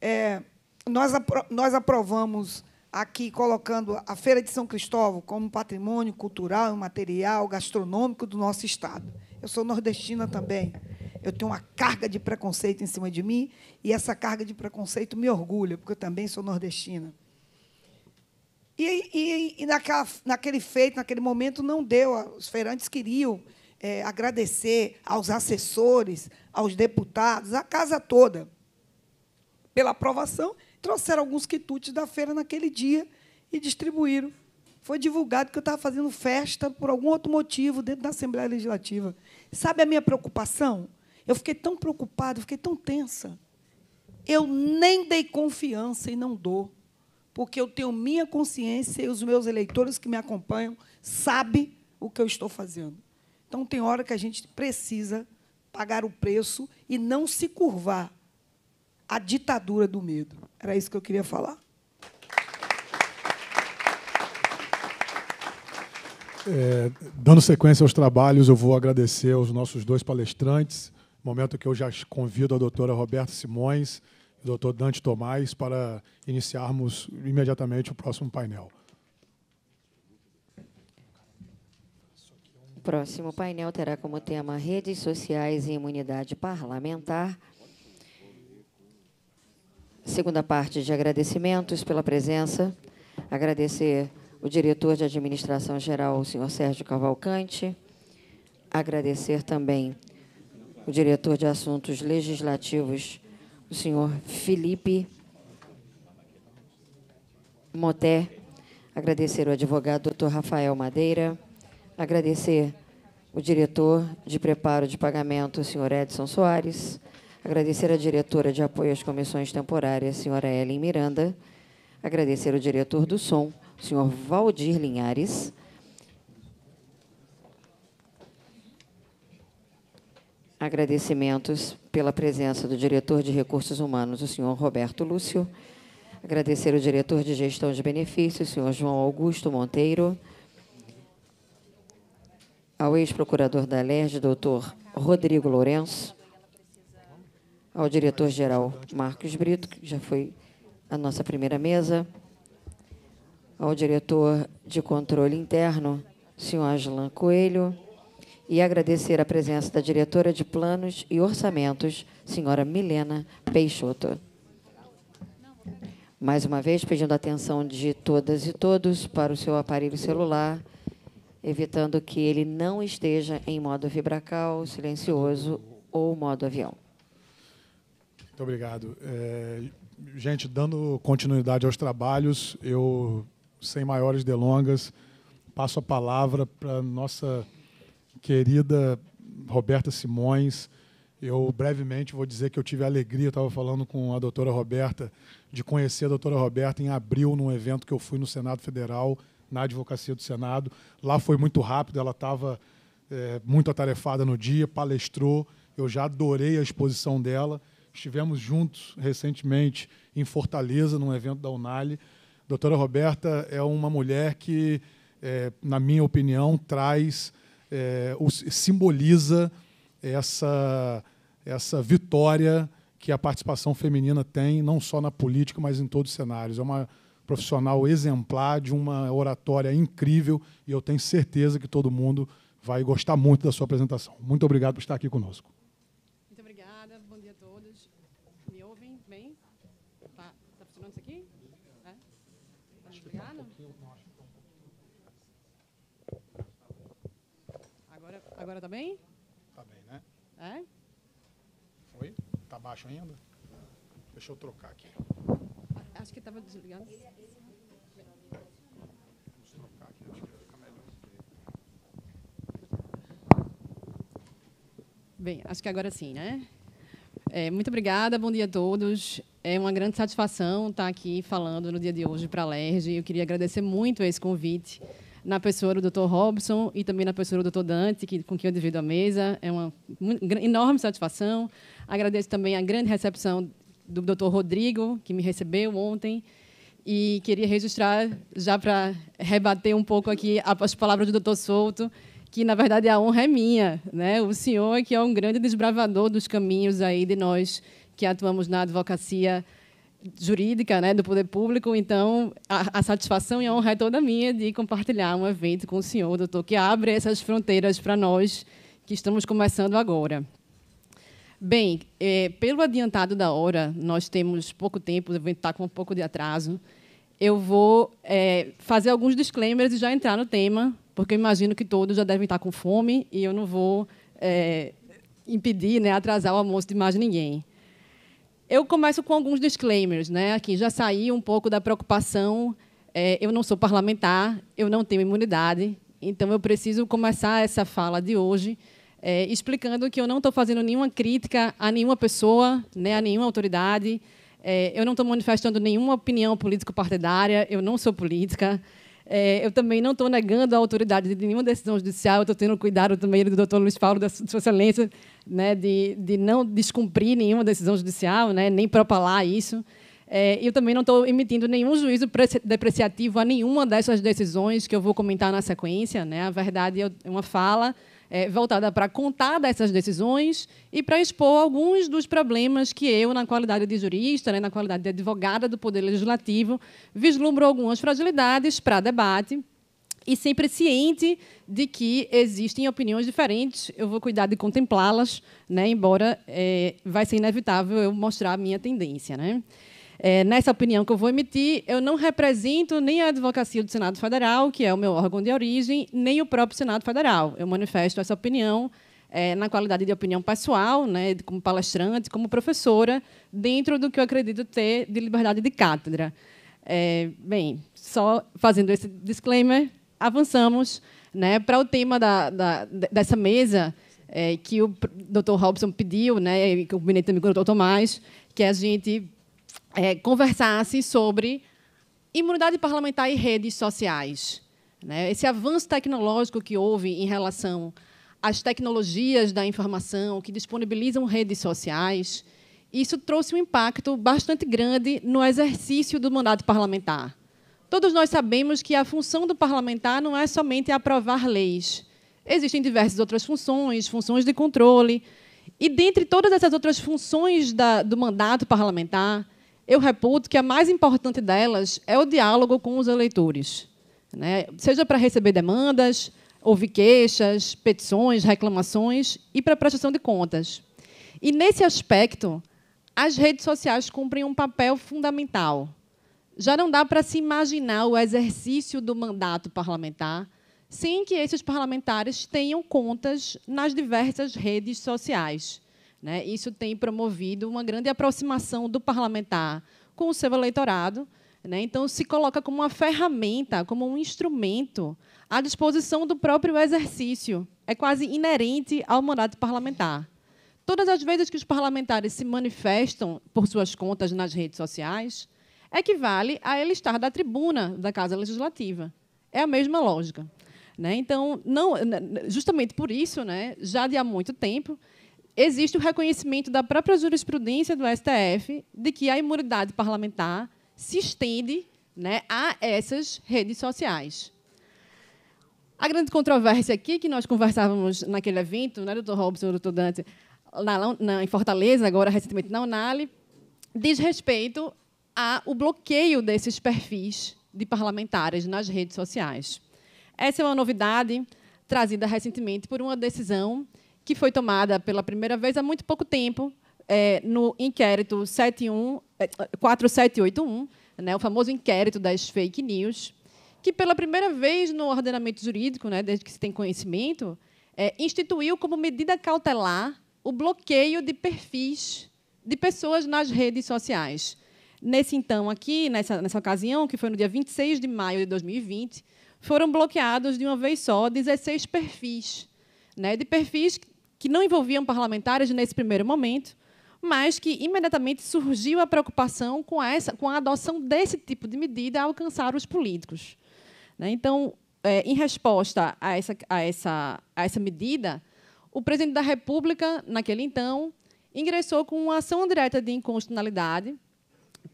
é, nós, nós aprovamos aqui colocando a Feira de São Cristóvão como patrimônio cultural material gastronômico do nosso Estado. Eu sou nordestina também. Eu tenho uma carga de preconceito em cima de mim e essa carga de preconceito me orgulha, porque eu também sou nordestina. E, e, e naquela, naquele feito, naquele momento, não deu. Os feirantes queriam é, agradecer aos assessores, aos deputados, a casa toda, pela aprovação trouxeram alguns quitutes da feira naquele dia e distribuíram. Foi divulgado que eu estava fazendo festa por algum outro motivo dentro da Assembleia Legislativa. Sabe a minha preocupação? Eu fiquei tão preocupada, fiquei tão tensa. Eu nem dei confiança e não dou, porque eu tenho minha consciência e os meus eleitores que me acompanham sabem o que eu estou fazendo. Então, tem hora que a gente precisa pagar o preço e não se curvar à ditadura do medo. Era isso que eu queria falar. É, dando sequência aos trabalhos, eu vou agradecer aos nossos dois palestrantes. Momento que eu já convido a doutora Roberta Simões e o doutor Dante Tomás para iniciarmos imediatamente o próximo painel. Próximo painel terá como tema redes sociais e imunidade parlamentar. Segunda parte de agradecimentos pela presença. Agradecer o diretor de administração geral, o senhor Sérgio Cavalcante. Agradecer também o diretor de assuntos legislativos, o senhor Felipe Moté. Agradecer o advogado doutor Rafael Madeira. Agradecer o diretor de preparo de pagamento, o senhor Edson Soares Agradecer a diretora de apoio às comissões temporárias, senhora Ellen Miranda. Agradecer o diretor do som, senhor Valdir Linhares. Agradecimentos pela presença do diretor de Recursos Humanos, o senhor Roberto Lúcio. Agradecer o diretor de Gestão de Benefícios, o senhor João Augusto Monteiro. Ao ex-procurador da LERJ, doutor Rodrigo Lourenço ao diretor-geral Marcos Brito, que já foi a nossa primeira mesa, ao diretor de controle interno, senhor Aslan Coelho, e agradecer a presença da diretora de planos e orçamentos, senhora Milena Peixoto. Mais uma vez, pedindo a atenção de todas e todos para o seu aparelho celular, evitando que ele não esteja em modo vibracal, silencioso ou modo avião. Muito obrigado. É, gente, dando continuidade aos trabalhos, eu, sem maiores delongas, passo a palavra para nossa querida Roberta Simões. Eu brevemente vou dizer que eu tive a alegria, estava falando com a doutora Roberta, de conhecer a doutora Roberta em abril, num evento que eu fui no Senado Federal, na Advocacia do Senado. Lá foi muito rápido, ela estava é, muito atarefada no dia, palestrou. Eu já adorei a exposição dela estivemos juntos recentemente em Fortaleza, num evento da Unali. Doutora Roberta é uma mulher que, é, na minha opinião, traz, é, simboliza essa, essa vitória que a participação feminina tem, não só na política, mas em todos os cenários. É uma profissional exemplar, de uma oratória incrível, e eu tenho certeza que todo mundo vai gostar muito da sua apresentação. Muito obrigado por estar aqui conosco. Muito obrigada, bom dia a todos. Me ouvem bem? Está tá funcionando isso aqui? É? Tá obrigada. Agora, agora está bem? Está bem, né? É? Foi? Está baixo ainda? Deixa eu trocar aqui. Acho que estava desligado. Bem, acho que agora sim, né? É, muito obrigada, bom dia a todos. É uma grande satisfação estar aqui falando no dia de hoje para a LERJ. Eu queria agradecer muito esse convite na pessoa do Dr. Robson e também na pessoa do Dr. Dante, que, com quem eu divido a mesa. É uma enorme satisfação. Agradeço também a grande recepção do Dr. Rodrigo, que me recebeu ontem. E queria registrar, já para rebater um pouco aqui as palavras do Dr. Souto, que na verdade a honra é minha, né? O senhor que é um grande desbravador dos caminhos aí de nós que atuamos na advocacia jurídica, né, do poder público. Então, a, a, satisfação e a honra é toda minha de compartilhar um evento com o senhor, doutor, que abre essas fronteiras para nós que estamos começando agora. Bem, é, pelo adiantado da hora, nós temos pouco tempo, o evento está com um pouco de atraso. Eu vou é, fazer alguns disclaimers e já entrar no tema, porque eu imagino que todos já devem estar com fome e eu não vou é, impedir, né, atrasar o almoço de mais ninguém. Eu começo com alguns disclaimers, né? Aqui já saí um pouco da preocupação. É, eu não sou parlamentar, eu não tenho imunidade, então eu preciso começar essa fala de hoje é, explicando que eu não estou fazendo nenhuma crítica a nenhuma pessoa, né, a nenhuma autoridade. É, eu não estou manifestando nenhuma opinião político-partidária. Eu não sou política. É, eu também não estou negando a autoridade de nenhuma decisão judicial, estou tendo cuidado também do doutor Luiz Paulo, da Sua Excelência, né, de, de não descumprir nenhuma decisão judicial, né, nem propalar isso. É, eu também não estou emitindo nenhum juízo depreciativo a nenhuma dessas decisões que eu vou comentar na sequência. Né? A verdade é uma fala é, voltada para contar dessas decisões e para expor alguns dos problemas que eu, na qualidade de jurista, né, na qualidade de advogada do Poder Legislativo, vislumbro algumas fragilidades para debate e sempre ciente de que existem opiniões diferentes. Eu vou cuidar de contemplá-las, né, embora é, vai ser inevitável eu mostrar a minha tendência. Né? É, nessa opinião que eu vou emitir, eu não represento nem a advocacia do Senado Federal, que é o meu órgão de origem, nem o próprio Senado Federal. Eu manifesto essa opinião é, na qualidade de opinião pessoal, né, como palestrante, como professora, dentro do que eu acredito ter de liberdade de cátedra. É, bem, só fazendo esse disclaimer, avançamos né, para o tema da, da, dessa mesa, é, que o Dr. Robson pediu, né, e que o gabinete também com o Dr. Tomás, que a gente é, conversasse sobre imunidade parlamentar e redes sociais. Né? Esse avanço tecnológico que houve em relação às tecnologias da informação que disponibilizam redes sociais, isso trouxe um impacto bastante grande no exercício do mandato parlamentar. Todos nós sabemos que a função do parlamentar não é somente aprovar leis. Existem diversas outras funções, funções de controle. E, dentre todas essas outras funções da, do mandato parlamentar, eu reputo que a mais importante delas é o diálogo com os eleitores, né? seja para receber demandas, ouvir queixas, petições, reclamações e para prestação de contas. E, nesse aspecto, as redes sociais cumprem um papel fundamental. Já não dá para se imaginar o exercício do mandato parlamentar sem que esses parlamentares tenham contas nas diversas redes sociais. Né? Isso tem promovido uma grande aproximação do parlamentar com o seu eleitorado. Né? Então, se coloca como uma ferramenta, como um instrumento à disposição do próprio exercício. É quase inerente ao mandato parlamentar. Todas as vezes que os parlamentares se manifestam por suas contas nas redes sociais, equivale a ele estar da tribuna da Casa Legislativa. É a mesma lógica. Né? Então, não, justamente por isso, né, já de há muito tempo, existe o reconhecimento da própria jurisprudência do STF de que a imunidade parlamentar se estende né, a essas redes sociais. A grande controvérsia aqui, que nós conversávamos naquele evento, né, doutor Robson, doutor Dante, na, na, em Fortaleza, agora recentemente na Unali, diz respeito ao bloqueio desses perfis de parlamentares nas redes sociais. Essa é uma novidade trazida recentemente por uma decisão que foi tomada pela primeira vez há muito pouco tempo, é, no inquérito 71, é, 4781, né, o famoso inquérito das fake news, que pela primeira vez no ordenamento jurídico, né, desde que se tem conhecimento, é, instituiu como medida cautelar o bloqueio de perfis de pessoas nas redes sociais. Nesse então aqui, nessa, nessa ocasião, que foi no dia 26 de maio de 2020, foram bloqueados de uma vez só 16 perfis, né, de perfis que não envolviam parlamentares nesse primeiro momento, mas que imediatamente surgiu a preocupação com, essa, com a adoção desse tipo de medida a alcançar os políticos. Né? Então, é, em resposta a essa, a, essa, a essa medida, o presidente da República, naquele então, ingressou com uma ação direta de inconstitucionalidade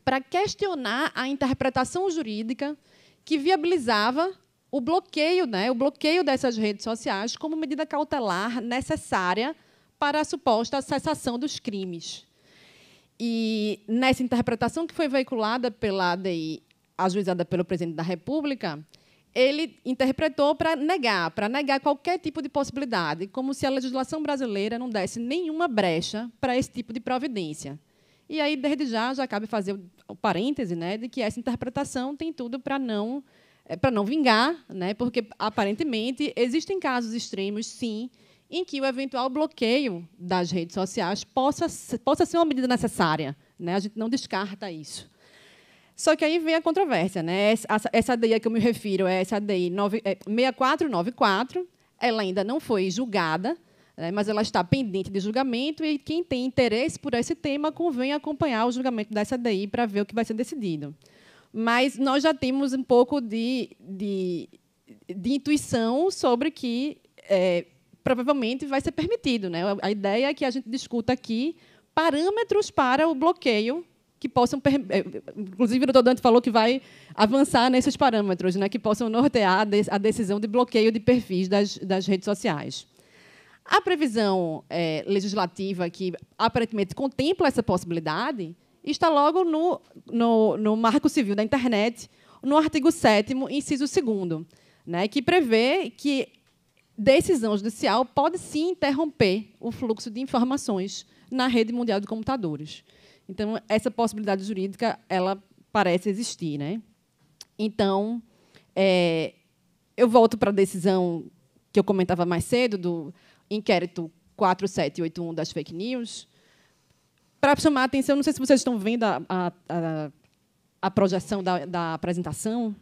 para questionar a interpretação jurídica que viabilizava o bloqueio, né, o bloqueio dessas redes sociais como medida cautelar necessária para a suposta cessação dos crimes. E nessa interpretação que foi veiculada pela ADI, ajuizada pelo presidente da República, ele interpretou para negar, para negar qualquer tipo de possibilidade, como se a legislação brasileira não desse nenhuma brecha para esse tipo de providência. E aí, desde já, já cabe fazer o parêntese né, de que essa interpretação tem tudo para não é, para não vingar, né? porque, aparentemente, existem casos extremos, sim, em que o eventual bloqueio das redes sociais possa, possa ser uma medida necessária. Né? A gente não descarta isso. Só que aí vem a controvérsia. Né? Essa, essa ADI a que eu me refiro é essa ADI 9, é, 6494. Ela ainda não foi julgada, né? mas ela está pendente de julgamento e quem tem interesse por esse tema convém acompanhar o julgamento dessa ADI para ver o que vai ser decidido mas nós já temos um pouco de, de, de intuição sobre que é, provavelmente vai ser permitido. Né? A ideia é que a gente discuta aqui parâmetros para o bloqueio que possam, é, inclusive o doutor Dante falou que vai avançar nesses parâmetros, né, que possam nortear a decisão de bloqueio de perfis das, das redes sociais. A previsão é, legislativa que aparentemente contempla essa possibilidade está logo no, no, no Marco Civil da Internet, no artigo 7 inciso 2 né, que prevê que decisão judicial pode sim interromper o fluxo de informações na rede mundial de computadores. Então, essa possibilidade jurídica ela parece existir. Né? Então, é, eu volto para a decisão que eu comentava mais cedo, do inquérito 4781 das fake news, para chamar a atenção, não sei se vocês estão vendo a, a, a, a projeção da, da apresentação,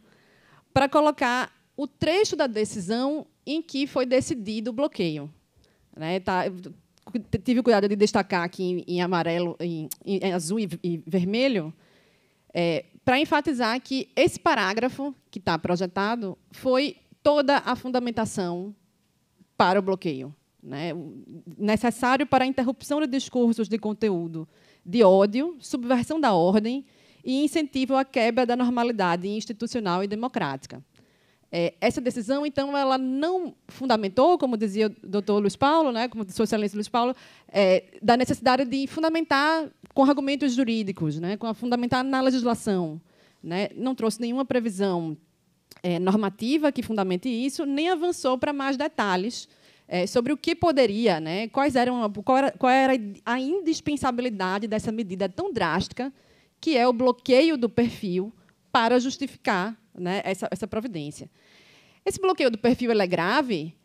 para colocar o trecho da decisão em que foi decidido o bloqueio. Né? Tá, tive cuidado de destacar aqui em, em amarelo, em, em, azul e, e vermelho, é, para enfatizar que esse parágrafo que está projetado foi toda a fundamentação para o bloqueio né, necessário para a interrupção de discursos de conteúdo de ódio, subversão da ordem e incentivo à quebra da normalidade institucional e democrática. É, essa decisão, então, ela não fundamentou, como dizia o doutor Luiz Paulo, né, como Sua Excelência Luiz Paulo, é, da necessidade de fundamentar com argumentos jurídicos, né, com a fundamentar na legislação. Né, não trouxe nenhuma previsão é, normativa que fundamente isso, nem avançou para mais detalhes é, sobre o que poderia, né, quais eram, qual era, qual era a indispensabilidade dessa medida tão drástica, que é o bloqueio do perfil para justificar né, essa, essa providência. Esse bloqueio do perfil é grave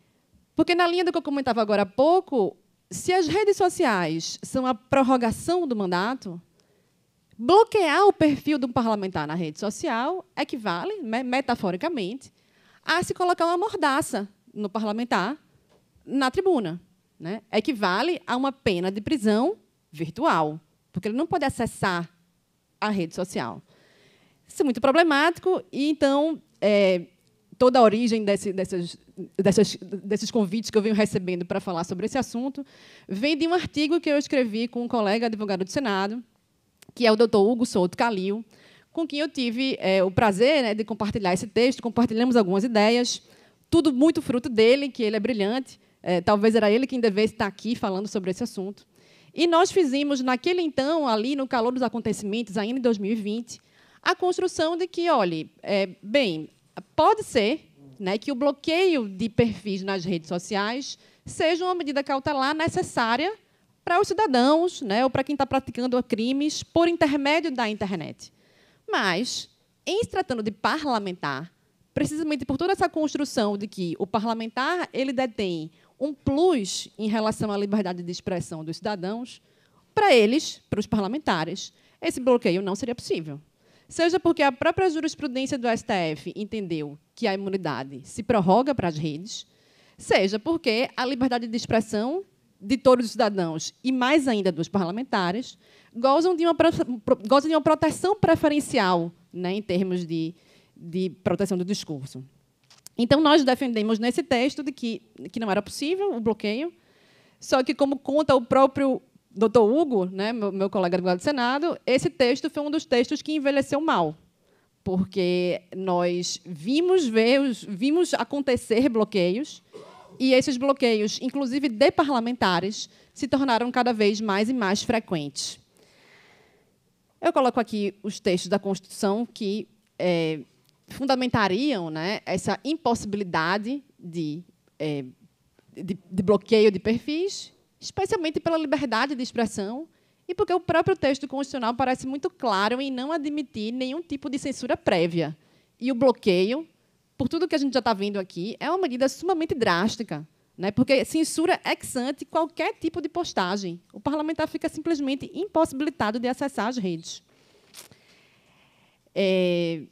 porque, na linha do que eu comentava agora há pouco, se as redes sociais são a prorrogação do mandato, bloquear o perfil de um parlamentar na rede social equivale, metaforicamente, a se colocar uma mordaça no parlamentar na tribuna. Né? Equivale a uma pena de prisão virtual, porque ele não pode acessar a rede social. Isso é muito problemático, e então, é, toda a origem desse, dessas, dessas, desses convites que eu venho recebendo para falar sobre esse assunto vem de um artigo que eu escrevi com um colega advogado do Senado, que é o doutor Hugo Souto Calil, com quem eu tive é, o prazer né, de compartilhar esse texto, compartilhamos algumas ideias, tudo muito fruto dele, que ele é brilhante, é, talvez era ele quem devesse estar aqui falando sobre esse assunto. E nós fizemos, naquele então, ali no calor dos acontecimentos, ainda em 2020, a construção de que, olhe, é, bem, pode ser né, que o bloqueio de perfis nas redes sociais seja uma medida cautelar necessária para os cidadãos, né, ou para quem está praticando crimes por intermédio da internet. Mas, em se tratando de parlamentar, precisamente por toda essa construção de que o parlamentar ele detém um plus em relação à liberdade de expressão dos cidadãos, para eles, para os parlamentares, esse bloqueio não seria possível. Seja porque a própria jurisprudência do STF entendeu que a imunidade se prorroga para as redes, seja porque a liberdade de expressão de todos os cidadãos e mais ainda dos parlamentares gozam de uma, gozam de uma proteção preferencial né, em termos de, de proteção do discurso. Então, nós defendemos nesse texto de que, que não era possível o bloqueio, só que, como conta o próprio doutor Hugo, né, meu, meu colega do Senado, esse texto foi um dos textos que envelheceu mal, porque nós vimos ver, vimos acontecer bloqueios, e esses bloqueios, inclusive de parlamentares, se tornaram cada vez mais e mais frequentes. Eu coloco aqui os textos da Constituição que é, fundamentariam né, essa impossibilidade de, é, de, de bloqueio de perfis, especialmente pela liberdade de expressão e porque o próprio texto constitucional parece muito claro em não admitir nenhum tipo de censura prévia. E o bloqueio, por tudo que a gente já está vendo aqui, é uma medida sumamente drástica, né? porque censura ex ante qualquer tipo de postagem. O parlamentar fica simplesmente impossibilitado de acessar as redes. É,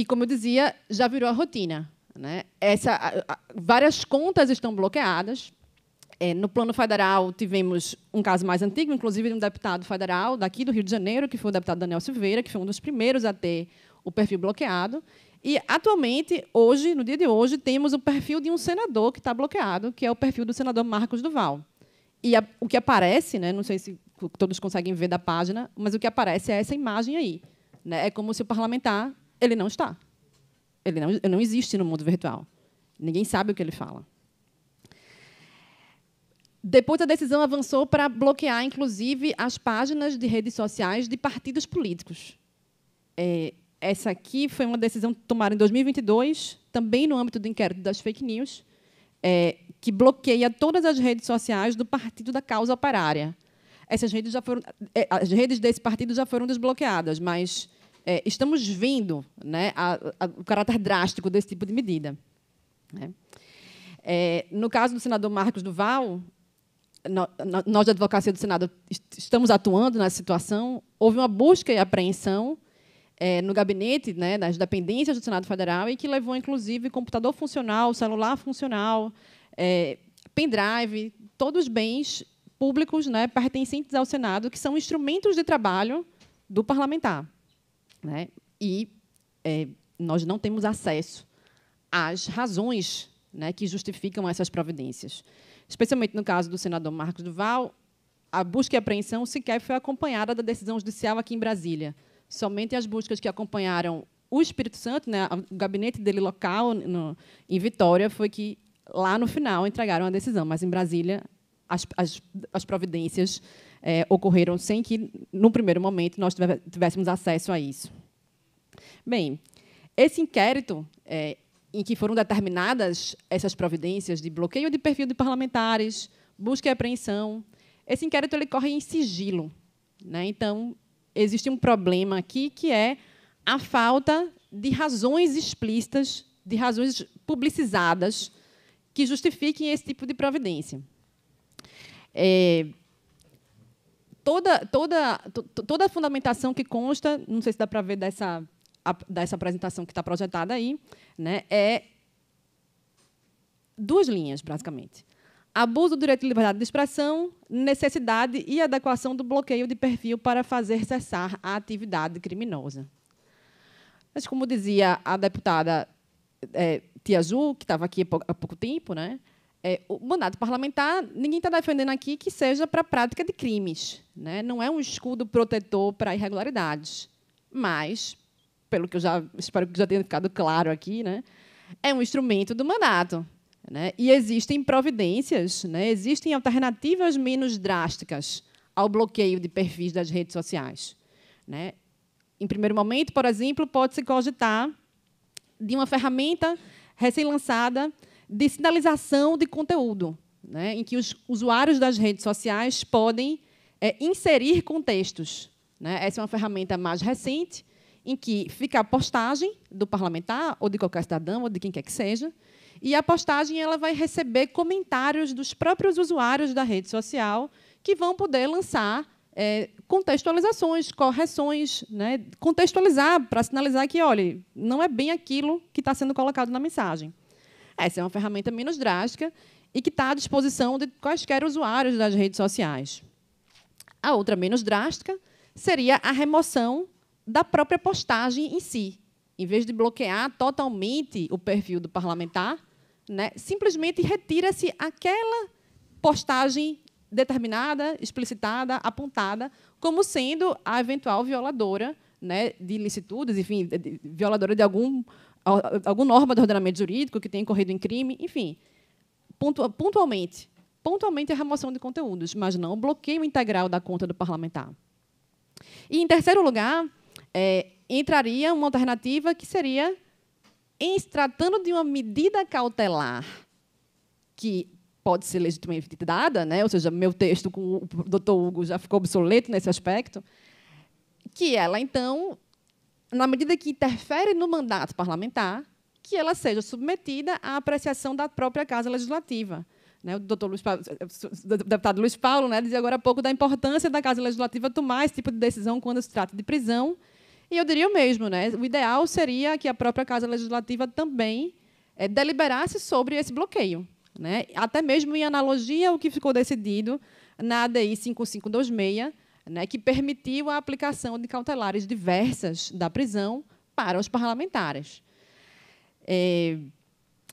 e, como eu dizia, já virou a rotina. Né? Essa, a, a, várias contas estão bloqueadas. É, no plano federal, tivemos um caso mais antigo, inclusive de um deputado federal daqui do Rio de Janeiro, que foi o deputado Daniel Silveira, que foi um dos primeiros a ter o perfil bloqueado. E, atualmente, hoje, no dia de hoje, temos o perfil de um senador que está bloqueado, que é o perfil do senador Marcos Duval. E a, o que aparece, né, não sei se todos conseguem ver da página, mas o que aparece é essa imagem aí. Né? É como se o parlamentar ele não está. Ele não, ele não existe no mundo virtual. Ninguém sabe o que ele fala. Depois, a decisão avançou para bloquear, inclusive, as páginas de redes sociais de partidos políticos. É, essa aqui foi uma decisão tomada em 2022, também no âmbito do inquérito das fake news, é, que bloqueia todas as redes sociais do Partido da Causa Operária. Essas redes já foram, é, as redes desse partido já foram desbloqueadas, mas é, estamos vendo né, a, a, o caráter drástico desse tipo de medida. Né? É, no caso do senador Marcos Duval, no, no, nós da Advocacia do Senado estamos atuando nessa situação. Houve uma busca e apreensão é, no gabinete né, das dependências do Senado Federal e que levou, inclusive, computador funcional, celular funcional, é, pendrive, todos os bens públicos né, pertencentes ao Senado, que são instrumentos de trabalho do parlamentar. Né? E é, nós não temos acesso às razões né, que justificam essas providências. Especialmente no caso do senador Marcos Duval, a busca e apreensão sequer foi acompanhada da decisão judicial aqui em Brasília. Somente as buscas que acompanharam o Espírito Santo, né, o gabinete dele local no, em Vitória, foi que lá no final entregaram a decisão, mas em Brasília as, as, as providências é, ocorreram sem que, no primeiro momento, nós tivéssemos acesso a isso. Bem, esse inquérito, é, em que foram determinadas essas providências de bloqueio de perfil de parlamentares, busca e apreensão, esse inquérito ele corre em sigilo. Né? Então, existe um problema aqui que é a falta de razões explícitas, de razões publicizadas que justifiquem esse tipo de providência. É, toda, toda, toda a fundamentação que consta, não sei se dá para ver dessa, dessa apresentação que está projetada aí, né, é duas linhas, basicamente. Abuso do direito de liberdade de expressão, necessidade e adequação do bloqueio de perfil para fazer cessar a atividade criminosa. Mas, como dizia a deputada é, Tia Ju, que estava aqui há pouco tempo, né? É, o mandato parlamentar, ninguém está defendendo aqui que seja para a prática de crimes. Né? Não é um escudo protetor para irregularidades. Mas, pelo que eu já espero que já tenha ficado claro aqui, né? é um instrumento do mandato. Né? E existem providências, né? existem alternativas menos drásticas ao bloqueio de perfis das redes sociais. Né? Em primeiro momento, por exemplo, pode-se cogitar de uma ferramenta recém-lançada de sinalização de conteúdo, né, em que os usuários das redes sociais podem é, inserir contextos. Né? Essa é uma ferramenta mais recente, em que fica a postagem do parlamentar, ou de qualquer cidadão, ou de quem quer que seja, e a postagem ela vai receber comentários dos próprios usuários da rede social, que vão poder lançar é, contextualizações, correções, né? contextualizar para sinalizar que, olha, não é bem aquilo que está sendo colocado na mensagem. Essa é uma ferramenta menos drástica e que está à disposição de quaisquer usuários das redes sociais. A outra menos drástica seria a remoção da própria postagem em si. Em vez de bloquear totalmente o perfil do parlamentar, né, simplesmente retira-se aquela postagem determinada, explicitada, apontada como sendo a eventual violadora né, de ilicitudes, enfim, de, violadora de algum, alguma norma do ordenamento jurídico que tenha incorrido em crime, enfim, pontualmente. Pontualmente a remoção de conteúdos, mas não o bloqueio integral da conta do parlamentar. E, em terceiro lugar, é, entraria uma alternativa que seria, em se tratando de uma medida cautelar que pode ser legitimamente dada, né? ou seja, meu texto com o doutor Hugo já ficou obsoleto nesse aspecto, que ela, então, na medida que interfere no mandato parlamentar, que ela seja submetida à apreciação da própria Casa Legislativa. Né, o doutor Luiz Paulo, deputado Luiz Paulo né, dizia agora há pouco da importância da Casa Legislativa tomar esse tipo de decisão quando se trata de prisão. E eu diria o mesmo. Né, o ideal seria que a própria Casa Legislativa também é, deliberasse sobre esse bloqueio né? até mesmo em analogia ao que ficou decidido na ADI 5526, né, que permitiu a aplicação de cautelares diversas da prisão para os parlamentares. É,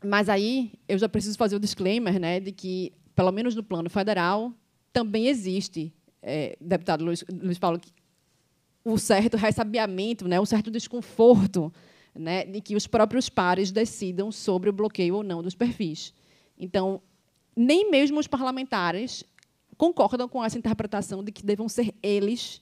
mas aí eu já preciso fazer o disclaimer né, de que, pelo menos no plano federal, também existe, é, deputado Luiz, Luiz Paulo, o certo ressabiamento, né, certo desconforto né, de que os próprios pares decidam sobre o bloqueio ou não dos perfis. Então, nem mesmo os parlamentares concordam com essa interpretação de que devam ser eles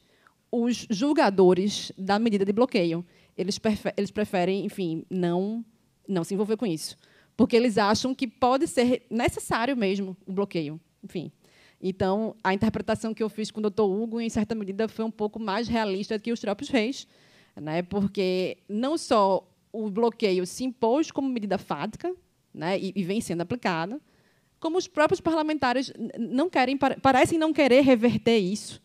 os julgadores da medida de bloqueio. Eles, eles preferem, enfim, não, não se envolver com isso. Porque eles acham que pode ser necessário mesmo o bloqueio. Enfim. Então, a interpretação que eu fiz com o doutor Hugo, em certa medida, foi um pouco mais realista que os próprios reis, né? porque não só o bloqueio se impôs como medida fática, né, e, e vem sendo aplicada, como os próprios parlamentares não querem, parecem não querer reverter isso.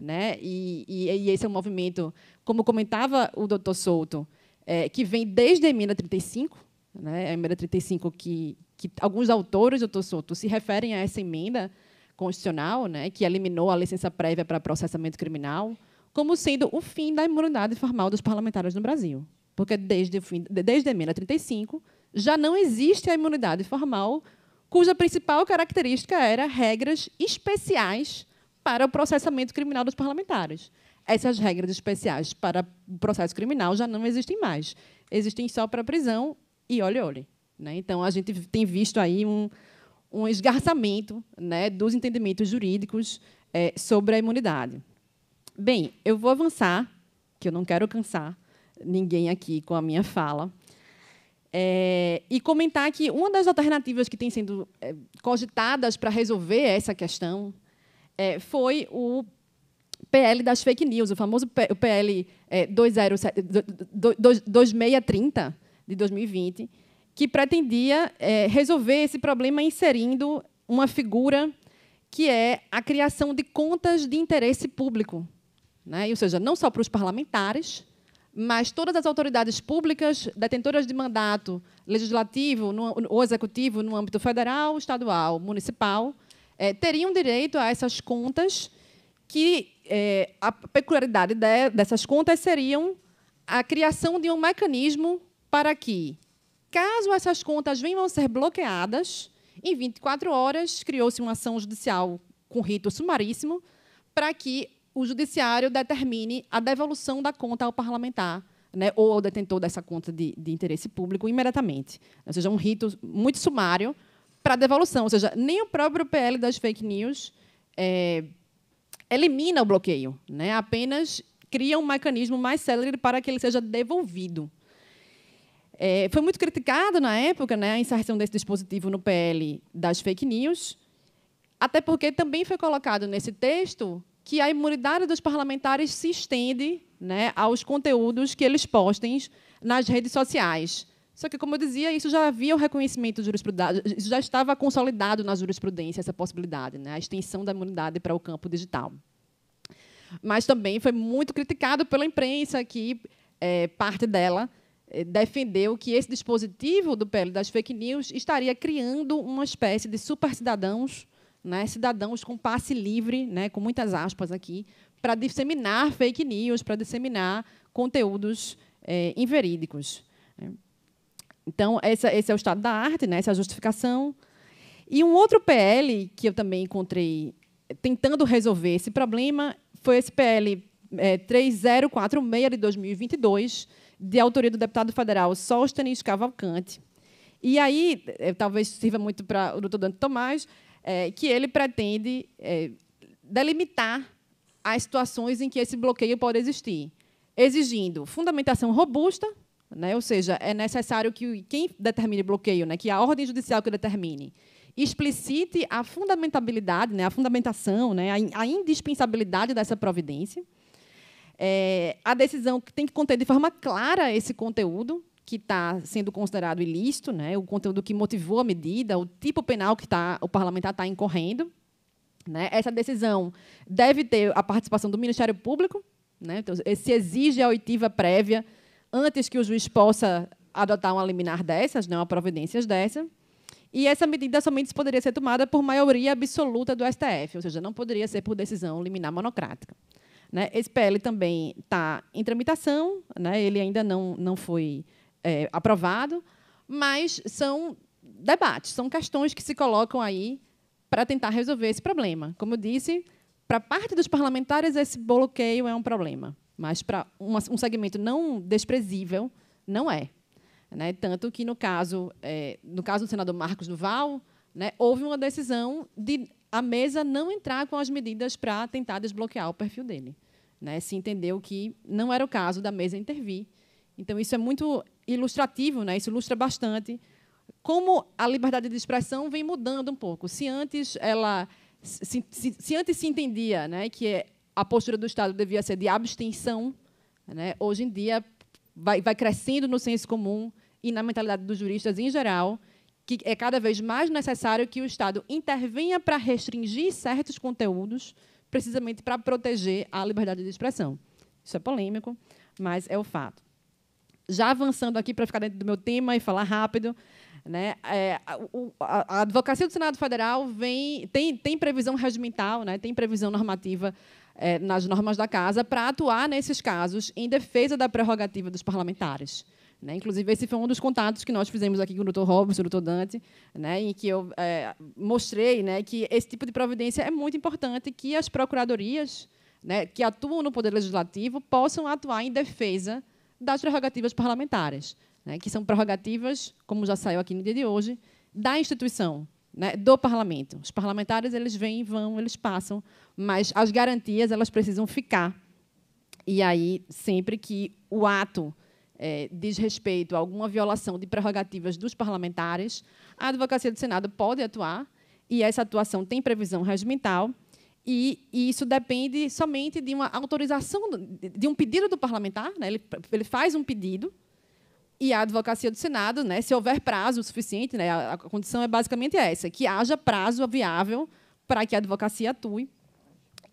Né? E, e, e esse é um movimento, como comentava o doutor Souto, é, que vem desde a emenda 35, né? a emenda 35 que, que alguns autores, doutor Souto, se referem a essa emenda constitucional, né? que eliminou a licença prévia para processamento criminal, como sendo o fim da imunidade formal dos parlamentares no Brasil. Porque desde, o fim, desde a emenda 35, já não existe a imunidade formal, cuja principal característica era regras especiais para o processamento criminal dos parlamentares. Essas regras especiais para o processo criminal já não existem mais. Existem só para a prisão e olhe-olhe. Né? Então, a gente tem visto aí um, um esgarçamento né, dos entendimentos jurídicos é, sobre a imunidade. Bem, eu vou avançar, que eu não quero cansar ninguém aqui com a minha fala. É, e comentar que uma das alternativas que tem sendo é, cogitadas para resolver essa questão é, foi o PL das fake news, o famoso PL é, 2630 de 2020, que pretendia é, resolver esse problema inserindo uma figura que é a criação de contas de interesse público, né? ou seja, não só para os parlamentares, mas todas as autoridades públicas detentoras de mandato legislativo no, ou executivo no âmbito federal, estadual, municipal, é, teriam direito a essas contas que é, a peculiaridade de, dessas contas seriam a criação de um mecanismo para que caso essas contas venham a ser bloqueadas, em 24 horas criou-se uma ação judicial com rito sumaríssimo para que o judiciário determine a devolução da conta ao parlamentar, né, ou ao detentor dessa conta de, de interesse público imediatamente. Ou seja, um rito muito sumário para devolução. Ou seja, nem o próprio PL das fake news é, elimina o bloqueio, né, apenas cria um mecanismo mais célere para que ele seja devolvido. É, foi muito criticado na época né, a inserção desse dispositivo no PL das fake news, até porque também foi colocado nesse texto que a imunidade dos parlamentares se estende né, aos conteúdos que eles postem nas redes sociais. Só que, como eu dizia, isso já havia o reconhecimento jurisprudência, isso já estava consolidado na jurisprudência, essa possibilidade, né, a extensão da imunidade para o campo digital. Mas também foi muito criticado pela imprensa, que é, parte dela é, defendeu que esse dispositivo do PL das fake news estaria criando uma espécie de super cidadãos né, cidadãos com passe livre, né, com muitas aspas aqui, para disseminar fake news, para disseminar conteúdos é, inverídicos. Né. Então, esse, é o estado da arte, né, essa é a justificação. E um outro PL que eu também encontrei tentando resolver esse problema foi esse PL é, 3046 de 2022, de autoria do deputado federal Sóstenes Cavalcante. E aí, é, talvez sirva muito para o doutor Dante Tomás, é, que ele pretende é, delimitar as situações em que esse bloqueio pode existir, exigindo fundamentação robusta, né, ou seja, é necessário que quem determine bloqueio, né, que a ordem judicial que determine, explicite a fundamentabilidade, né, a fundamentação, né, a, indispensabilidade dessa providência. É, a decisão tem que conter de forma clara esse conteúdo, que está sendo considerado ilícito, né, o conteúdo que motivou a medida, o tipo penal que tá, o parlamentar está incorrendo. Né, essa decisão deve ter a participação do Ministério Público, né, então, se exige a oitiva prévia antes que o juiz possa adotar uma liminar dessas, né, uma providência dessa. E essa medida somente poderia ser tomada por maioria absoluta do STF, ou seja, não poderia ser por decisão liminar monocrática. Né? Esse PL também está em tramitação, né? ele ainda não, não foi é, aprovado, mas são debates, são questões que se colocam aí para tentar resolver esse problema. Como eu disse, para parte dos parlamentares esse bloqueio é um problema, mas para um segmento não desprezível não é. Né? Tanto que no caso, é, no caso do senador Marcos Duval, né, houve uma decisão de a mesa não entrar com as medidas para tentar desbloquear o perfil dele. Né? Se entendeu que não era o caso da mesa intervir. Então, isso é muito ilustrativo, né? isso ilustra bastante como a liberdade de expressão vem mudando um pouco. Se antes ela se, se, se antes se entendia né, que a postura do Estado devia ser de abstenção, né, hoje em dia vai, vai crescendo no senso comum e na mentalidade dos juristas em geral que é cada vez mais necessário que o Estado intervenha para restringir certos conteúdos, precisamente para proteger a liberdade de expressão. Isso é polêmico, mas é o fato já avançando aqui para ficar dentro do meu tema e falar rápido, né, é, a, a, advocacia do Senado Federal vem, tem, tem previsão regimental, né, tem previsão normativa é, nas normas da casa para atuar nesses casos em defesa da prerrogativa dos parlamentares. Né? Inclusive, esse foi um dos contatos que nós fizemos aqui com o doutor Robson, o doutor Dante, né, em que eu é, mostrei né, que esse tipo de providência é muito importante, que as procuradorias né, que atuam no Poder Legislativo possam atuar em defesa das prerrogativas parlamentares, né, que são prerrogativas, como já saiu aqui no dia de hoje, da instituição, né, do parlamento. Os parlamentares eles vêm, vão, eles passam, mas as garantias elas precisam ficar. E aí, sempre que o ato é, diz respeito a alguma violação de prerrogativas dos parlamentares, a advocacia do Senado pode atuar e essa atuação tem previsão regimental e, e, isso depende somente de uma autorização, de um pedido do parlamentar. Né? Ele, ele, faz um pedido e a advocacia do Senado, né, se houver prazo suficiente, né, a, condição é basicamente essa, que haja prazo viável para que a advocacia atue.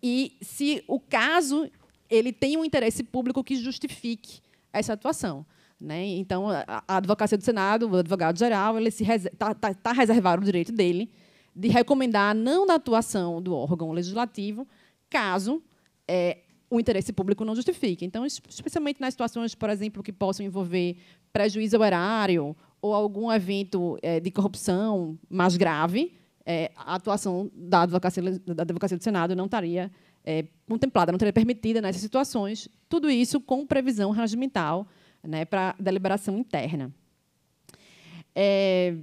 E se o caso ele tem um interesse público que justifique essa atuação. Né? Então, a, a advocacia do Senado, o advogado-geral, ele está tá, tá reservado o direito dele de recomendar a não da atuação do órgão legislativo, caso é, o interesse público não justifique. Então, especialmente nas situações, por exemplo, que possam envolver prejuízo ao erário ou algum evento é, de corrupção mais grave, é, a atuação da advocacia, da advocacia do Senado não estaria é, contemplada, não estaria permitida nessas situações. Tudo isso com previsão regimental né, para deliberação interna. É,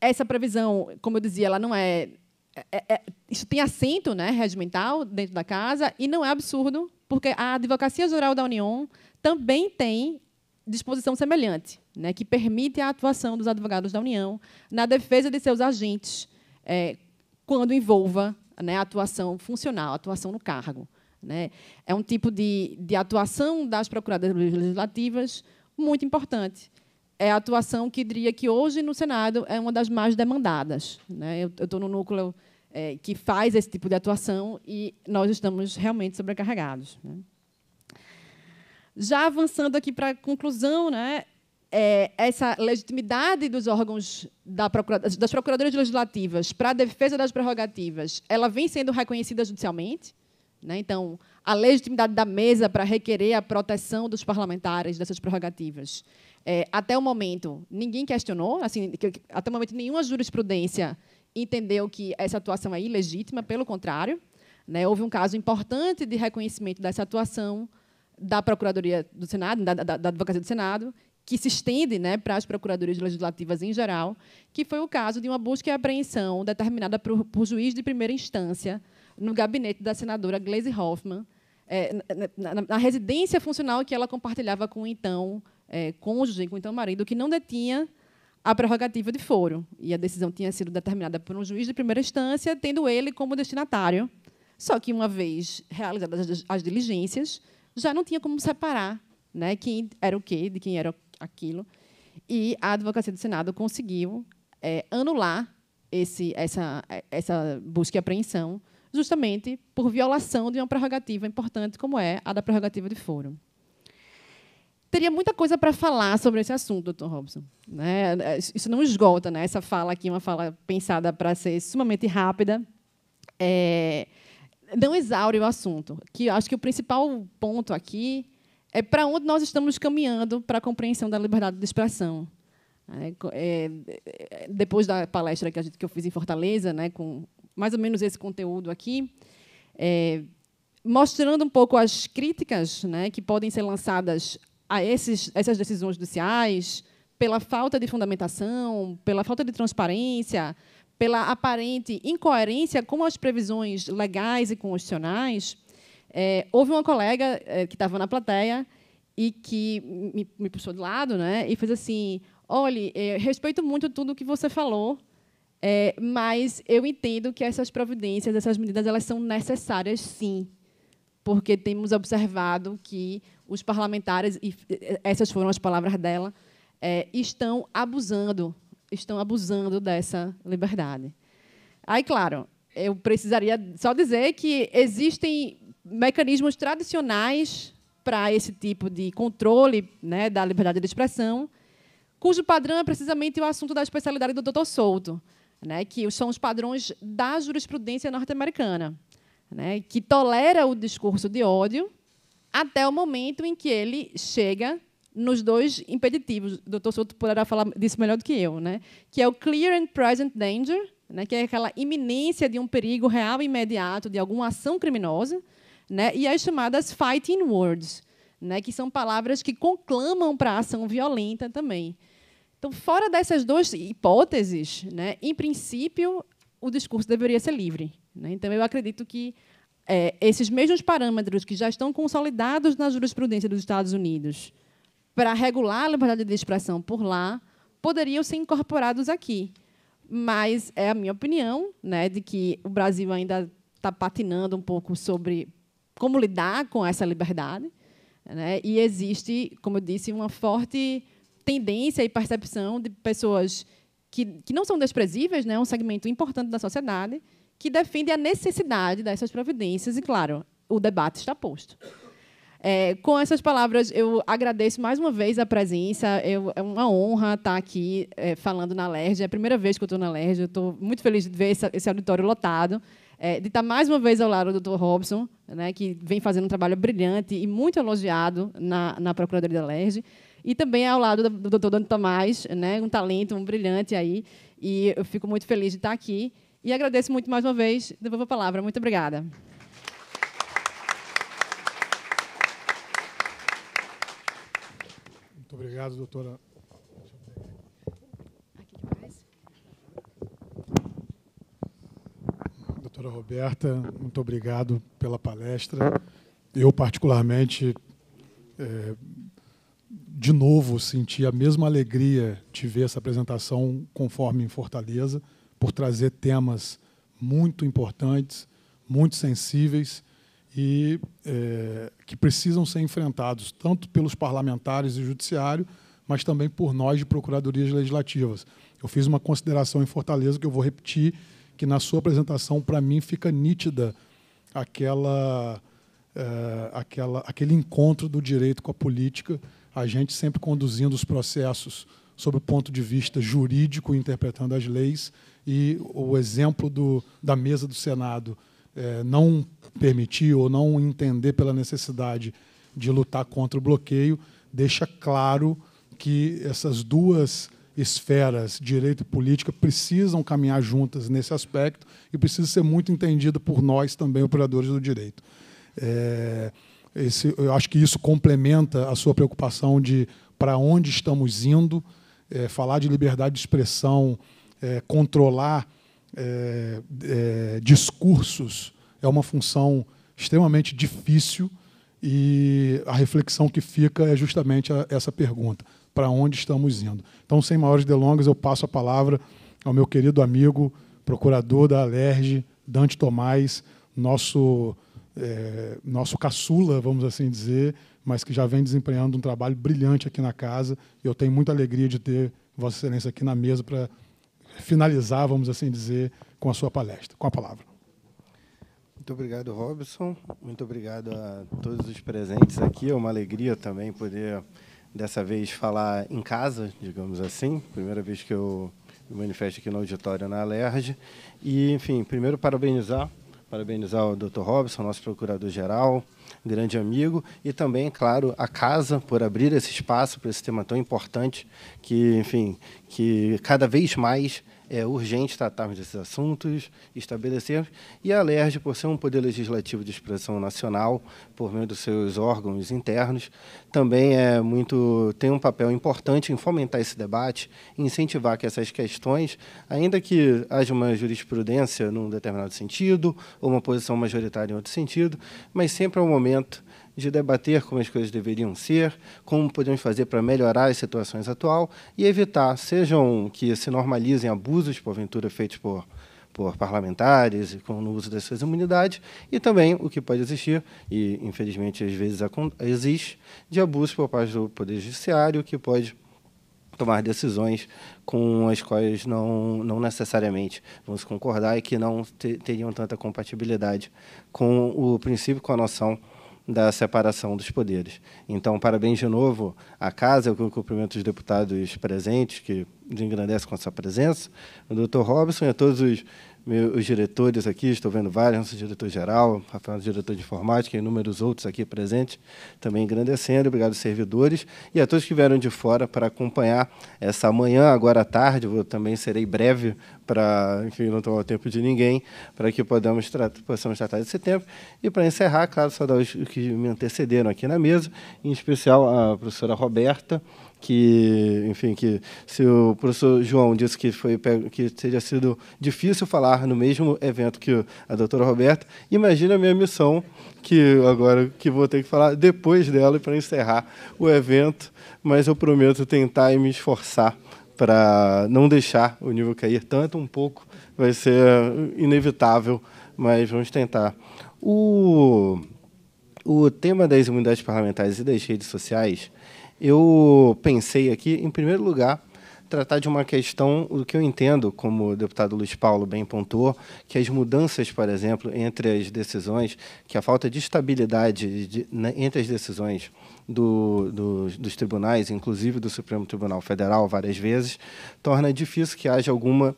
essa previsão, como eu dizia, ela não é, é, é, isso tem assento né, regimental dentro da casa e não é absurdo, porque a Advocacia Geral da União também tem disposição semelhante, né, que permite a atuação dos advogados da União na defesa de seus agentes, é, quando envolva né, atuação funcional, atuação no cargo. Né. É um tipo de, de atuação das procuradorias legislativas muito importante. É a atuação que diria que hoje no Senado é uma das mais demandadas. Né. Eu estou no núcleo é, que faz esse tipo de atuação e nós estamos realmente sobrecarregados. Né. Já avançando aqui para a conclusão, né, é, essa legitimidade dos órgãos da procura, das procuradoras legislativas para a defesa das prerrogativas, ela vem sendo reconhecida judicialmente. Né? Então, a legitimidade da mesa para requerer a proteção dos parlamentares dessas prerrogativas, é, até o momento, ninguém questionou, assim, que, até o momento, nenhuma jurisprudência entendeu que essa atuação é ilegítima, pelo contrário. Né? Houve um caso importante de reconhecimento dessa atuação da Procuradoria do Senado, da, da, da Advocacia do Senado, que se estende né, para as procuradorias legislativas em geral, que foi o caso de uma busca e apreensão determinada por, por juiz de primeira instância no gabinete da senadora Glaze Hoffman, é, na, na, na, residência funcional que ela compartilhava com o então é, cônjuge, com então marido, que não detinha a prerrogativa de foro. E a decisão tinha sido determinada por um juiz de primeira instância, tendo ele como destinatário. Só que, uma vez realizadas as, as diligências, já não tinha como separar né, quem era o quê, de quem era aquilo. E a advocacia do Senado conseguiu é, anular esse, essa, essa busca e apreensão, justamente por violação de uma prerrogativa importante, como é a da prerrogativa de foro. Teria muita coisa para falar sobre esse assunto, doutor Robson. Né? Isso não esgota, né? essa fala aqui é uma fala pensada para ser sumamente rápida. É, não exaure o assunto, que acho que o principal ponto aqui é para onde nós estamos caminhando para a compreensão da liberdade de expressão. É, é, depois da palestra que, gente, que, eu fiz em Fortaleza, né, com mais ou menos esse conteúdo aqui, é, mostrando um pouco as críticas né, que podem ser lançadas a esses, essas decisões judiciais, pela falta de fundamentação, pela falta de transparência, pela aparente incoerência com as previsões legais e constitucionais, é, houve uma colega é, que estava na plateia e que me, me, puxou de lado né, e fez assim: olhe, é, respeito muito tudo o que você falou, é, mas eu entendo que essas providências, essas medidas, elas são necessárias, sim, porque temos observado que os parlamentares, e essas foram as palavras dela, é, estão abusando, estão abusando dessa liberdade. Aí, claro, eu precisaria só dizer que existem mecanismos tradicionais para esse tipo de controle né, da liberdade de expressão, cujo padrão é precisamente o assunto da especialidade do Dr. Souto, né, que são os padrões da jurisprudência norte-americana, né, que tolera o discurso de ódio até o momento em que ele chega nos dois impeditivos. O Dr. Souto poderá falar disso melhor do que eu, né, que é o clear and present danger, né, que é aquela iminência de um perigo real e imediato de alguma ação criminosa, né? e as chamadas fighting words, né? que são palavras que conclamam para a ação violenta também. Então, fora dessas duas hipóteses, né, em princípio, o discurso deveria ser livre. Né? Então, eu acredito que é, esses mesmos parâmetros que já estão consolidados na jurisprudência dos Estados Unidos para regular a liberdade de expressão por lá poderiam ser incorporados aqui. Mas é a minha opinião né, de que o Brasil ainda está patinando um pouco sobre como lidar com essa liberdade. Né? E existe, como eu disse, uma forte tendência e percepção de pessoas que, que não são desprezíveis, né? um segmento importante da sociedade, que defende a necessidade dessas providências. E, claro, o debate está posto. É, com essas palavras, eu agradeço mais uma vez a presença. Eu, é uma honra estar aqui é, falando na LERJ. É a primeira vez que eu estou na LERJ. Estou muito feliz de ver esse, esse auditório lotado. é, de estar mais uma vez ao lado do Dr. Robson, né, que vem fazendo um trabalho brilhante e muito elogiado na, na Procuradoria da LERJ, e também ao lado do, Dr. Dante Tomás, né, um talento, um brilhante aí, e eu fico muito feliz de estar aqui. E agradeço muito mais uma vez. Devolvo a palavra. Muito obrigada. Muito obrigado, doutora. Doutora Roberta, muito obrigado pela palestra. Eu, particularmente, é, de novo, senti a mesma alegria de ver essa apresentação conforme em Fortaleza, por trazer temas muito importantes, muito sensíveis e é, que precisam ser enfrentados tanto pelos parlamentares e judiciário, mas também por nós de procuradorias legislativas. Eu fiz uma consideração em Fortaleza que eu vou repetir, que na sua apresentação, para mim, fica nítida aquela, é, aquela, aquele encontro do direito com a política, a gente sempre conduzindo os processos sob o ponto de vista jurídico, interpretando as leis, e o exemplo do, da mesa do Senado é, não permitir ou não entender pela necessidade de lutar contra o bloqueio, deixa claro que essas duas esferas, direito e política, precisam caminhar juntas nesse aspecto e precisa ser muito entendida por nós também, operadores do direito. É, esse, eu acho que isso complementa a sua preocupação de para onde estamos indo, é, falar de liberdade de expressão, é, controlar é, é, discursos é uma função extremamente difícil e a reflexão que fica é justamente a, essa pergunta: para onde estamos indo? Então, sem maiores delongas, eu passo a palavra ao meu querido amigo, procurador da Alerj, Dante Tomás, nosso, é, nosso caçula, vamos assim dizer, mas que já vem desempenhando um trabalho brilhante aqui na casa. E eu tenho muita alegria de ter Vossa Excelência aqui na mesa para finalizar, vamos assim dizer, com a sua palestra. Com a palavra. Muito obrigado, Robson. Muito obrigado a todos os presentes aqui. É uma alegria também poder, dessa vez, falar em casa, digamos assim. Primeira vez que eu me manifesto aqui no auditório na Alerj. E, enfim, primeiro parabenizar, parabenizar o Dr. Robson, nosso procurador-geral, grande amigo, e também, claro, a casa por abrir esse espaço para esse tema tão importante que, enfim, que cada vez mais é urgente tratarmos desses assuntos, estabelecermos, e a LERJ, por ser um poder legislativo de expressão nacional, por meio dos seus órgãos internos, também é muito tem um papel importante em fomentar esse debate, incentivar que essas questões, ainda que haja uma jurisprudência num determinado sentido, ou uma posição majoritária em outro sentido, mas sempre é um momento de debater como as coisas deveriam ser, como podemos fazer para melhorar as situações atual e evitar, sejam que se normalizem abusos, porventura, feitos por, por parlamentares com o uso das suas imunidades, e também o que pode existir, e infelizmente às vezes existe, de abusos por parte do Poder Judiciário, que pode tomar decisões com as quais não, não necessariamente vamos concordar e que não te, teriam tanta compatibilidade com o princípio, com a noção da separação dos poderes. Então, parabéns de novo à Casa, eu cumprimento os deputados presentes, que engrandece com a sua presença, o doutor Robson e a todos os meus diretores aqui, estou vendo vários, nosso diretor-geral, Rafael, diretor de informática, e inúmeros outros aqui presentes, também engrandecendo. Obrigado servidores e a todos que vieram de fora para acompanhar essa manhã, agora à tarde. Eu também serei breve para, enfim, não tomar o tempo de ninguém, para que podamos tra possamos tratar desse tempo. E para encerrar, claro, saudar os que me antecederam aqui na mesa, em especial a professora Roberta, que, enfim, que se o professor João disse que foi que teria sido difícil falar no mesmo evento que a doutora Roberta, imagine a minha missão que agora que vou ter que falar depois dela para encerrar o evento, mas eu prometo tentar e me esforçar para não deixar o nível cair tanto um pouco, vai ser inevitável, mas vamos tentar. O o tema das imunidades parlamentares e das redes sociais eu pensei aqui, em primeiro lugar, tratar de uma questão, o que eu entendo, como o deputado Luiz Paulo bem pontuou, que as mudanças, por exemplo, entre as decisões, que a falta de estabilidade de, né, entre as decisões do, do, dos tribunais, inclusive do Supremo Tribunal Federal, várias vezes, torna difícil que haja alguma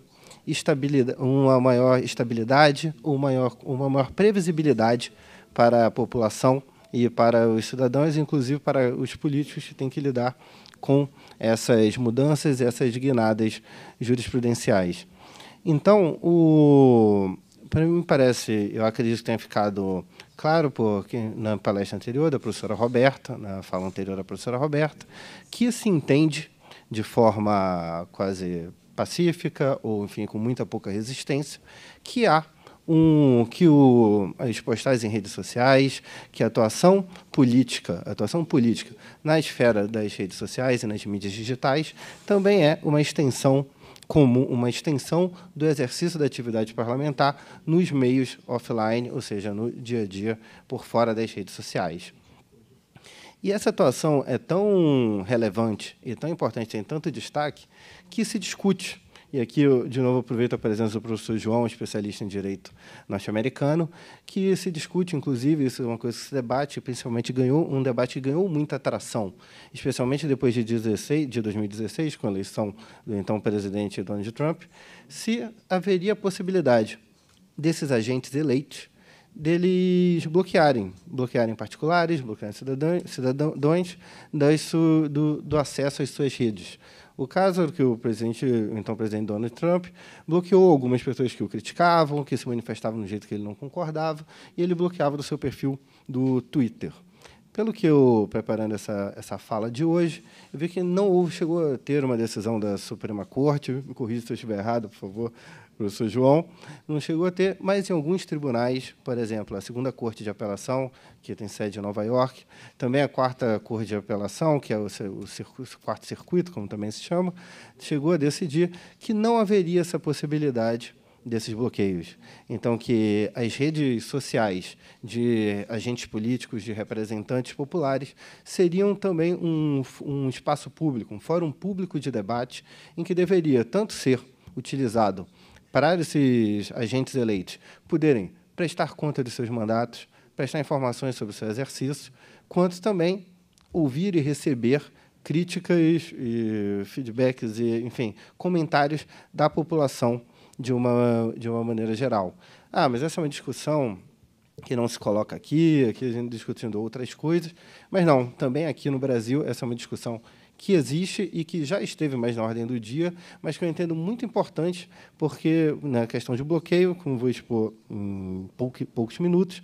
estabilidade, uma maior estabilidade, uma maior, uma maior previsibilidade para a população e para os cidadãos, inclusive para os políticos que têm que lidar com essas mudanças, essas guinadas jurisprudenciais. Então, o, para mim parece, eu acredito que tenha ficado claro porque na palestra anterior da professora Roberta, na fala anterior da professora Roberta, que se entende de forma quase pacífica ou enfim com muita pouca resistência que há um, que o, as postagens em redes sociais, que a atuação política, a atuação política na esfera das redes sociais e nas mídias digitais também é uma extensão como uma extensão do exercício da atividade parlamentar nos meios offline, ou seja, no dia a dia, por fora das redes sociais. E essa atuação é tão relevante e tão importante, tem tanto destaque, que se discute e aqui eu, de novo, aproveito a presença do professor João, especialista em direito norte-americano, que se discute, inclusive, isso é uma coisa que se debate, principalmente ganhou um debate que ganhou muita atração, especialmente depois de, 16, de 2016, com a eleição do então presidente Donald Trump, se haveria a possibilidade desses agentes eleitos deles bloquearem, bloquearem particulares, bloquearem cidadãos, cidadãos do, do acesso às suas redes. O caso era que o presidente, o então presidente Donald Trump, bloqueou algumas pessoas que o criticavam, que se manifestavam no jeito que ele não concordava, e ele bloqueava do seu perfil do Twitter. Pelo que eu, preparando essa, essa fala de hoje, eu vi que não houve, chegou a ter uma decisão da Suprema Corte, me corrija se eu estiver errado, por favor, professor João, não chegou a ter, mas em alguns tribunais, por exemplo, a segunda Corte de Apelação, que tem sede em Nova York, também a quarta Corte de Apelação, que é o, o, circuito, o quarto circuito, como também se chama, chegou a decidir que não haveria essa possibilidade desses bloqueios. Então, que as redes sociais de agentes políticos, de representantes populares, seriam também um, um espaço público, um fórum público de debate, em que deveria tanto ser utilizado para esses agentes eleitos poderem prestar conta de seus mandatos, prestar informações sobre o seu exercício, quanto também ouvir e receber críticas e feedbacks e, enfim, comentários da população de uma, de uma maneira geral. Ah, mas essa é uma discussão que não se coloca aqui, aqui a gente discutindo outras coisas, mas não, também aqui no Brasil essa é uma discussão que existe e que já esteve mais na ordem do dia, mas que eu entendo muito importante, porque na questão de bloqueio, como vou expor em poucos minutos,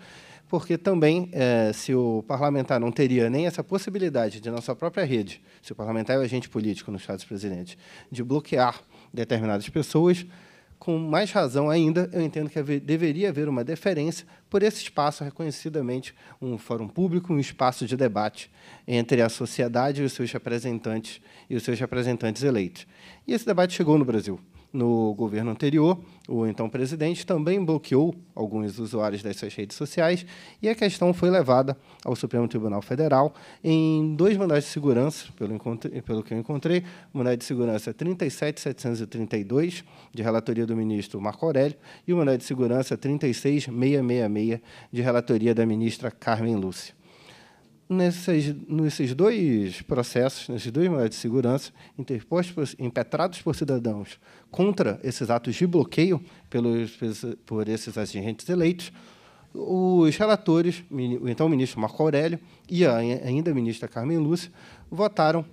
porque também, é, se o parlamentar não teria nem essa possibilidade de, na sua própria rede, se o parlamentar é o agente político no Estado presidente, de bloquear determinadas pessoas, com mais razão ainda, eu entendo que haver, deveria haver uma deferência por esse espaço reconhecidamente um fórum público, um espaço de debate entre a sociedade e os seus representantes e os seus representantes eleitos. E esse debate chegou no Brasil no governo anterior, o então presidente também bloqueou alguns usuários dessas redes sociais e a questão foi levada ao Supremo Tribunal Federal em dois mandados de segurança, pelo, pelo que eu encontrei, mandado de segurança 37732, de relatoria do ministro Marco Aurélio, e o mandado de segurança 36666, de relatoria da ministra Carmen Lúcia nesses, nesses dois processos, nesses dois mandados de segurança, interpostos, impetrados por cidadãos contra esses atos de bloqueio pelos, por esses agentes eleitos, os relatores, o então ministro Marco Aurélio e a ainda ministra Carmen Lúcia, votaram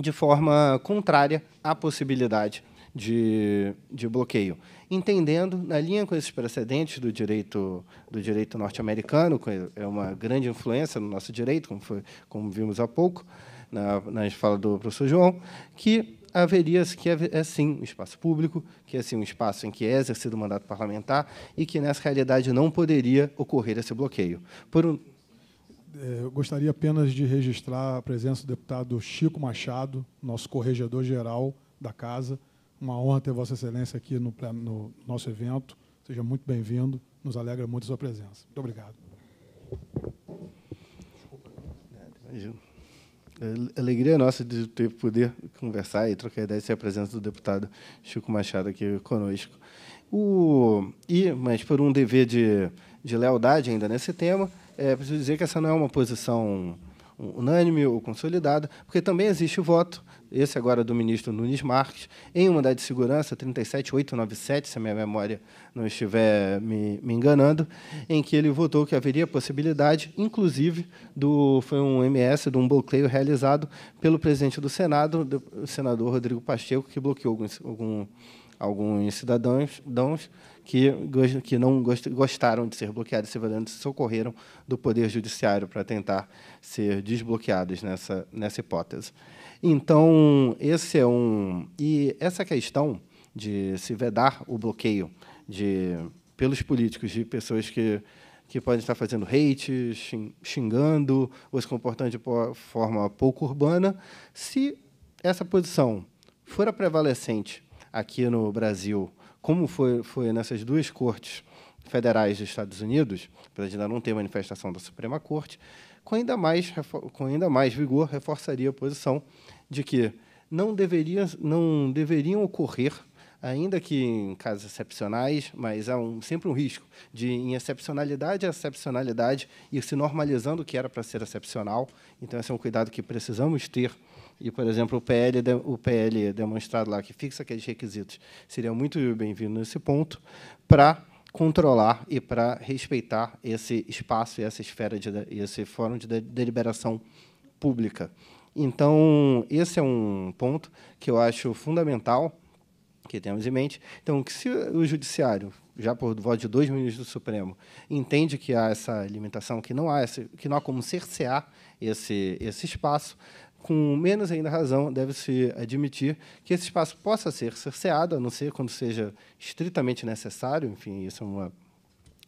de forma contrária à possibilidade de, de bloqueio, entendendo, na linha com esses precedentes do direito, do direito norte-americano, que é uma grande influência no nosso direito, como, foi, como vimos há pouco, na, na fala do professor João, que haveria que é, sim um espaço público, que é sim um espaço em que é exercido o mandato parlamentar e que nessa realidade não poderia ocorrer esse bloqueio. Por um... É, eu gostaria apenas de registrar a presença do deputado Chico Machado, nosso corregedor-geral da Casa, uma honra ter Vossa Excelência aqui no, no nosso evento. Seja muito bem-vindo. Nos alegra muito a sua presença. Muito obrigado. Alegria nossa de ter poder conversar e trocar ideias e a presença do deputado Chico Machado aqui conosco. O, e, mas por um dever de, de lealdade ainda nesse tema, é preciso dizer que essa não é uma posição unânime ou consolidada, porque também existe o voto, esse agora do ministro Nunes Marques, em uma de segurança 37897, se a minha memória não estiver me, me, enganando, em que ele votou que haveria possibilidade, inclusive, do foi um MS, de um bloqueio realizado pelo presidente do Senado, o senador Rodrigo Pacheco, que bloqueou alguns, algum, alguns cidadãos que, que não gostaram de ser bloqueados, se socorreram do Poder Judiciário para tentar ser desbloqueados nessa, nessa hipótese. Então, esse é um. E essa questão de se vedar o bloqueio de, pelos políticos de pessoas que, que podem estar fazendo hate, xingando, ou se comportando de forma pouco urbana, se essa posição for a prevalecente aqui no Brasil como foi, foi nessas duas cortes federais dos Estados Unidos, apesar de ainda não ter manifestação da Suprema Corte, com ainda mais, com ainda mais vigor, reforçaria a posição de que não, deveria, não deveriam ocorrer, ainda que em casos excepcionais, mas há um, sempre um risco de, em excepcionalidade a excepcionalidade, ir se normalizando o que era para ser excepcional. Então, esse é um cuidado que precisamos ter e, por exemplo, o PL, o PL demonstrado lá, que fixa aqueles requisitos, seria muito bem-vindo nesse ponto, para controlar e para respeitar esse espaço e essa esfera, de, esse fórum de deliberação pública. Então, esse é um ponto que eu acho fundamental que temos em mente. Então, que se o judiciário, já por voto de dois ministros do Supremo, entende que há essa limitação, que não há, esse, que não há como cercear esse, esse espaço, com menos ainda razão, deve-se admitir que esse espaço possa ser cerceado, a não ser quando seja estritamente necessário, enfim, isso é uma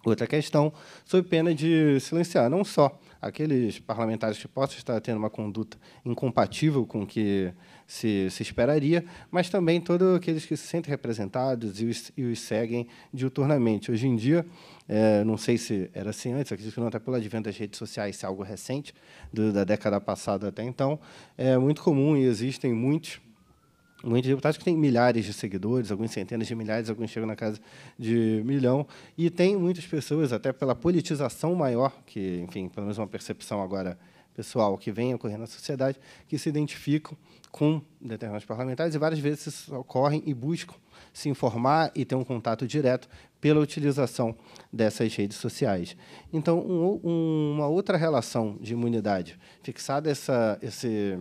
outra questão, sob pena de silenciar não só aqueles parlamentares que possam estar tendo uma conduta incompatível com o que se, se esperaria, mas também todos aqueles que se sentem representados e os, e os seguem diuturnamente. Hoje em dia, é, não sei se era assim antes, acredito que não, até pelo advento das redes sociais, isso é algo recente, do, da década passada até então, é muito comum e existem muitos muitos deputados que têm milhares de seguidores, alguns centenas de milhares, alguns chegam na casa de milhão, e tem muitas pessoas, até pela politização maior, que, enfim, pelo menos uma percepção agora pessoal que vem ocorrendo na sociedade, que se identificam com determinados parlamentares e várias vezes ocorrem e buscam se informar e ter um contato direto pela utilização dessas redes sociais. Então, um, um, uma outra relação de imunidade, fixada essa, esse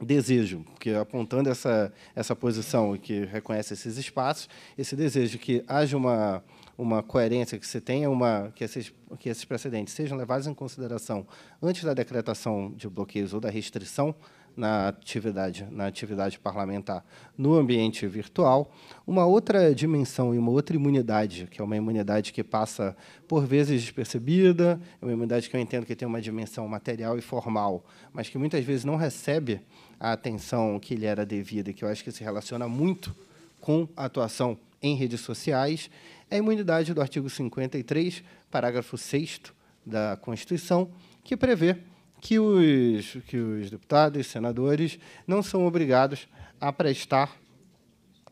desejo, que apontando essa, essa posição que reconhece esses espaços, esse desejo de que haja uma uma coerência, que se tenha uma que esses, que esses precedentes sejam levados em consideração antes da decretação de bloqueios ou da restrição na atividade, na atividade parlamentar no ambiente virtual. Uma outra dimensão e uma outra imunidade, que é uma imunidade que passa, por vezes, despercebida, é uma imunidade que eu entendo que tem uma dimensão material e formal, mas que muitas vezes não recebe a atenção que lhe era devida, e que eu acho que se relaciona muito com a atuação em redes sociais, é a imunidade do artigo 53, parágrafo 6 da Constituição, que prevê que os, que os deputados e senadores não são obrigados a prestar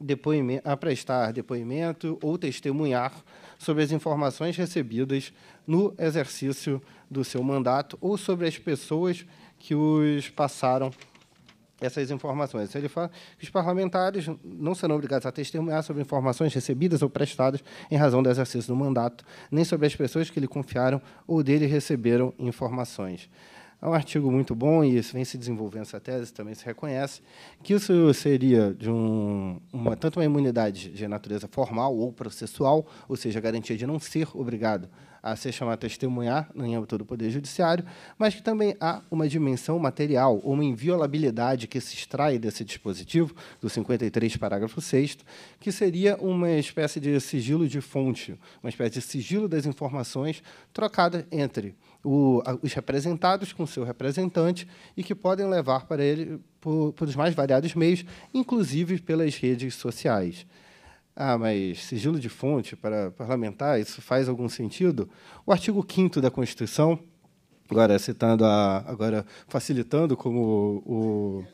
depoimento, a prestar depoimento ou testemunhar sobre as informações recebidas no exercício do seu mandato ou sobre as pessoas que os passaram essas informações. Ele fala que os parlamentares não serão obrigados a testemunhar sobre informações recebidas ou prestadas em razão do exercício do mandato, nem sobre as pessoas que lhe confiaram ou dele receberam informações. É um artigo muito bom e isso vem se desenvolvendo essa tese, também se reconhece que isso seria de um, uma, tanto uma imunidade de natureza formal ou processual, ou seja, a garantia de não ser obrigado a ser chamado a testemunhar no âmbito do Poder Judiciário, mas que também há uma dimensão material, uma inviolabilidade que se extrai desse dispositivo, do 53, parágrafo 6, que seria uma espécie de sigilo de fonte, uma espécie de sigilo das informações trocada entre o, os representados com seu representante e que podem levar para ele por, por os mais variados meios, inclusive pelas redes sociais. Ah, mas sigilo de fonte para parlamentar, isso faz algum sentido? O artigo 5 da Constituição, agora citando a, agora facilitando como o,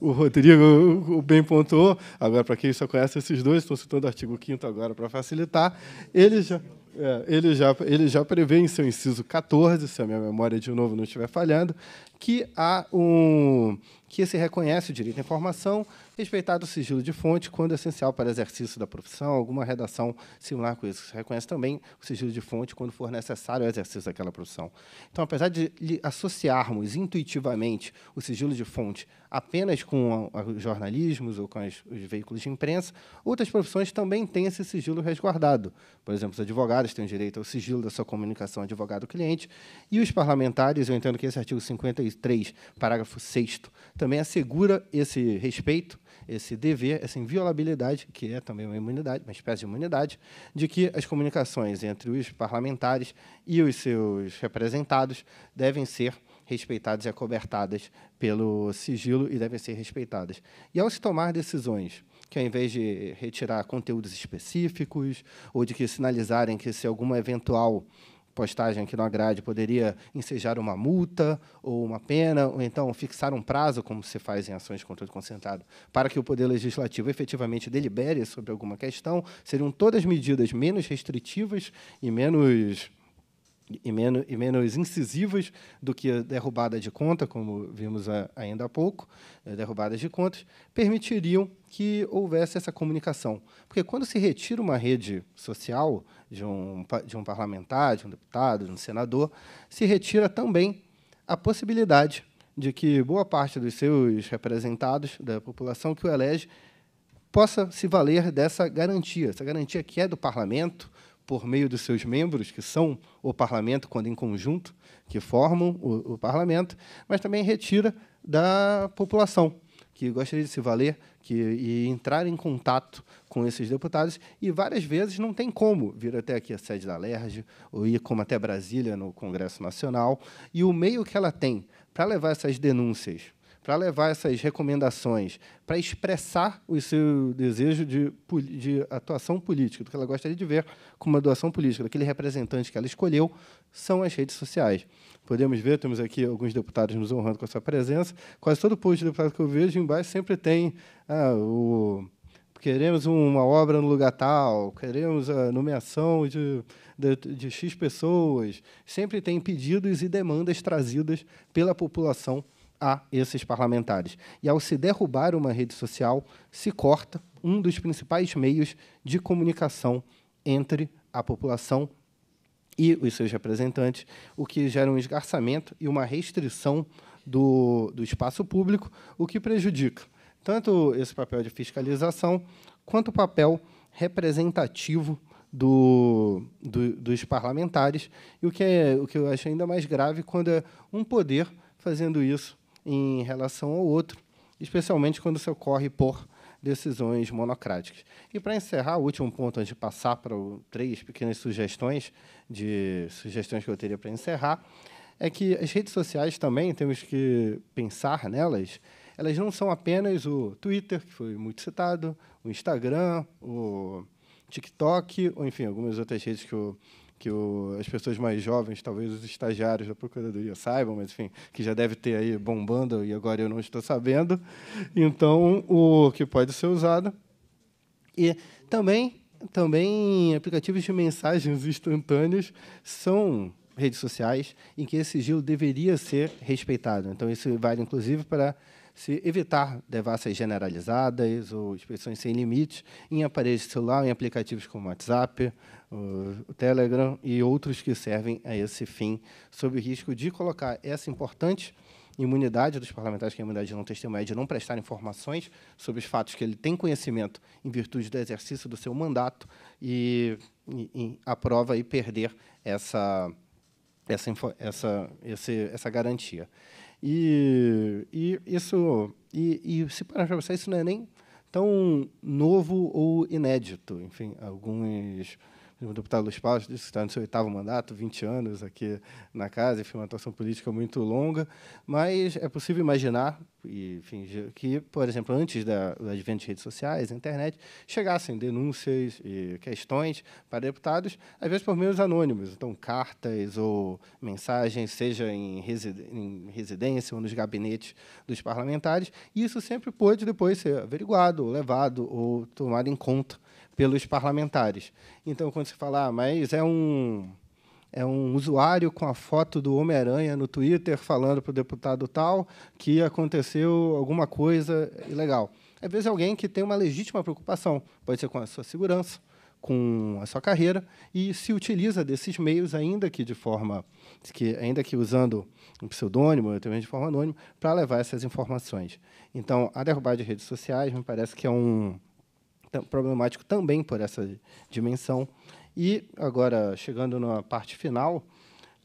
o Rodrigo bem pontuou, agora para quem só conhece esses dois, estou citando o artigo 5 agora para facilitar, ele já, é, ele, já, ele já prevê em seu inciso 14, se a minha memória de novo não estiver falhando, que há um que se reconhece o direito à informação, respeitado o sigilo de fonte quando é essencial para exercício da profissão, alguma redação similar com isso. Se reconhece também o sigilo de fonte quando for necessário o exercício daquela profissão. Então, apesar de associarmos intuitivamente o sigilo de fonte apenas com os jornalismos ou com as, os veículos de imprensa, outras profissões também têm esse sigilo resguardado. Por exemplo, os advogados têm direito ao sigilo da sua comunicação advogado-cliente e os parlamentares, eu entendo que esse artigo 53, parágrafo 6 também assegura esse respeito, esse dever, essa inviolabilidade, que é também uma imunidade, uma espécie de imunidade, de que as comunicações entre os parlamentares e os seus representados devem ser respeitadas e acobertadas pelo sigilo e devem ser respeitadas. E ao se tomar decisões que, ao invés de retirar conteúdos específicos ou de que sinalizarem que se alguma eventual postagem aqui no agrade poderia ensejar uma multa ou uma pena, ou então fixar um prazo, como se faz em ações de controle concentrado, para que o Poder Legislativo efetivamente delibere sobre alguma questão, seriam todas medidas menos restritivas e menos e menos, e menos incisivas do que a derrubada de conta, como vimos a, ainda há pouco, a derrubadas de contas, permitiriam que houvesse essa comunicação. Porque quando se retira uma rede social de um, de um parlamentar, de um deputado, de um senador, se retira também a possibilidade de que boa parte dos seus representados, da população que o elege, possa se valer dessa garantia, essa garantia que é do parlamento, por meio dos seus membros, que são o parlamento, quando em conjunto, que formam o, o parlamento, mas também retira da população, que gostaria de se valer que, e entrar em contato com esses deputados, e várias vezes não tem como vir até aqui a sede da LERJ, ou ir como até Brasília, no Congresso Nacional, e o meio que ela tem para levar essas denúncias para levar essas recomendações, para expressar o seu desejo de, de, atuação política, do que ela gostaria de ver como uma doação política, daquele representante que ela escolheu, são as redes sociais. Podemos ver, temos aqui alguns deputados nos honrando com a sua presença. Quase todo post de deputado que eu vejo embaixo sempre tem ah, o queremos uma obra no lugar tal, queremos a nomeação de, de, de, X pessoas. Sempre tem pedidos e demandas trazidas pela população a esses parlamentares. E ao se derrubar uma rede social, se corta um dos principais meios de comunicação entre a população e os seus representantes, o que gera um esgarçamento e uma restrição do, do espaço público, o que prejudica tanto esse papel de fiscalização quanto o papel representativo do, do, dos parlamentares, e o que, é, o que eu acho ainda mais grave quando é um poder fazendo isso em relação ao outro, especialmente quando se ocorre por decisões monocráticas. E para encerrar, o último ponto antes de passar para o, três pequenas sugestões de sugestões que eu teria para encerrar, é que as redes sociais também temos que pensar nelas. Elas não são apenas o Twitter, que foi muito citado, o Instagram, o TikTok, ou enfim, algumas outras redes que eu que o, as pessoas mais jovens, talvez os estagiários da Procuradoria saibam, mas enfim, que já deve ter aí bombando e agora eu não estou sabendo. Então, o que pode ser usado. E também, também aplicativos de mensagens instantâneas são redes sociais em que esse sigilo deveria ser respeitado. Então, isso vale, inclusive, para se evitar devassas generalizadas ou expressões sem limites em aparelhos de celular, em aplicativos como WhatsApp, o Telegram e outros que servem a esse fim, sob o risco de colocar essa importante imunidade dos parlamentares, que é a imunidade de não testemunhar, de não prestar informações sobre os fatos que ele tem conhecimento em virtude do exercício do seu mandato e, e, e aprova e perder essa, essa, essa, esse, essa garantia. E, e isso, e, e se parar para você, isso não é nem tão novo ou inédito. Enfim, alguns o deputado Luiz Paulo disse que está no seu oitavo mandato, 20 anos aqui na casa, enfim, uma atuação política muito longa, mas é possível imaginar e, enfim, que, por exemplo, antes da, do advento de redes sociais, internet, chegassem denúncias e questões para deputados, às vezes por meios anônimos, então cartas ou mensagens, seja em, em residência ou nos gabinetes dos parlamentares, e isso sempre pôde depois ser averiguado, ou levado ou tomado em conta pelos parlamentares. Então, quando se fala, ah, mas é um é um usuário com a foto do Homem-Aranha no Twitter falando para o deputado tal que aconteceu alguma coisa ilegal. Às vezes é alguém que tem uma legítima preocupação, pode ser com a sua segurança, com a sua carreira e se utiliza desses meios ainda que de forma que ainda que usando um pseudônimo, também de forma anônima, para levar essas informações. Então, a derrubada de redes sociais me parece que é um problemático também por essa dimensão. E agora chegando na parte final,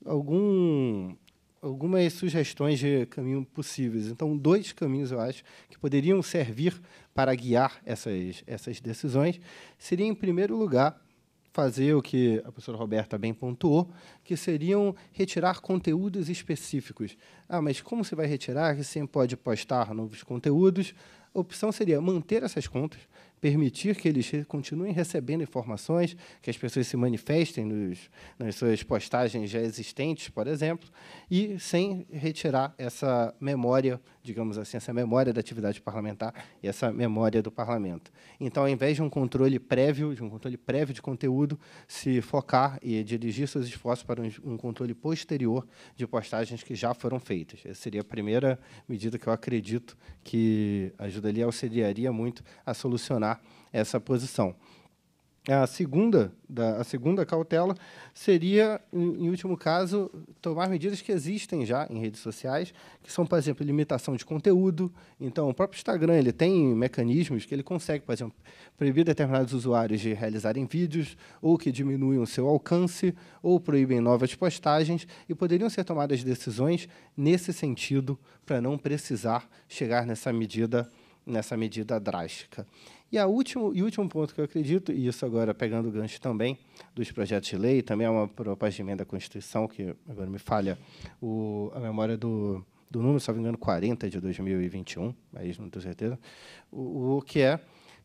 algum algumas sugestões de caminho possíveis. Então, dois caminhos eu acho que poderiam servir para guiar essas, essas decisões seria, em primeiro lugar, fazer o que a professora Roberta bem pontuou, que seriam retirar conteúdos específicos. Ah, mas como você vai retirar? Você pode postar novos conteúdos. A opção seria manter essas contas, permitir que eles continuem recebendo informações, que as pessoas se manifestem nos, nas suas postagens já existentes, por exemplo, e sem retirar essa memória, digamos assim, essa memória da atividade parlamentar e essa memória do parlamento. Então, ao invés de um controle prévio, de um controle prévio de conteúdo, se focar e dirigir seus esforços para um, controle posterior de postagens que já foram feitas. Essa seria a primeira medida que eu acredito que ajudaria, auxiliaria muito a solucionar essa posição. A segunda, da, a segunda cautela seria, em, em, último caso, tomar medidas que existem já em redes sociais, que são, por exemplo, limitação de conteúdo. Então, o próprio Instagram ele tem mecanismos que ele consegue, por exemplo, proibir determinados usuários de realizarem vídeos, ou que diminuem o seu alcance, ou proíbem novas postagens, e poderiam ser tomadas decisões nesse sentido, para não precisar chegar nessa medida, nessa medida drástica. E o último, e último ponto que eu acredito, e isso agora pegando o gancho também dos projetos de lei, também é uma proposta de emenda à Constituição, que agora me falha o, a memória do, do número, se não me engano, 40 de 2021, mas não tenho certeza, o, o que é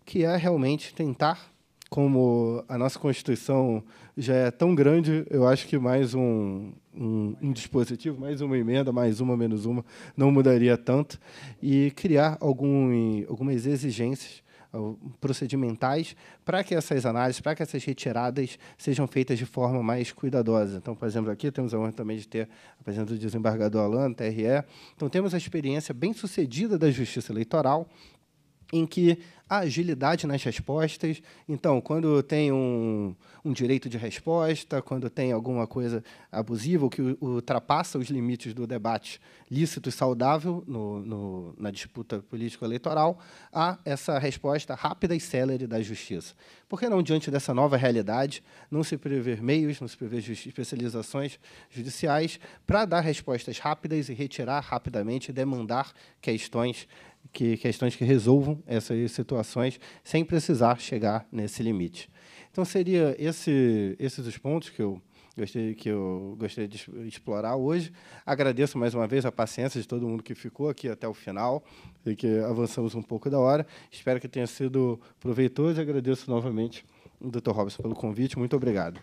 que é realmente tentar como a nossa Constituição já é tão grande, eu acho que mais um, um, um, dispositivo, mais uma emenda, mais uma, menos uma, não mudaria tanto, e criar algum, algumas exigências procedimentais para que essas análises, para que essas retiradas sejam feitas de forma mais cuidadosa. Então, por exemplo, aqui temos a honra também de ter a presença do desembargador Alan, TRE. Então, temos a experiência bem sucedida da Justiça Eleitoral, em que a agilidade nas respostas. Então, quando tem um, um direito de resposta, quando tem alguma coisa abusiva que ultrapassa os limites do debate lícito e saudável no, no, na disputa político-eleitoral, há essa resposta rápida e célere da justiça. Por que não, diante dessa nova realidade, não se prever meios, não se prever especializações judiciais para dar respostas rápidas e retirar rapidamente e demandar questões que questões que resolvam essas situações sem precisar chegar nesse limite. Então seria esse, esses os pontos que eu gostei que eu gostaria de explorar hoje. Agradeço mais uma vez a paciência de todo mundo que ficou aqui até o final e que avançamos um pouco da hora. Espero que tenha sido proveitoso e agradeço novamente o Dr. Robson pelo convite. Muito obrigado.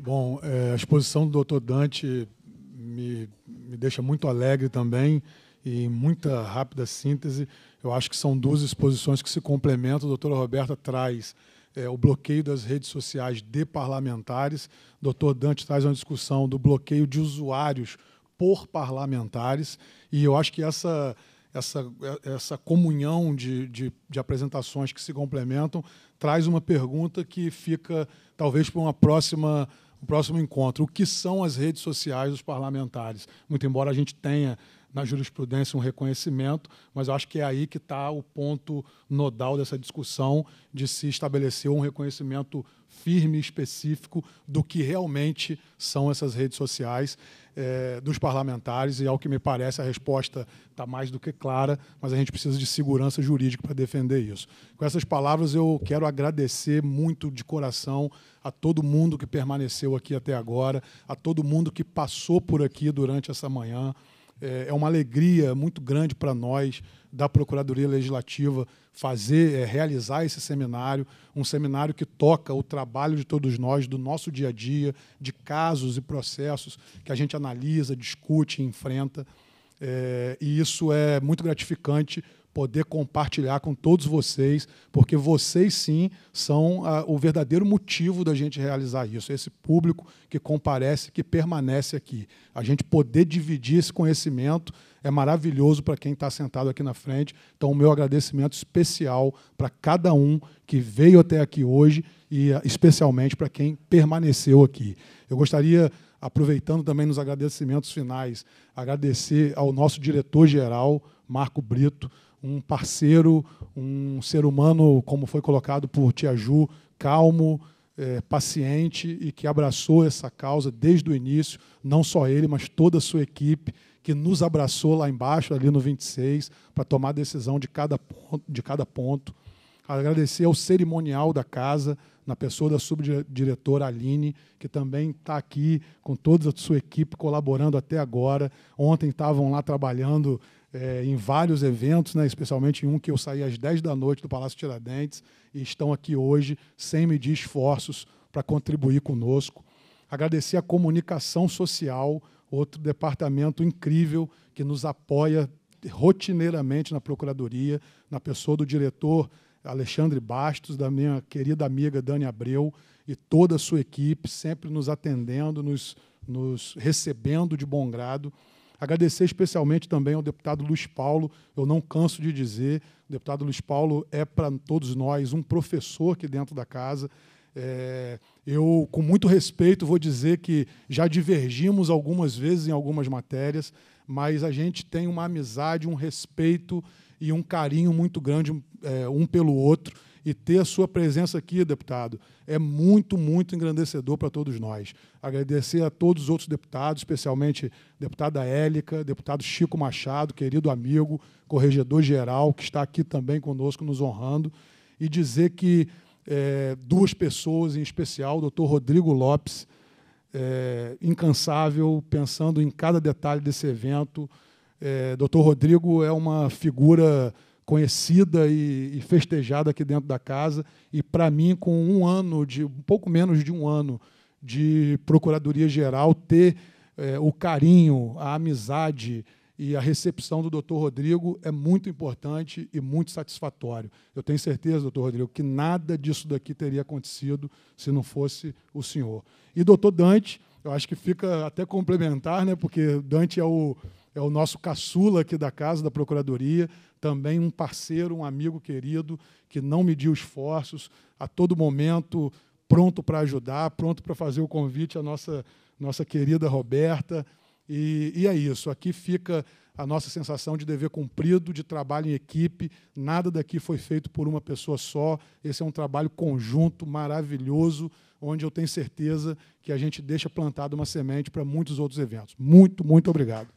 Bom, é, a exposição do Dr. Dante me, me deixa muito alegre também e em muita rápida síntese. Eu acho que são duas exposições que se complementam. A doutora Roberta traz é, o bloqueio das redes sociais de parlamentares. O doutor Dante traz uma discussão do bloqueio de usuários por parlamentares. E eu acho que essa, essa, essa comunhão de, de, de apresentações que se complementam traz uma pergunta que fica, talvez, para uma próxima o próximo encontro. O que são as redes sociais dos parlamentares? Muito embora a gente tenha na jurisprudência um reconhecimento, mas eu acho que é aí que está o ponto nodal dessa discussão de se estabelecer um reconhecimento firme e específico do que realmente são essas redes sociais é, dos parlamentares, e ao que me parece a resposta está mais do que clara, mas a gente precisa de segurança jurídica para defender isso. Com essas palavras, eu quero agradecer muito de coração a todo mundo que permaneceu aqui até agora, a todo mundo que passou por aqui durante essa manhã. É, é uma alegria muito grande para nós da Procuradoria Legislativa fazer, é, realizar esse seminário, um seminário que toca o trabalho de todos nós, do nosso dia a dia, de casos e processos que a gente analisa, discute, enfrenta. É, e isso é muito gratificante poder compartilhar com todos vocês, porque vocês sim são a, o verdadeiro motivo da gente realizar isso. Esse público que comparece, que permanece aqui. A gente poder dividir esse conhecimento é maravilhoso para quem está sentado aqui na frente. Então, o meu agradecimento especial para cada um que veio até aqui hoje e especialmente para quem permaneceu aqui. Eu gostaria aproveitando também nos agradecimentos finais, agradecer ao nosso diretor-geral, Marco Brito, um parceiro, um ser humano, como foi colocado por Tia Ju, calmo, é, paciente e que abraçou essa causa desde o início, não só ele, mas toda a sua equipe, que nos abraçou lá embaixo, ali no 26, para tomar decisão de cada ponto. De cada ponto. Agradecer ao cerimonial da casa, na pessoa da subdiretora Aline, que também está aqui com toda a sua equipe colaborando até agora. Ontem estavam lá trabalhando é, em vários eventos, né, especialmente em um que eu saí às 10 da noite do Palácio Tiradentes, e estão aqui hoje sem medir esforços para contribuir conosco. Agradecer a comunicação social, outro departamento incrível que nos apoia rotineiramente na Procuradoria, na pessoa do diretor Alexandre Bastos, da minha querida amiga Dani Abreu e toda a sua equipe, sempre nos atendendo, nos, nos recebendo de bom grado. Agradecer especialmente também ao deputado Luiz Paulo, eu não canso de dizer, o deputado Luiz Paulo é para todos nós um professor aqui dentro da casa. É, eu, com muito respeito, vou dizer que já divergimos algumas vezes em algumas matérias, mas a gente tem uma amizade, um respeito e um carinho muito grande é, um pelo outro. E ter a sua presença aqui, deputado, é muito, muito engrandecedor para todos nós. Agradecer a todos os outros deputados, especialmente deputada Élica, deputado Chico Machado, querido amigo, corregedor-geral, que está aqui também conosco, nos honrando, e dizer que é, duas pessoas, em especial, o doutor Rodrigo Lopes, é, incansável, pensando em cada detalhe desse evento, é, Dr. Rodrigo é uma figura conhecida e, e, festejada aqui dentro da casa e para mim com um ano de um pouco menos de um ano de procuradoria geral ter é, o carinho, a amizade e a recepção do Dr. Rodrigo é muito importante e muito satisfatório. Eu tenho certeza, doutor Rodrigo, que nada disso daqui teria acontecido se não fosse o senhor. E doutor Dante, eu acho que fica até complementar, né, porque Dante é o é o nosso caçula aqui da casa, da Procuradoria, também um parceiro, um amigo querido, que não mediu esforços, a todo momento pronto para ajudar, pronto para fazer o convite à nossa, nossa querida Roberta. E, e é isso, aqui fica a nossa sensação de dever cumprido, de trabalho em equipe. Nada daqui foi feito por uma pessoa só. Esse é um trabalho conjunto, maravilhoso, onde eu tenho certeza que a gente deixa plantada uma semente para muitos outros eventos. Muito, muito obrigado.